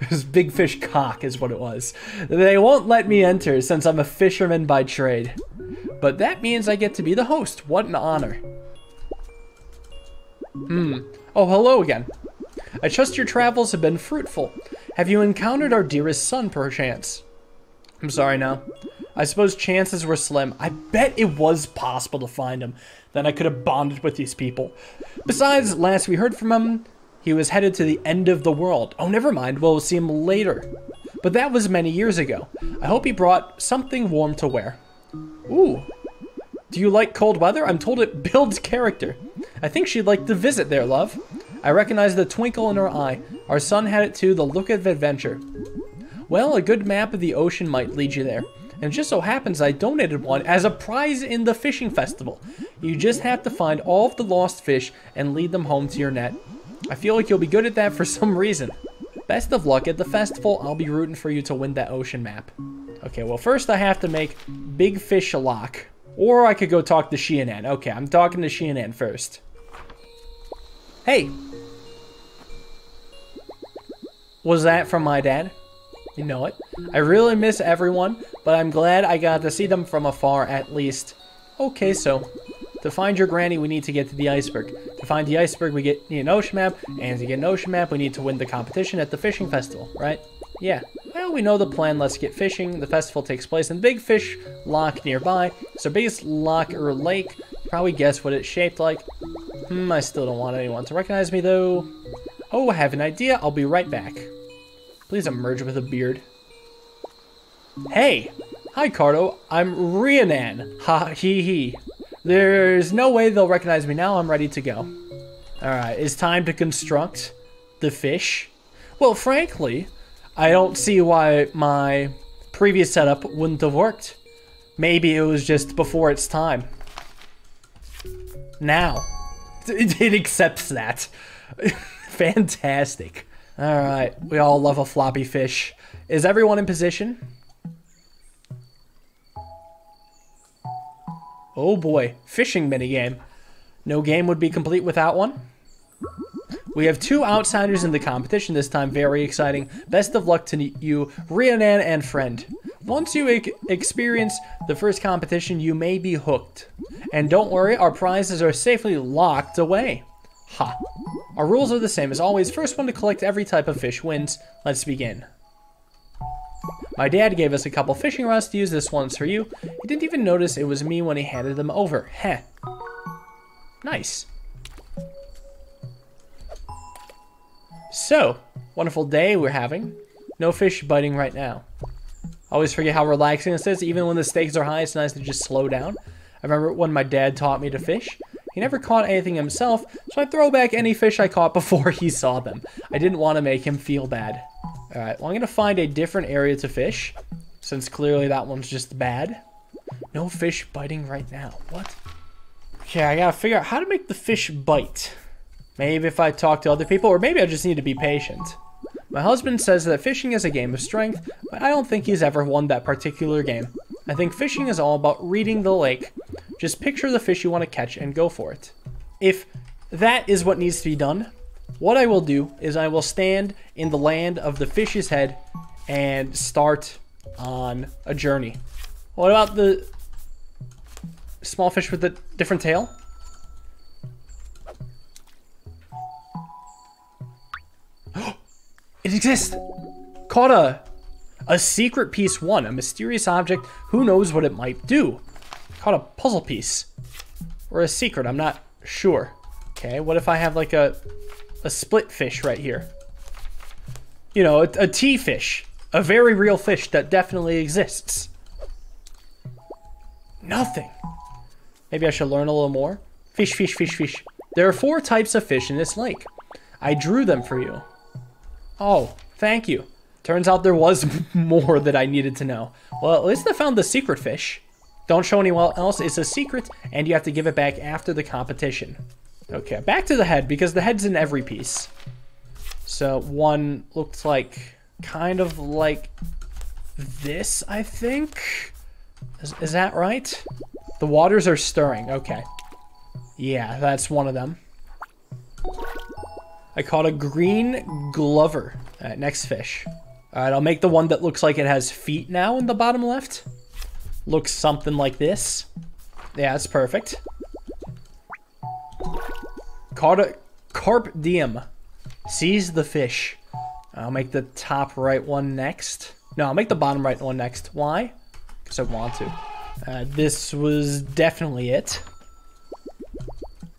Was Big Fish Cock is what it was. They won't let me enter since I'm a fisherman by trade. But that means I get to be the host. What an honor. Hmm. Oh, hello again. I trust your travels have been fruitful. Have you encountered our dearest son, perchance? I'm sorry now. I suppose chances were slim. I bet it was possible to find him. Then I could have bonded with these people. Besides, last we heard from him, he was headed to the end of the world. Oh, never mind. We'll see him later. But that was many years ago. I hope he brought something warm to wear. Ooh. Do you like cold weather? I'm told it builds character. I think she'd like to visit there, love. I recognize the twinkle in her eye. Our son had it too, the look of adventure. Well, a good map of the ocean might lead you there. And it just so happens I donated one as a prize in the fishing festival. You just have to find all of the lost fish and lead them home to your net. I feel like you'll be good at that for some reason. Best of luck at the festival. I'll be rooting for you to win that ocean map. Okay, well first I have to make Big Fish a lock. Or I could go talk to Shianan. Okay, I'm talking to Shianan first. Hey, was that from my dad? You know it. I really miss everyone, but I'm glad I got to see them from afar at least. Okay, so, to find your granny, we need to get to the iceberg. To find the iceberg, we get need an ocean map, and to get an ocean map, we need to win the competition at the fishing festival, right? Yeah. Well, we know the plan. Let's get fishing. The festival takes place in Big Fish Lock nearby. So biggest lock or lake. Probably guess what it's shaped like. Hmm, I still don't want anyone to recognize me, though. Oh, I have an idea. I'll be right back. Please emerge with a beard. Hey! Hi, Carto. I'm Rhiannon. Ha hee hee. There's no way they'll recognize me now. I'm ready to go. Alright, it's time to construct the fish. Well, frankly, I don't see why my previous setup wouldn't have worked. Maybe it was just before its time. Now. It, it accepts that. Fantastic. All right, we all love a floppy fish. Is everyone in position? Oh boy, fishing minigame. No game would be complete without one. We have two outsiders in the competition this time, very exciting. Best of luck to you, Rhiannon and friend. Once you experience the first competition, you may be hooked. And don't worry, our prizes are safely locked away. Ha. Our rules are the same as always. First one to collect every type of fish wins. Let's begin. My dad gave us a couple fishing rods to use. This one's for you. He didn't even notice it was me when he handed them over. Heh. Nice. So, wonderful day we're having. No fish biting right now. Always forget how relaxing this is. Even when the stakes are high, it's nice to just slow down. I remember when my dad taught me to fish. He never caught anything himself, so I throw back any fish I caught before he saw them. I didn't want to make him feel bad. Alright, well I'm going to find a different area to fish, since clearly that one's just bad. No fish biting right now. What? Okay, I gotta figure out how to make the fish bite. Maybe if I talk to other people, or maybe I just need to be patient. My husband says that fishing is a game of strength, but I don't think he's ever won that particular game. I think fishing is all about reading the lake. Just picture the fish you want to catch and go for it. If that is what needs to be done, what I will do is I will stand in the land of the fish's head and start on a journey. What about the small fish with the different tail? it exists! Caught a, a secret piece one, a mysterious object. Who knows what it might do? Caught a puzzle piece. Or a secret, I'm not sure. Okay, what if I have like a, a split fish right here? You know, a, a tea fish. A very real fish that definitely exists. Nothing. Maybe I should learn a little more. Fish, fish, fish, fish. There are four types of fish in this lake. I drew them for you. Oh, thank you. Turns out there was more that I needed to know. Well, at least I found the secret fish. Don't show anyone else. It's a secret, and you have to give it back after the competition. Okay, back to the head, because the head's in every piece. So one looks like, kind of like this, I think? Is, is that right? The waters are stirring, okay. Yeah, that's one of them. I caught a green glover. Alright, next fish. Alright, I'll make the one that looks like it has feet now in the bottom left looks something like this. Yeah, that's perfect. Caught a Carp Diem. Seize the fish. I'll make the top right one next. No, I'll make the bottom right one next. Why? Because I want to. Uh, this was definitely it.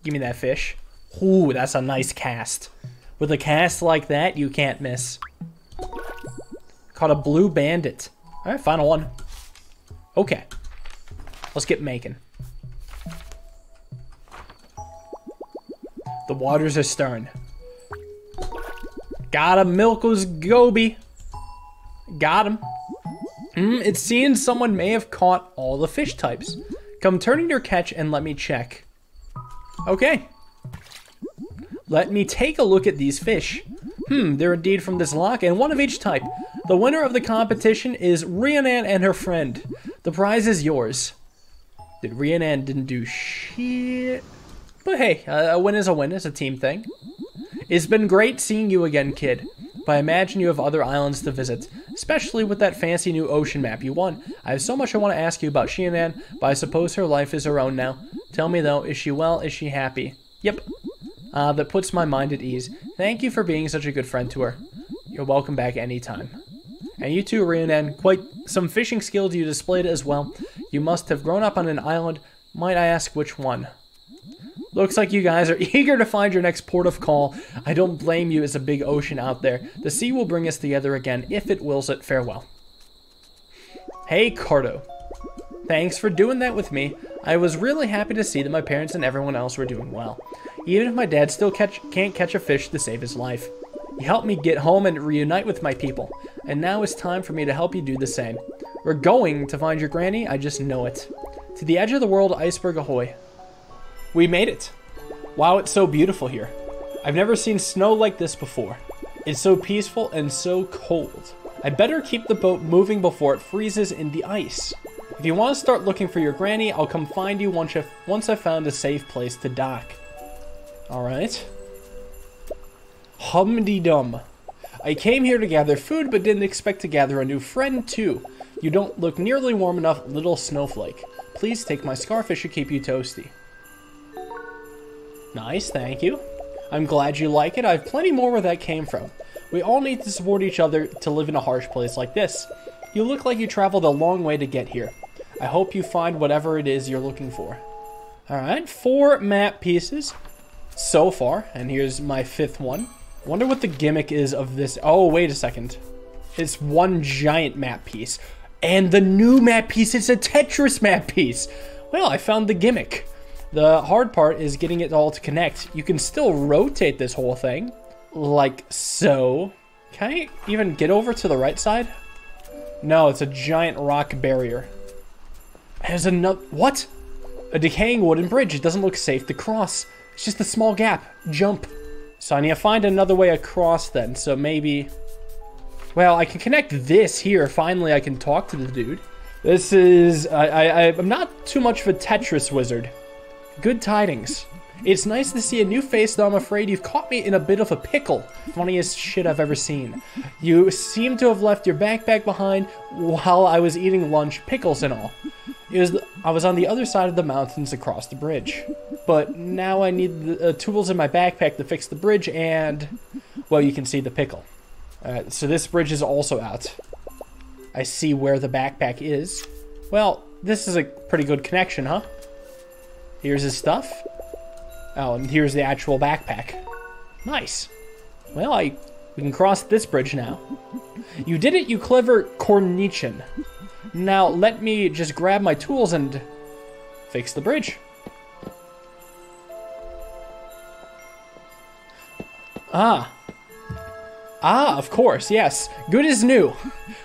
Give me that fish. Ooh, that's a nice cast. With a cast like that, you can't miss. Caught a blue bandit. All right, final one. Okay. Let's get making. The waters are stirring. Got him, Milko's Goby. Got him. Mm, it seems someone may have caught all the fish types. Come turn in your catch and let me check. Okay. Let me take a look at these fish. Hmm, they're indeed from this lock, and one of each type. The winner of the competition is Rhiannon and her friend. The prize is yours. Did Rhiannon didn't do shit? But hey, a win is a win. It's a team thing. It's been great seeing you again, kid. But I imagine you have other islands to visit, especially with that fancy new ocean map you won. I have so much I want to ask you about Shianan, but I suppose her life is her own now. Tell me though, is she well? Is she happy? Yep. Uh, that puts my mind at ease. Thank you for being such a good friend to her. You're welcome back anytime. And you too, Rhiannon. Quite some fishing skills you displayed as well. You must have grown up on an island. Might I ask which one? Looks like you guys are eager to find your next port of call. I don't blame you, it's a big ocean out there. The sea will bring us together again, if it wills it. Farewell. Hey, Carto. Thanks for doing that with me. I was really happy to see that my parents and everyone else were doing well. Even if my dad still catch, can't catch a fish to save his life. You helped me get home and reunite with my people, and now it's time for me to help you do the same. We're going to find your granny, I just know it. To the edge of the world, iceberg ahoy. We made it. Wow, it's so beautiful here. I've never seen snow like this before. It's so peaceful and so cold. I better keep the boat moving before it freezes in the ice. If you want to start looking for your granny, I'll come find you once I've, once I've found a safe place to dock. Alright. Humdy-dum. I came here to gather food, but didn't expect to gather a new friend, too. You don't look nearly warm enough, little snowflake. Please take my scarf, it should keep you toasty. Nice, thank you. I'm glad you like it. I have plenty more where that came from. We all need to support each other to live in a harsh place like this. You look like you traveled a long way to get here. I hope you find whatever it is you're looking for. Alright, four map pieces so far, and here's my fifth one. Wonder what the gimmick is of this. Oh, wait a second. It's one giant map piece. And the new map piece is a Tetris map piece. Well, I found the gimmick. The hard part is getting it all to connect. You can still rotate this whole thing, like so. Can I even get over to the right side? No, it's a giant rock barrier. There's another, what? A decaying wooden bridge. It doesn't look safe to cross. It's just a small gap. Jump. So I need to find another way across then. So maybe, well, I can connect this here. Finally, I can talk to the dude. This is, I, I, I'm not too much of a Tetris wizard. Good tidings. It's nice to see a new face, though I'm afraid you've caught me in a bit of a pickle. Funniest shit I've ever seen. You seem to have left your backpack behind while I was eating lunch, pickles and all. It was I was on the other side of the mountains across the bridge. But now I need the uh, tools in my backpack to fix the bridge and, well, you can see the pickle. Uh, so this bridge is also out. I see where the backpack is. Well, this is a pretty good connection, huh? Here's his stuff. Oh, and here's the actual backpack. Nice. Well, I we can cross this bridge now. You did it, you clever Cornichon. Now, let me just grab my tools and fix the bridge. Ah. Ah, of course, yes. Good is new.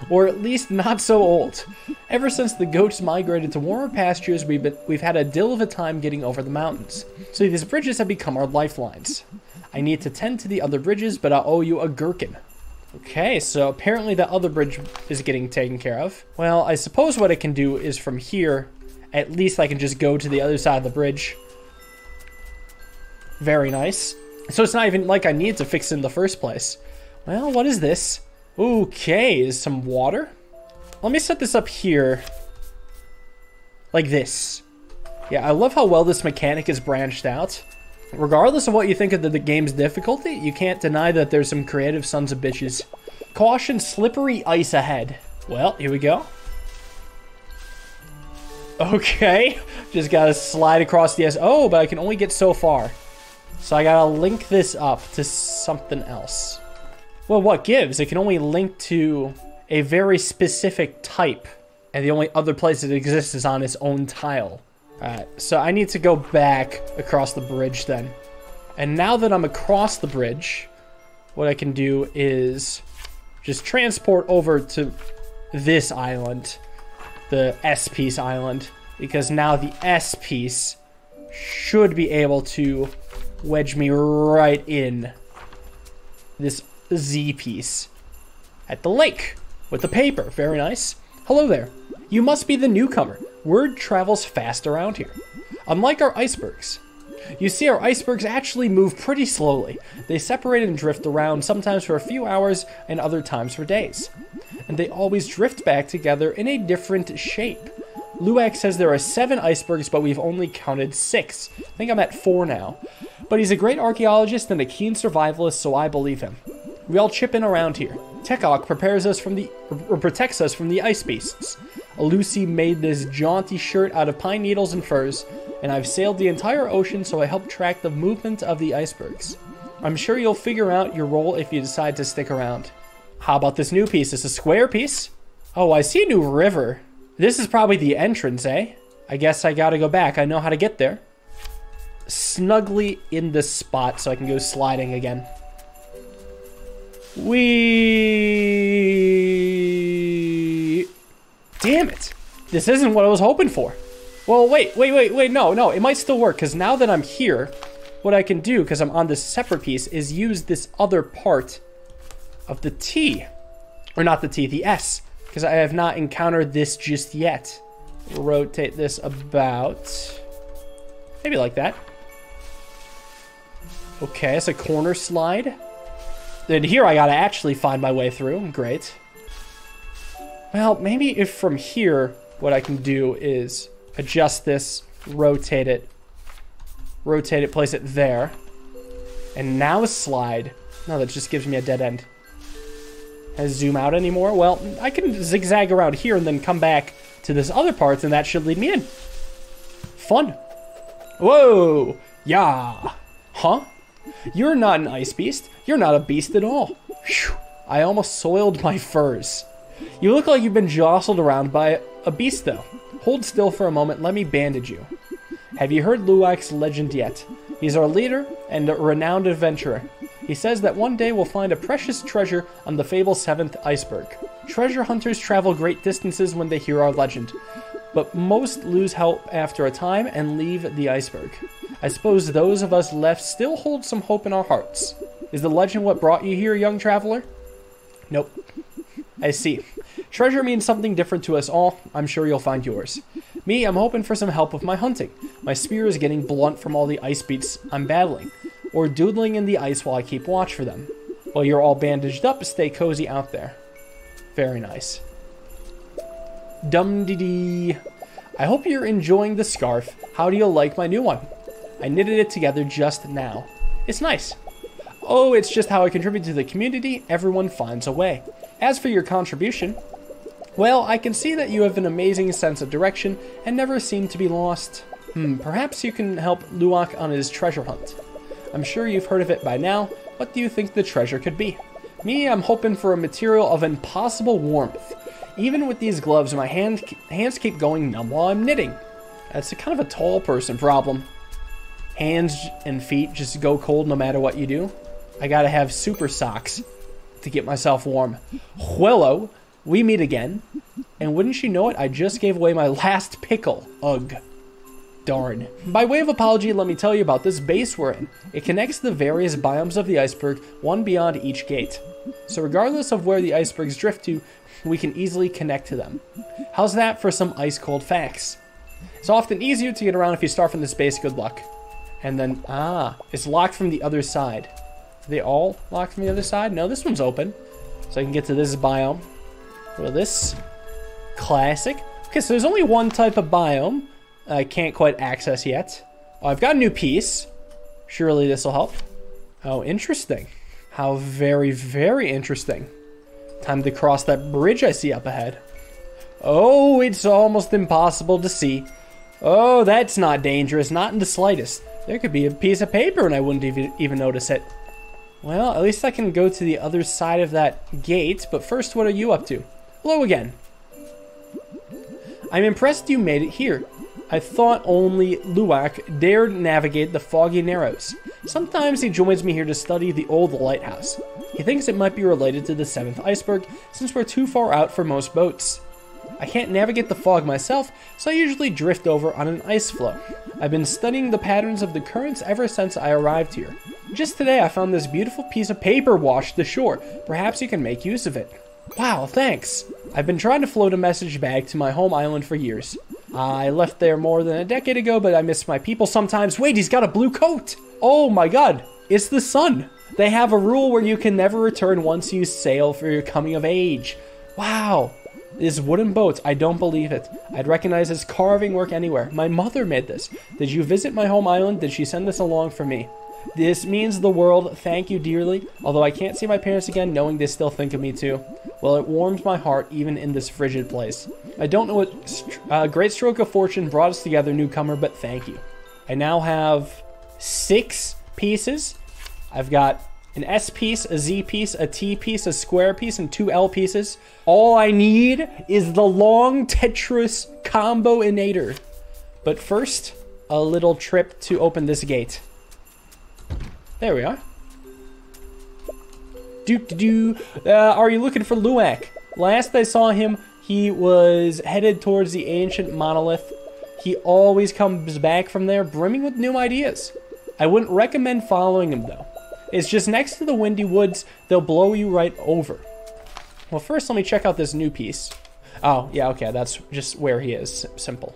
Or at least not so old. Ever since the goats migrated to warmer pastures, we've, been, we've had a deal of a time getting over the mountains. So these bridges have become our lifelines. I need to tend to the other bridges, but I owe you a gherkin. Okay, so apparently the other bridge is getting taken care of. Well, I suppose what I can do is from here, at least I can just go to the other side of the bridge. Very nice. So it's not even like I need to fix it in the first place. Well, what is this? Okay, is some water? Let me set this up here. Like this. Yeah, I love how well this mechanic is branched out. Regardless of what you think of the, the game's difficulty, you can't deny that there's some creative sons of bitches. Caution, slippery ice ahead. Well, here we go. Okay, just gotta slide across the ice. Oh, but I can only get so far. So I gotta link this up to something else. Well, what gives? It can only link to a very specific type. And the only other place it exists is on its own tile. Alright, so I need to go back across the bridge then. And now that I'm across the bridge, what I can do is just transport over to this island, the S piece island, because now the S piece should be able to wedge me right in this Z piece at the lake with the paper. Very nice. Hello there. You must be the newcomer. Word travels fast around here. Unlike our icebergs. You see, our icebergs actually move pretty slowly. They separate and drift around, sometimes for a few hours and other times for days. And they always drift back together in a different shape. Luwak says there are seven icebergs, but we've only counted six. I think I'm at four now. But he's a great archaeologist and a keen survivalist, so I believe him. We all chip in around here. Tekok prepares us from the or protects us from the ice beasts. Lucy made this jaunty shirt out of pine needles and furs, and I've sailed the entire ocean so I help track the movement of the icebergs. I'm sure you'll figure out your role if you decide to stick around. How about this new piece? It's a square piece? Oh, I see a new river. This is probably the entrance, eh? I guess I gotta go back. I know how to get there snugly in this spot so I can go sliding again. We... Damn it. This isn't what I was hoping for. Well, wait, wait, wait, wait, no, no, it might still work, because now that I'm here, what I can do, because I'm on this separate piece, is use this other part of the T. Or not the T, the S, because I have not encountered this just yet. Rotate this about... Maybe like that. Okay, it's a corner slide. Then here I gotta actually find my way through. Great. Well, maybe if from here, what I can do is adjust this, rotate it, rotate it, place it there. And now a slide. No, that just gives me a dead end. Has zoom out anymore? Well, I can zigzag around here and then come back to this other part, and that should lead me in. Fun. Whoa! Yeah. Huh? You're not an ice beast. You're not a beast at all. I almost soiled my furs. You look like you've been jostled around by a beast, though. Hold still for a moment. Let me bandage you. Have you heard Luwak's legend yet? He's our leader and a renowned adventurer. He says that one day we'll find a precious treasure on the fabled seventh iceberg. Treasure hunters travel great distances when they hear our legend, but most lose help after a time and leave the iceberg. I suppose those of us left still hold some hope in our hearts. Is the legend what brought you here, young traveler? Nope. I see. Treasure means something different to us all. I'm sure you'll find yours. Me, I'm hoping for some help with my hunting. My spear is getting blunt from all the ice beats I'm battling, or doodling in the ice while I keep watch for them. While you're all bandaged up, stay cozy out there. Very nice. Dum dee dee. I hope you're enjoying the scarf. How do you like my new one? I knitted it together just now. It's nice. Oh, it's just how I contribute to the community. Everyone finds a way. As for your contribution, well, I can see that you have an amazing sense of direction and never seem to be lost. Hmm, perhaps you can help Luwak on his treasure hunt. I'm sure you've heard of it by now. What do you think the treasure could be? Me, I'm hoping for a material of impossible warmth. Even with these gloves, my hand, hands keep going numb while I'm knitting. That's a kind of a tall person problem hands and feet just go cold no matter what you do. I gotta have super socks to get myself warm. Hello, we meet again. And wouldn't you know it, I just gave away my last pickle. Ugh. Darn. By way of apology, let me tell you about this base we're in. It connects the various biomes of the iceberg, one beyond each gate. So regardless of where the icebergs drift to, we can easily connect to them. How's that for some ice cold facts? It's often easier to get around if you start from this base, good luck. And then, ah, it's locked from the other side. Are they all locked from the other side? No, this one's open. So I can get to this biome. Well, this classic. Okay, so there's only one type of biome I can't quite access yet. Oh, I've got a new piece. Surely this will help. Oh, interesting. How very, very interesting. Time to cross that bridge I see up ahead. Oh, it's almost impossible to see. Oh, that's not dangerous, not in the slightest. There could be a piece of paper and I wouldn't even, even notice it. Well, at least I can go to the other side of that gate, but first, what are you up to? Hello again. I'm impressed you made it here. I thought only Luwak dared navigate the foggy narrows. Sometimes he joins me here to study the old lighthouse. He thinks it might be related to the seventh iceberg, since we're too far out for most boats. I can't navigate the fog myself, so I usually drift over on an ice floe. I've been studying the patterns of the currents ever since I arrived here. Just today I found this beautiful piece of paper washed ashore. Perhaps you can make use of it. Wow, thanks. I've been trying to float a message bag to my home island for years. I left there more than a decade ago, but I miss my people sometimes. Wait, he's got a blue coat! Oh my god, it's the sun! They have a rule where you can never return once you sail for your coming of age. Wow. This wooden boat, I don't believe it. I'd recognize this carving work anywhere. My mother made this. Did you visit my home island? Did she send this along for me? This means the world. Thank you dearly. Although I can't see my parents again, knowing they still think of me too. Well, it warms my heart even in this frigid place. I don't know what uh, great stroke of fortune brought us together, newcomer, but thank you. I now have six pieces. I've got an S piece, a Z piece, a T piece, a square piece, and two L pieces. All I need is the long Tetris combo inator. But first, a little trip to open this gate. There we are. Do do do. Uh, are you looking for Luwak? Last I saw him, he was headed towards the ancient monolith. He always comes back from there brimming with new ideas. I wouldn't recommend following him though. It's just next to the Windy Woods, they'll blow you right over. Well, first let me check out this new piece. Oh, yeah, okay, that's just where he is. Simple.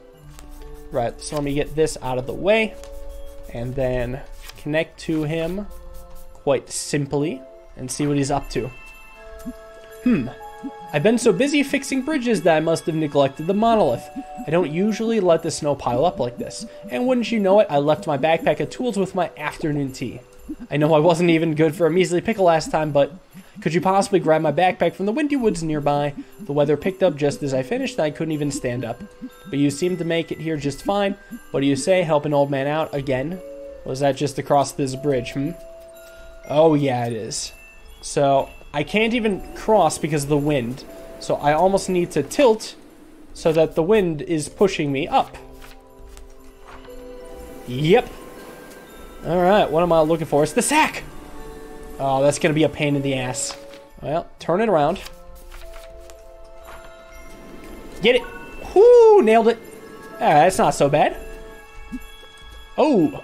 Right, so let me get this out of the way. And then connect to him quite simply and see what he's up to. Hmm. I've been so busy fixing bridges that I must have neglected the monolith. I don't usually let the snow pile up like this. And wouldn't you know it, I left my backpack of tools with my afternoon tea. I know I wasn't even good for a measly pickle last time, but could you possibly grab my backpack from the windy woods nearby? The weather picked up just as I finished, and I couldn't even stand up. But you seem to make it here just fine. What do you say, help an old man out again? Was that just across this bridge, hmm? Oh, yeah, it is. So, I can't even cross because of the wind. So I almost need to tilt so that the wind is pushing me up. Yep. Alright, what am I looking for? It's the sack! Oh, that's to be a pain in the ass. Well, turn it around. Get it! Whoo! Nailed it! Ah, that's not so bad. Oh!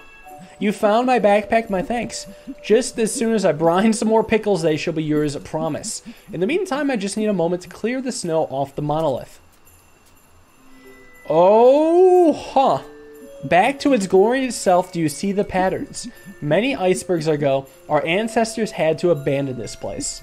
You found my backpack, my thanks. Just as soon as I brine some more pickles, they shall be yours, promise. In the meantime, I just need a moment to clear the snow off the monolith. Oh, huh. Back to its glorious self do you see the patterns. Many icebergs ago, our ancestors had to abandon this place.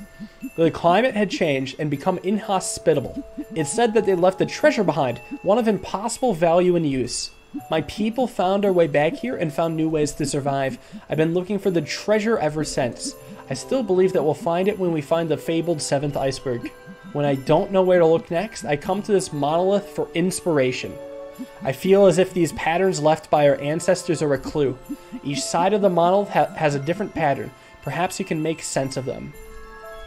The climate had changed and become inhospitable. It's said that they left a treasure behind, one of impossible value and use. My people found our way back here and found new ways to survive. I've been looking for the treasure ever since. I still believe that we'll find it when we find the fabled seventh iceberg. When I don't know where to look next, I come to this monolith for inspiration. I feel as if these patterns left by our ancestors are a clue. Each side of the monolith ha has a different pattern. Perhaps you can make sense of them.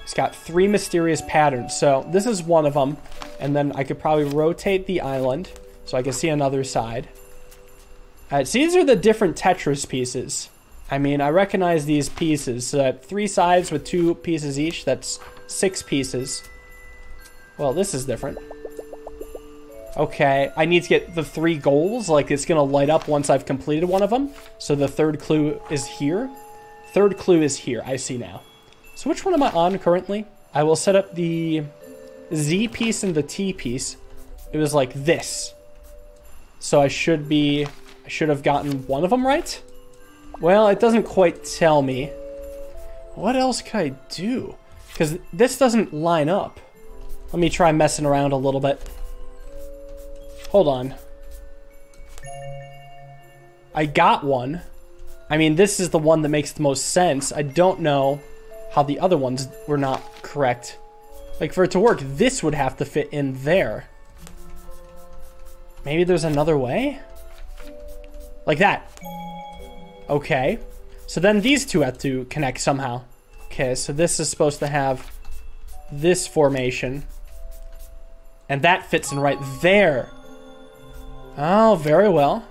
It's got three mysterious patterns, so this is one of them. And then I could probably rotate the island so I can see another side. Alright, so these are the different Tetris pieces. I mean, I recognize these pieces. So three sides with two pieces each, that's six pieces. Well, this is different. Okay, I need to get the three goals. Like, it's going to light up once I've completed one of them. So the third clue is here. Third clue is here. I see now. So which one am I on currently? I will set up the Z piece and the T piece. It was like this. So I should be I should have gotten one of them right? Well, it doesn't quite tell me. What else could I do? Because this doesn't line up. Let me try messing around a little bit. Hold on. I got one. I mean, this is the one that makes the most sense. I don't know how the other ones were not correct. Like, for it to work, this would have to fit in there. Maybe there's another way? Like that. Okay. So then these two have to connect somehow. Okay, so this is supposed to have this formation. And that fits in right there. Oh, very well.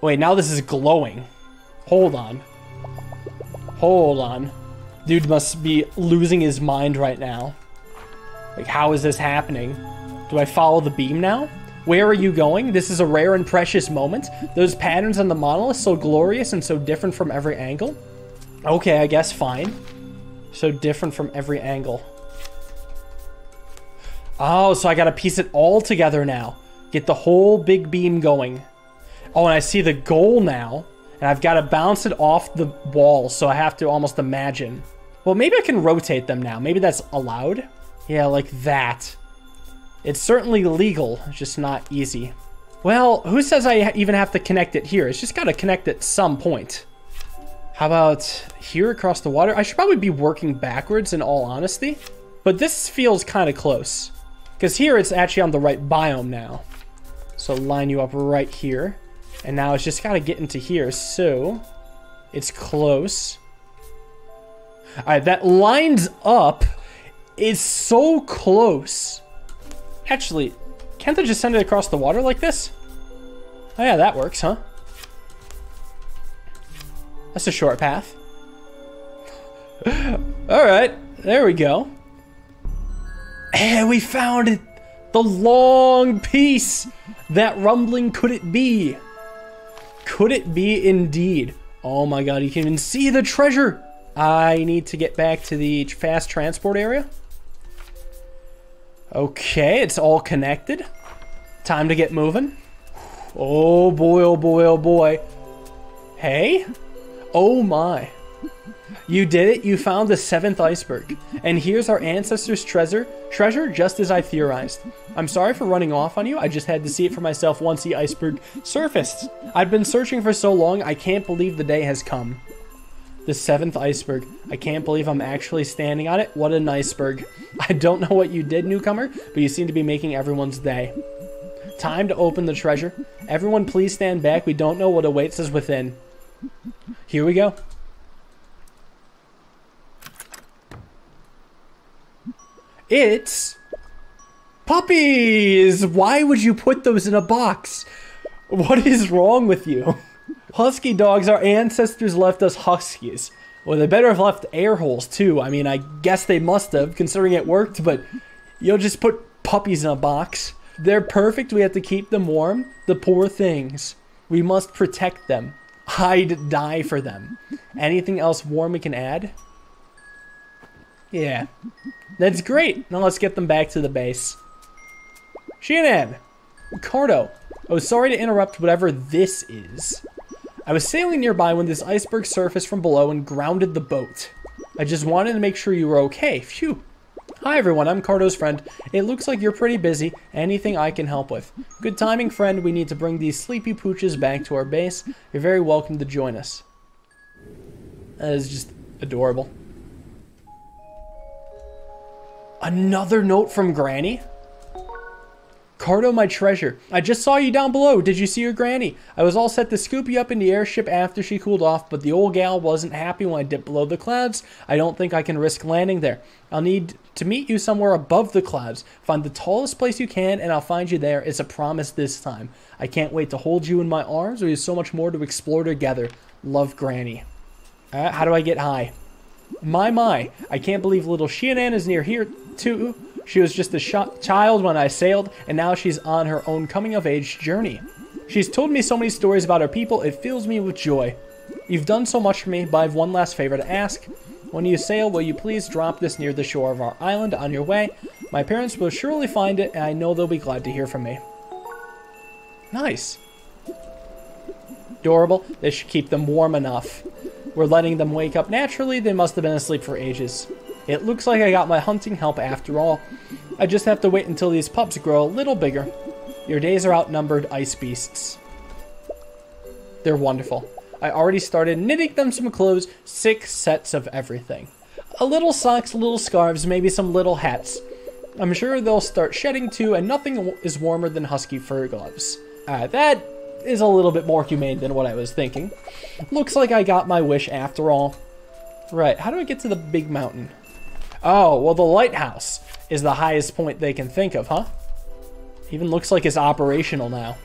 Wait, now this is glowing. Hold on. Hold on. Dude must be losing his mind right now. Like, how is this happening? Do I follow the beam now? Where are you going? This is a rare and precious moment. Those patterns on the monolith so glorious and so different from every angle. Okay, I guess fine. So different from every angle. Oh, so I gotta piece it all together now. Get the whole big beam going. Oh, and I see the goal now. And I've got to bounce it off the wall, so I have to almost imagine. Well, maybe I can rotate them now. Maybe that's allowed. Yeah, like that. It's certainly legal, just not easy. Well, who says I even have to connect it here? It's just got to connect at some point. How about here across the water? I should probably be working backwards in all honesty. But this feels kind of close. Because here it's actually on the right biome now. So line you up right here. And now it's just got to get into here. So it's close. All right, that lines up is so close. Actually, can't I just send it across the water like this? Oh yeah, that works, huh? That's a short path. Alright, there we go. And we found it! The long piece! That rumbling could it be? Could it be indeed? Oh my god, you can even see the treasure! I need to get back to the fast transport area. Okay, it's all connected. Time to get moving. Oh boy, oh boy, oh boy. Hey? Oh my. You did it. You found the seventh iceberg. And here's our ancestors' treasure, treasure just as I theorized. I'm sorry for running off on you. I just had to see it for myself once the iceberg surfaced. I've been searching for so long, I can't believe the day has come. The seventh iceberg. I can't believe I'm actually standing on it. What an iceberg. I don't know what you did, newcomer, but you seem to be making everyone's day. Time to open the treasure. Everyone please stand back. We don't know what awaits us within. Here we go. It's puppies! Why would you put those in a box? What is wrong with you? Husky dogs, our ancestors left us huskies. Well, they better have left air holes too. I mean, I guess they must have, considering it worked, but you'll just put puppies in a box. They're perfect. We have to keep them warm. The poor things. We must protect them. I'd die for them. Anything else warm we can add? Yeah. That's great. Now let's get them back to the base. Shannon! Ricardo! Oh, sorry to interrupt whatever this is. I was sailing nearby when this iceberg surfaced from below and grounded the boat. I just wanted to make sure you were okay. Phew. Hi everyone, I'm Carto's friend. It looks like you're pretty busy. Anything I can help with? Good timing, friend. We need to bring these sleepy pooches back to our base. You're very welcome to join us. That is just adorable. Another note from Granny? Cardo, my treasure. I just saw you down below. Did you see your granny? I was all set to scoop you up in the airship after she cooled off, but the old gal wasn't happy when I dipped below the clouds. I don't think I can risk landing there. I'll need to meet you somewhere above the clouds. Find the tallest place you can, and I'll find you there. It's a promise this time. I can't wait to hold you in my arms. There's so much more to explore together. Love, Granny. Uh, how do I get high? My, my. I can't believe little Shianan is near here, too. She was just a child when I sailed, and now she's on her own coming of age journey. She's told me so many stories about her people, it fills me with joy. You've done so much for me, but I have one last favor to ask. When you sail, will you please drop this near the shore of our island on your way? My parents will surely find it, and I know they'll be glad to hear from me. Nice. Adorable. This should keep them warm enough. We're letting them wake up naturally. They must have been asleep for ages. It looks like I got my hunting help after all. I just have to wait until these pups grow a little bigger. Your days are outnumbered, ice beasts. They're wonderful. I already started knitting them some clothes, six sets of everything. A little socks, little scarves, maybe some little hats. I'm sure they'll start shedding too, and nothing is warmer than husky fur gloves. Uh, that is a little bit more humane than what I was thinking. Looks like I got my wish after all. Right, how do I get to the big mountain? Oh, well the lighthouse is the highest point they can think of, huh? Even looks like it's operational now.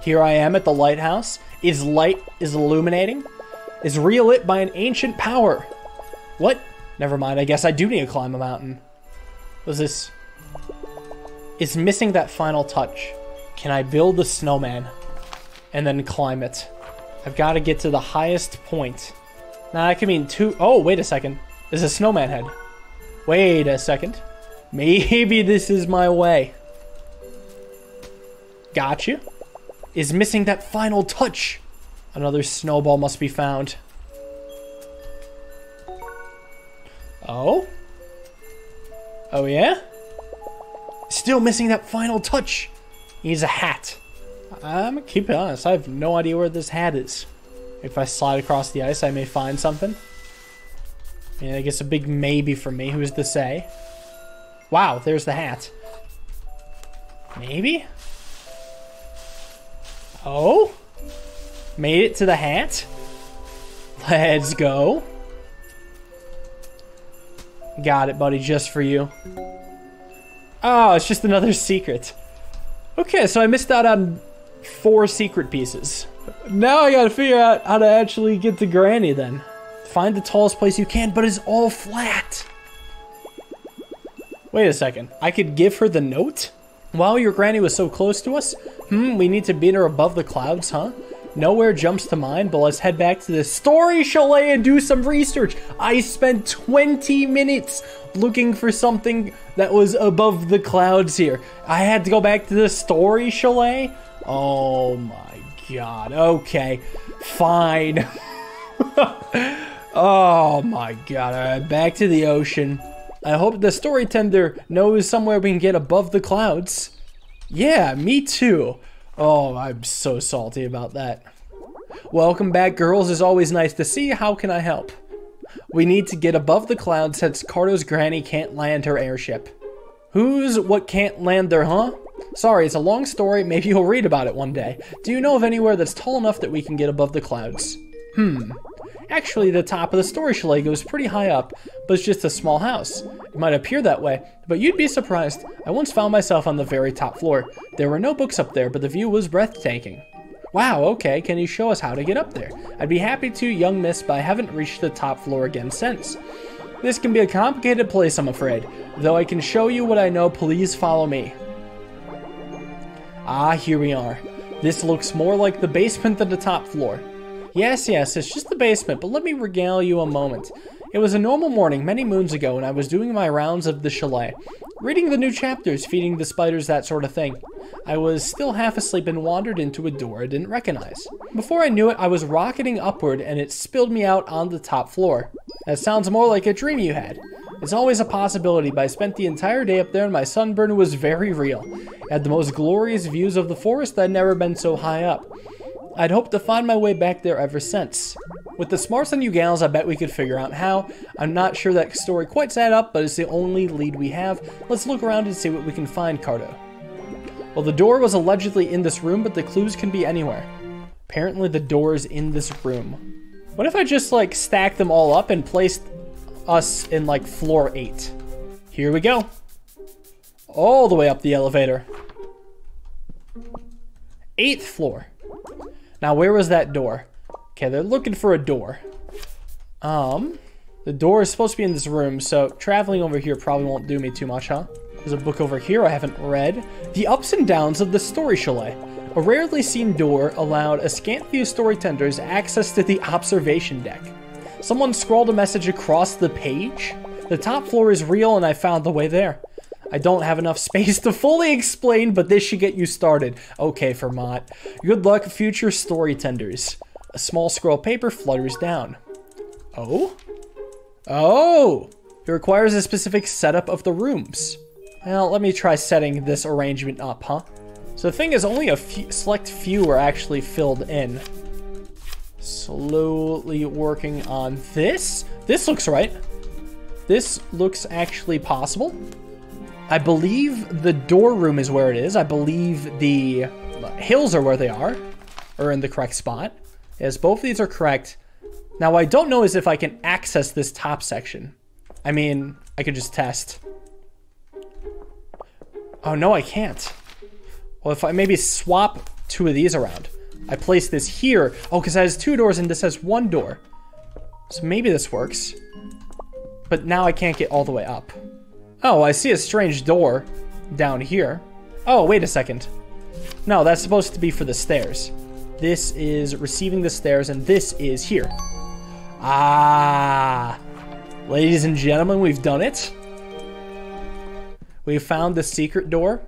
Here I am at the lighthouse. Its light is illuminating. Is relit by an ancient power. What? Never mind, I guess I do need to climb a mountain. What's this? It's missing that final touch. Can I build the snowman and then climb it? I've got to get to the highest point. Now, that could mean two... Oh, wait a second. There's a snowman head. Wait a second. Maybe this is my way. Gotcha. Is missing that final touch. Another snowball must be found. Oh? Oh yeah? Still missing that final touch. He's a hat. I'm gonna keep it honest. I have no idea where this hat is. If I slide across the ice, I may find something. Yeah, I guess a big maybe for me. Who's to say? Wow, there's the hat. Maybe? Oh? Made it to the hat? Let's go. Got it, buddy, just for you. Oh, it's just another secret. Okay, so I missed out on four secret pieces. Now I gotta figure out how to actually get to Granny then. Find the tallest place you can, but it's all flat. Wait a second. I could give her the note? While your granny was so close to us? Hmm, we need to beat her above the clouds, huh? Nowhere jumps to mind, but let's head back to the story chalet and do some research. I spent 20 minutes looking for something that was above the clouds here. I had to go back to the story chalet? Oh my god. Okay, fine. oh my god. Alright, back to the ocean. I hope the story tender knows somewhere we can get above the clouds. Yeah, me too. Oh, I'm so salty about that. Welcome back, girls. It's always nice to see you. How can I help? We need to get above the clouds since Carto's granny can't land her airship. Who's what can't land there, huh? Sorry, it's a long story. Maybe you'll read about it one day. Do you know of anywhere that's tall enough that we can get above the clouds? Hmm. Actually, the top of the story chalet goes pretty high up, but it's just a small house. It might appear that way, but you'd be surprised. I once found myself on the very top floor. There were no books up there, but the view was breathtaking. Wow, okay, can you show us how to get up there? I'd be happy to, young miss, but I haven't reached the top floor again since. This can be a complicated place, I'm afraid. Though I can show you what I know, please follow me. Ah, here we are. This looks more like the basement than the top floor. Yes, yes, it's just the basement, but let me regale you a moment. It was a normal morning many moons ago and I was doing my rounds of the chalet. Reading the new chapters, feeding the spiders, that sort of thing. I was still half asleep and wandered into a door I didn't recognize. Before I knew it, I was rocketing upward and it spilled me out on the top floor. That sounds more like a dream you had. It's always a possibility, but I spent the entire day up there and my sunburn was very real. Had the most glorious views of the forest I'd never been so high up. I'd hoped to find my way back there ever since. With the smarts on you gals, I bet we could figure out how. I'm not sure that story quite set up, but it's the only lead we have. Let's look around and see what we can find, Carto. Well, the door was allegedly in this room, but the clues can be anywhere. Apparently the door is in this room. What if I just, like, stacked them all up and placed us in, like, floor 8? Here we go. All the way up the elevator. Eighth floor. Now, where was that door? Okay, they're looking for a door. Um, the door is supposed to be in this room, so traveling over here probably won't do me too much, huh? There's a book over here I haven't read. The Ups and Downs of the Story Chalet. A rarely seen door allowed a scant few story tenders access to the observation deck. Someone scrawled a message across the page? The top floor is real and I found the way there. I don't have enough space to fully explain, but this should get you started. Okay, Vermont. Good luck, future story tenders. A small scroll of paper flutters down. Oh? Oh! It requires a specific setup of the rooms. Well, let me try setting this arrangement up, huh? So the thing is, only a few, select few are actually filled in. Slowly working on this. This looks right. This looks actually possible. I believe the door room is where it is. I believe the hills are where they are, or in the correct spot. Yes, both of these are correct. Now, I don't know is if I can access this top section. I mean, I could just test. Oh, no, I can't. Well, if I maybe swap two of these around. I place this here. Oh, because it has two doors and this has one door. So maybe this works. But now I can't get all the way up. Oh, I see a strange door down here. Oh, wait a second. No, that's supposed to be for the stairs. This is receiving the stairs, and this is here. Ah. Ladies and gentlemen, we've done it. We found the secret door.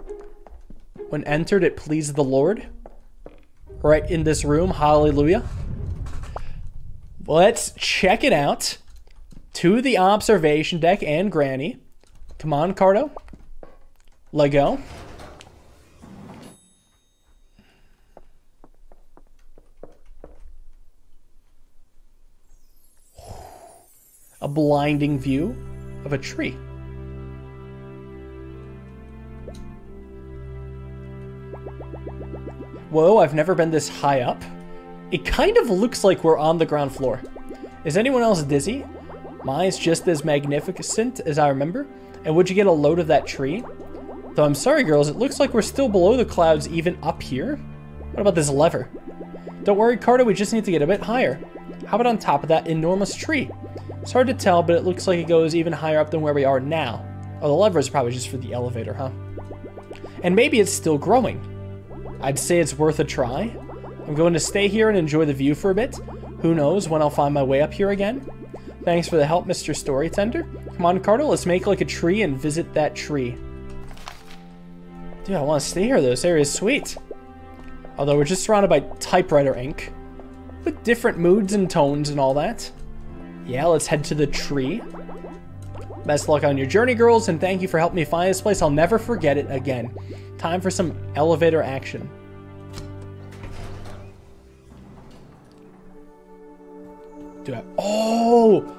When entered, it pleased the Lord. Right in this room. Hallelujah. Let's check it out. To the observation deck and Granny. Come on, Carto. Let go. A blinding view of a tree. Whoa, I've never been this high up. It kind of looks like we're on the ground floor. Is anyone else dizzy? Mine's just as magnificent as I remember. And would you get a load of that tree? Though I'm sorry, girls, it looks like we're still below the clouds even up here. What about this lever? Don't worry, Carto, we just need to get a bit higher. How about on top of that enormous tree? It's hard to tell, but it looks like it goes even higher up than where we are now. Oh, the lever is probably just for the elevator, huh? And maybe it's still growing. I'd say it's worth a try. I'm going to stay here and enjoy the view for a bit. Who knows when I'll find my way up here again? Thanks for the help, Mr. Storytender. On, Carto, let's make like a tree and visit that tree. Dude, I want to stay here. Though. This area is sweet. Although we're just surrounded by typewriter ink. With different moods and tones and all that. Yeah, let's head to the tree. Best luck on your journey, girls, and thank you for helping me find this place. I'll never forget it again. Time for some elevator action. Do I... Oh!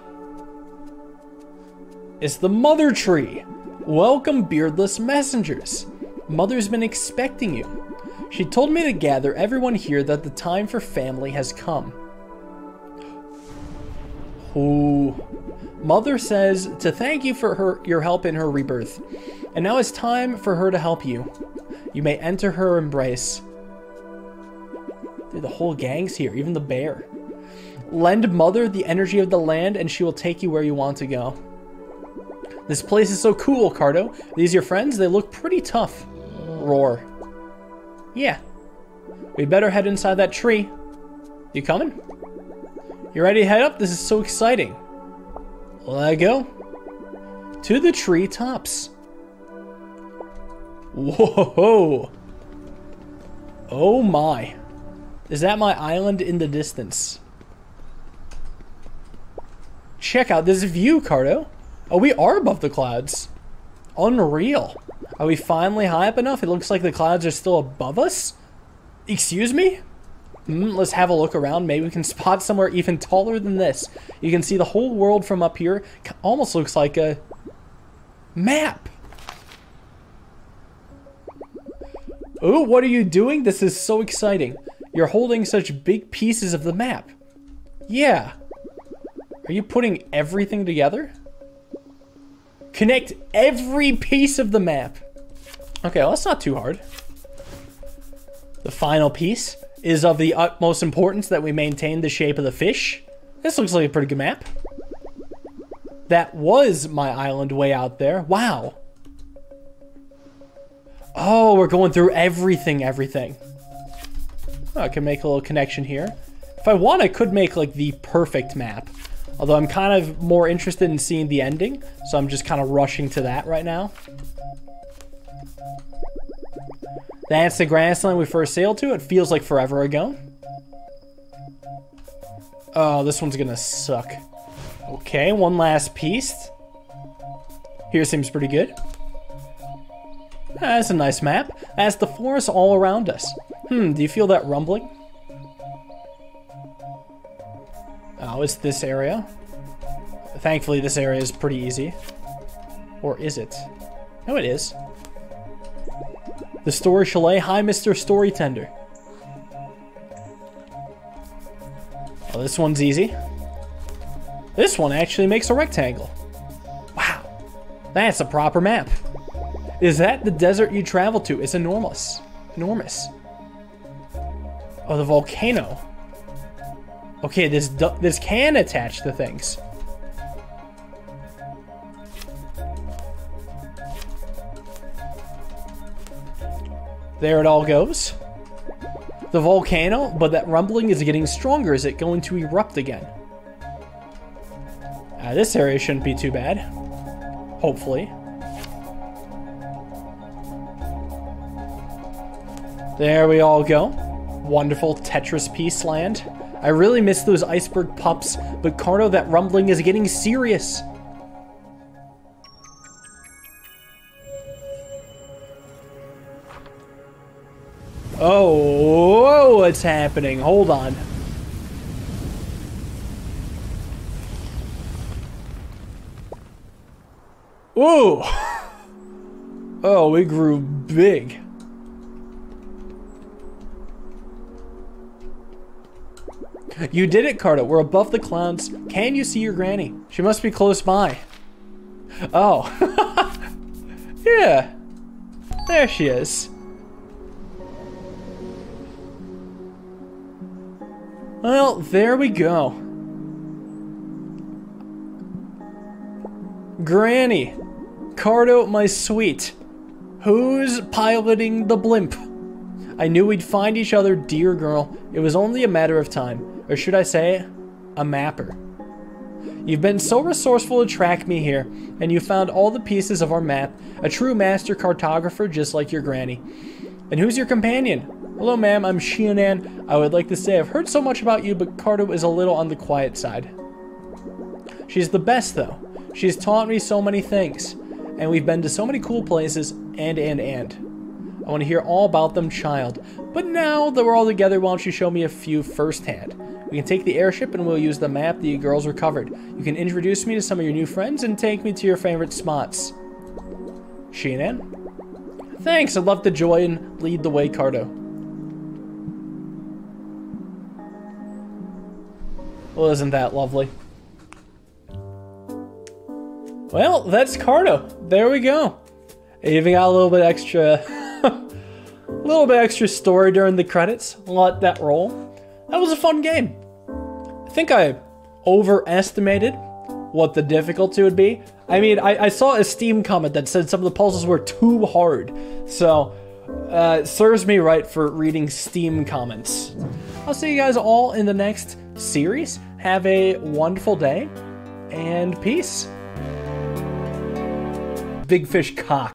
It's the mother tree. Welcome, beardless messengers. Mother's been expecting you. She told me to gather everyone here that the time for family has come. Ooh. Mother says to thank you for her your help in her rebirth. And now it's time for her to help you. You may enter her embrace. Dude, the whole gang's here, even the bear. Lend Mother the energy of the land and she will take you where you want to go. This place is so cool, Carto. These your friends? They look pretty tough. Roar. Yeah. We better head inside that tree. You coming? You ready to head up? This is so exciting. Let go. To the tree tops. Whoa. Oh my. Is that my island in the distance? Check out this view, Carto. Oh, we are above the clouds. Unreal. Are we finally high up enough? It looks like the clouds are still above us. Excuse me? Mm, let's have a look around. Maybe we can spot somewhere even taller than this. You can see the whole world from up here. Almost looks like a map. Oh, what are you doing? This is so exciting. You're holding such big pieces of the map. Yeah. Are you putting everything together? Connect every piece of the map. Okay, well, that's not too hard. The final piece is of the utmost importance that we maintain the shape of the fish. This looks like a pretty good map. That was my island way out there. Wow. Oh, we're going through everything, everything. Oh, I can make a little connection here. If I want, I could make like the perfect map. Although I'm kind of more interested in seeing the ending, so I'm just kind of rushing to that right now. That's the grassland we first sailed to. It feels like forever ago. Oh, this one's gonna suck. Okay, one last piece. Here seems pretty good. That's a nice map. That's the forest all around us. Hmm, do you feel that rumbling? Oh, it's this area. Thankfully, this area is pretty easy. Or is it? No, it is. The Story Chalet. Hi, Mr. Storytender. Oh, this one's easy. This one actually makes a rectangle. Wow. That's a proper map. Is that the desert you travel to? It's enormous. Enormous. Oh, the volcano. Okay, this this can attach the things. There it all goes. The volcano, but that rumbling is getting stronger. Is it going to erupt again? Uh, this area shouldn't be too bad. Hopefully. There we all go. Wonderful Tetris piece land. I really miss those iceberg pups, but Carto, that rumbling is getting serious. Oh, whoa, what's happening? Hold on. Ooh. Oh, we grew big. You did it, Carto. We're above the clouds. Can you see your granny? She must be close by. Oh. yeah. There she is. Well, there we go. Granny. Carto, my sweet. Who's piloting the blimp? I knew we'd find each other, dear girl. It was only a matter of time. Or should I say, a mapper. You've been so resourceful to track me here, and you found all the pieces of our map, a true master cartographer just like your granny. And who's your companion? Hello, ma'am. I'm Shianan. I would like to say I've heard so much about you, but Carto is a little on the quiet side. She's the best, though. She's taught me so many things, and we've been to so many cool places, and, and, and. I want to hear all about them, child. But now that we're all together, why don't you show me a few firsthand? We can take the airship and we'll use the map you girls recovered. You can introduce me to some of your new friends and take me to your favorite spots. Shianan? Thanks, I'd love to join and lead the way, Carto. Well, isn't that lovely? Well, that's Carto. There we go. Even got a little bit extra, a little bit extra story during the credits. Let that roll. That was a fun game. I think I overestimated what the difficulty would be. I mean, I, I saw a Steam comment that said some of the puzzles were too hard. So, uh, serves me right for reading Steam comments. I'll see you guys all in the next series. Have a wonderful day and peace. Big fish cock.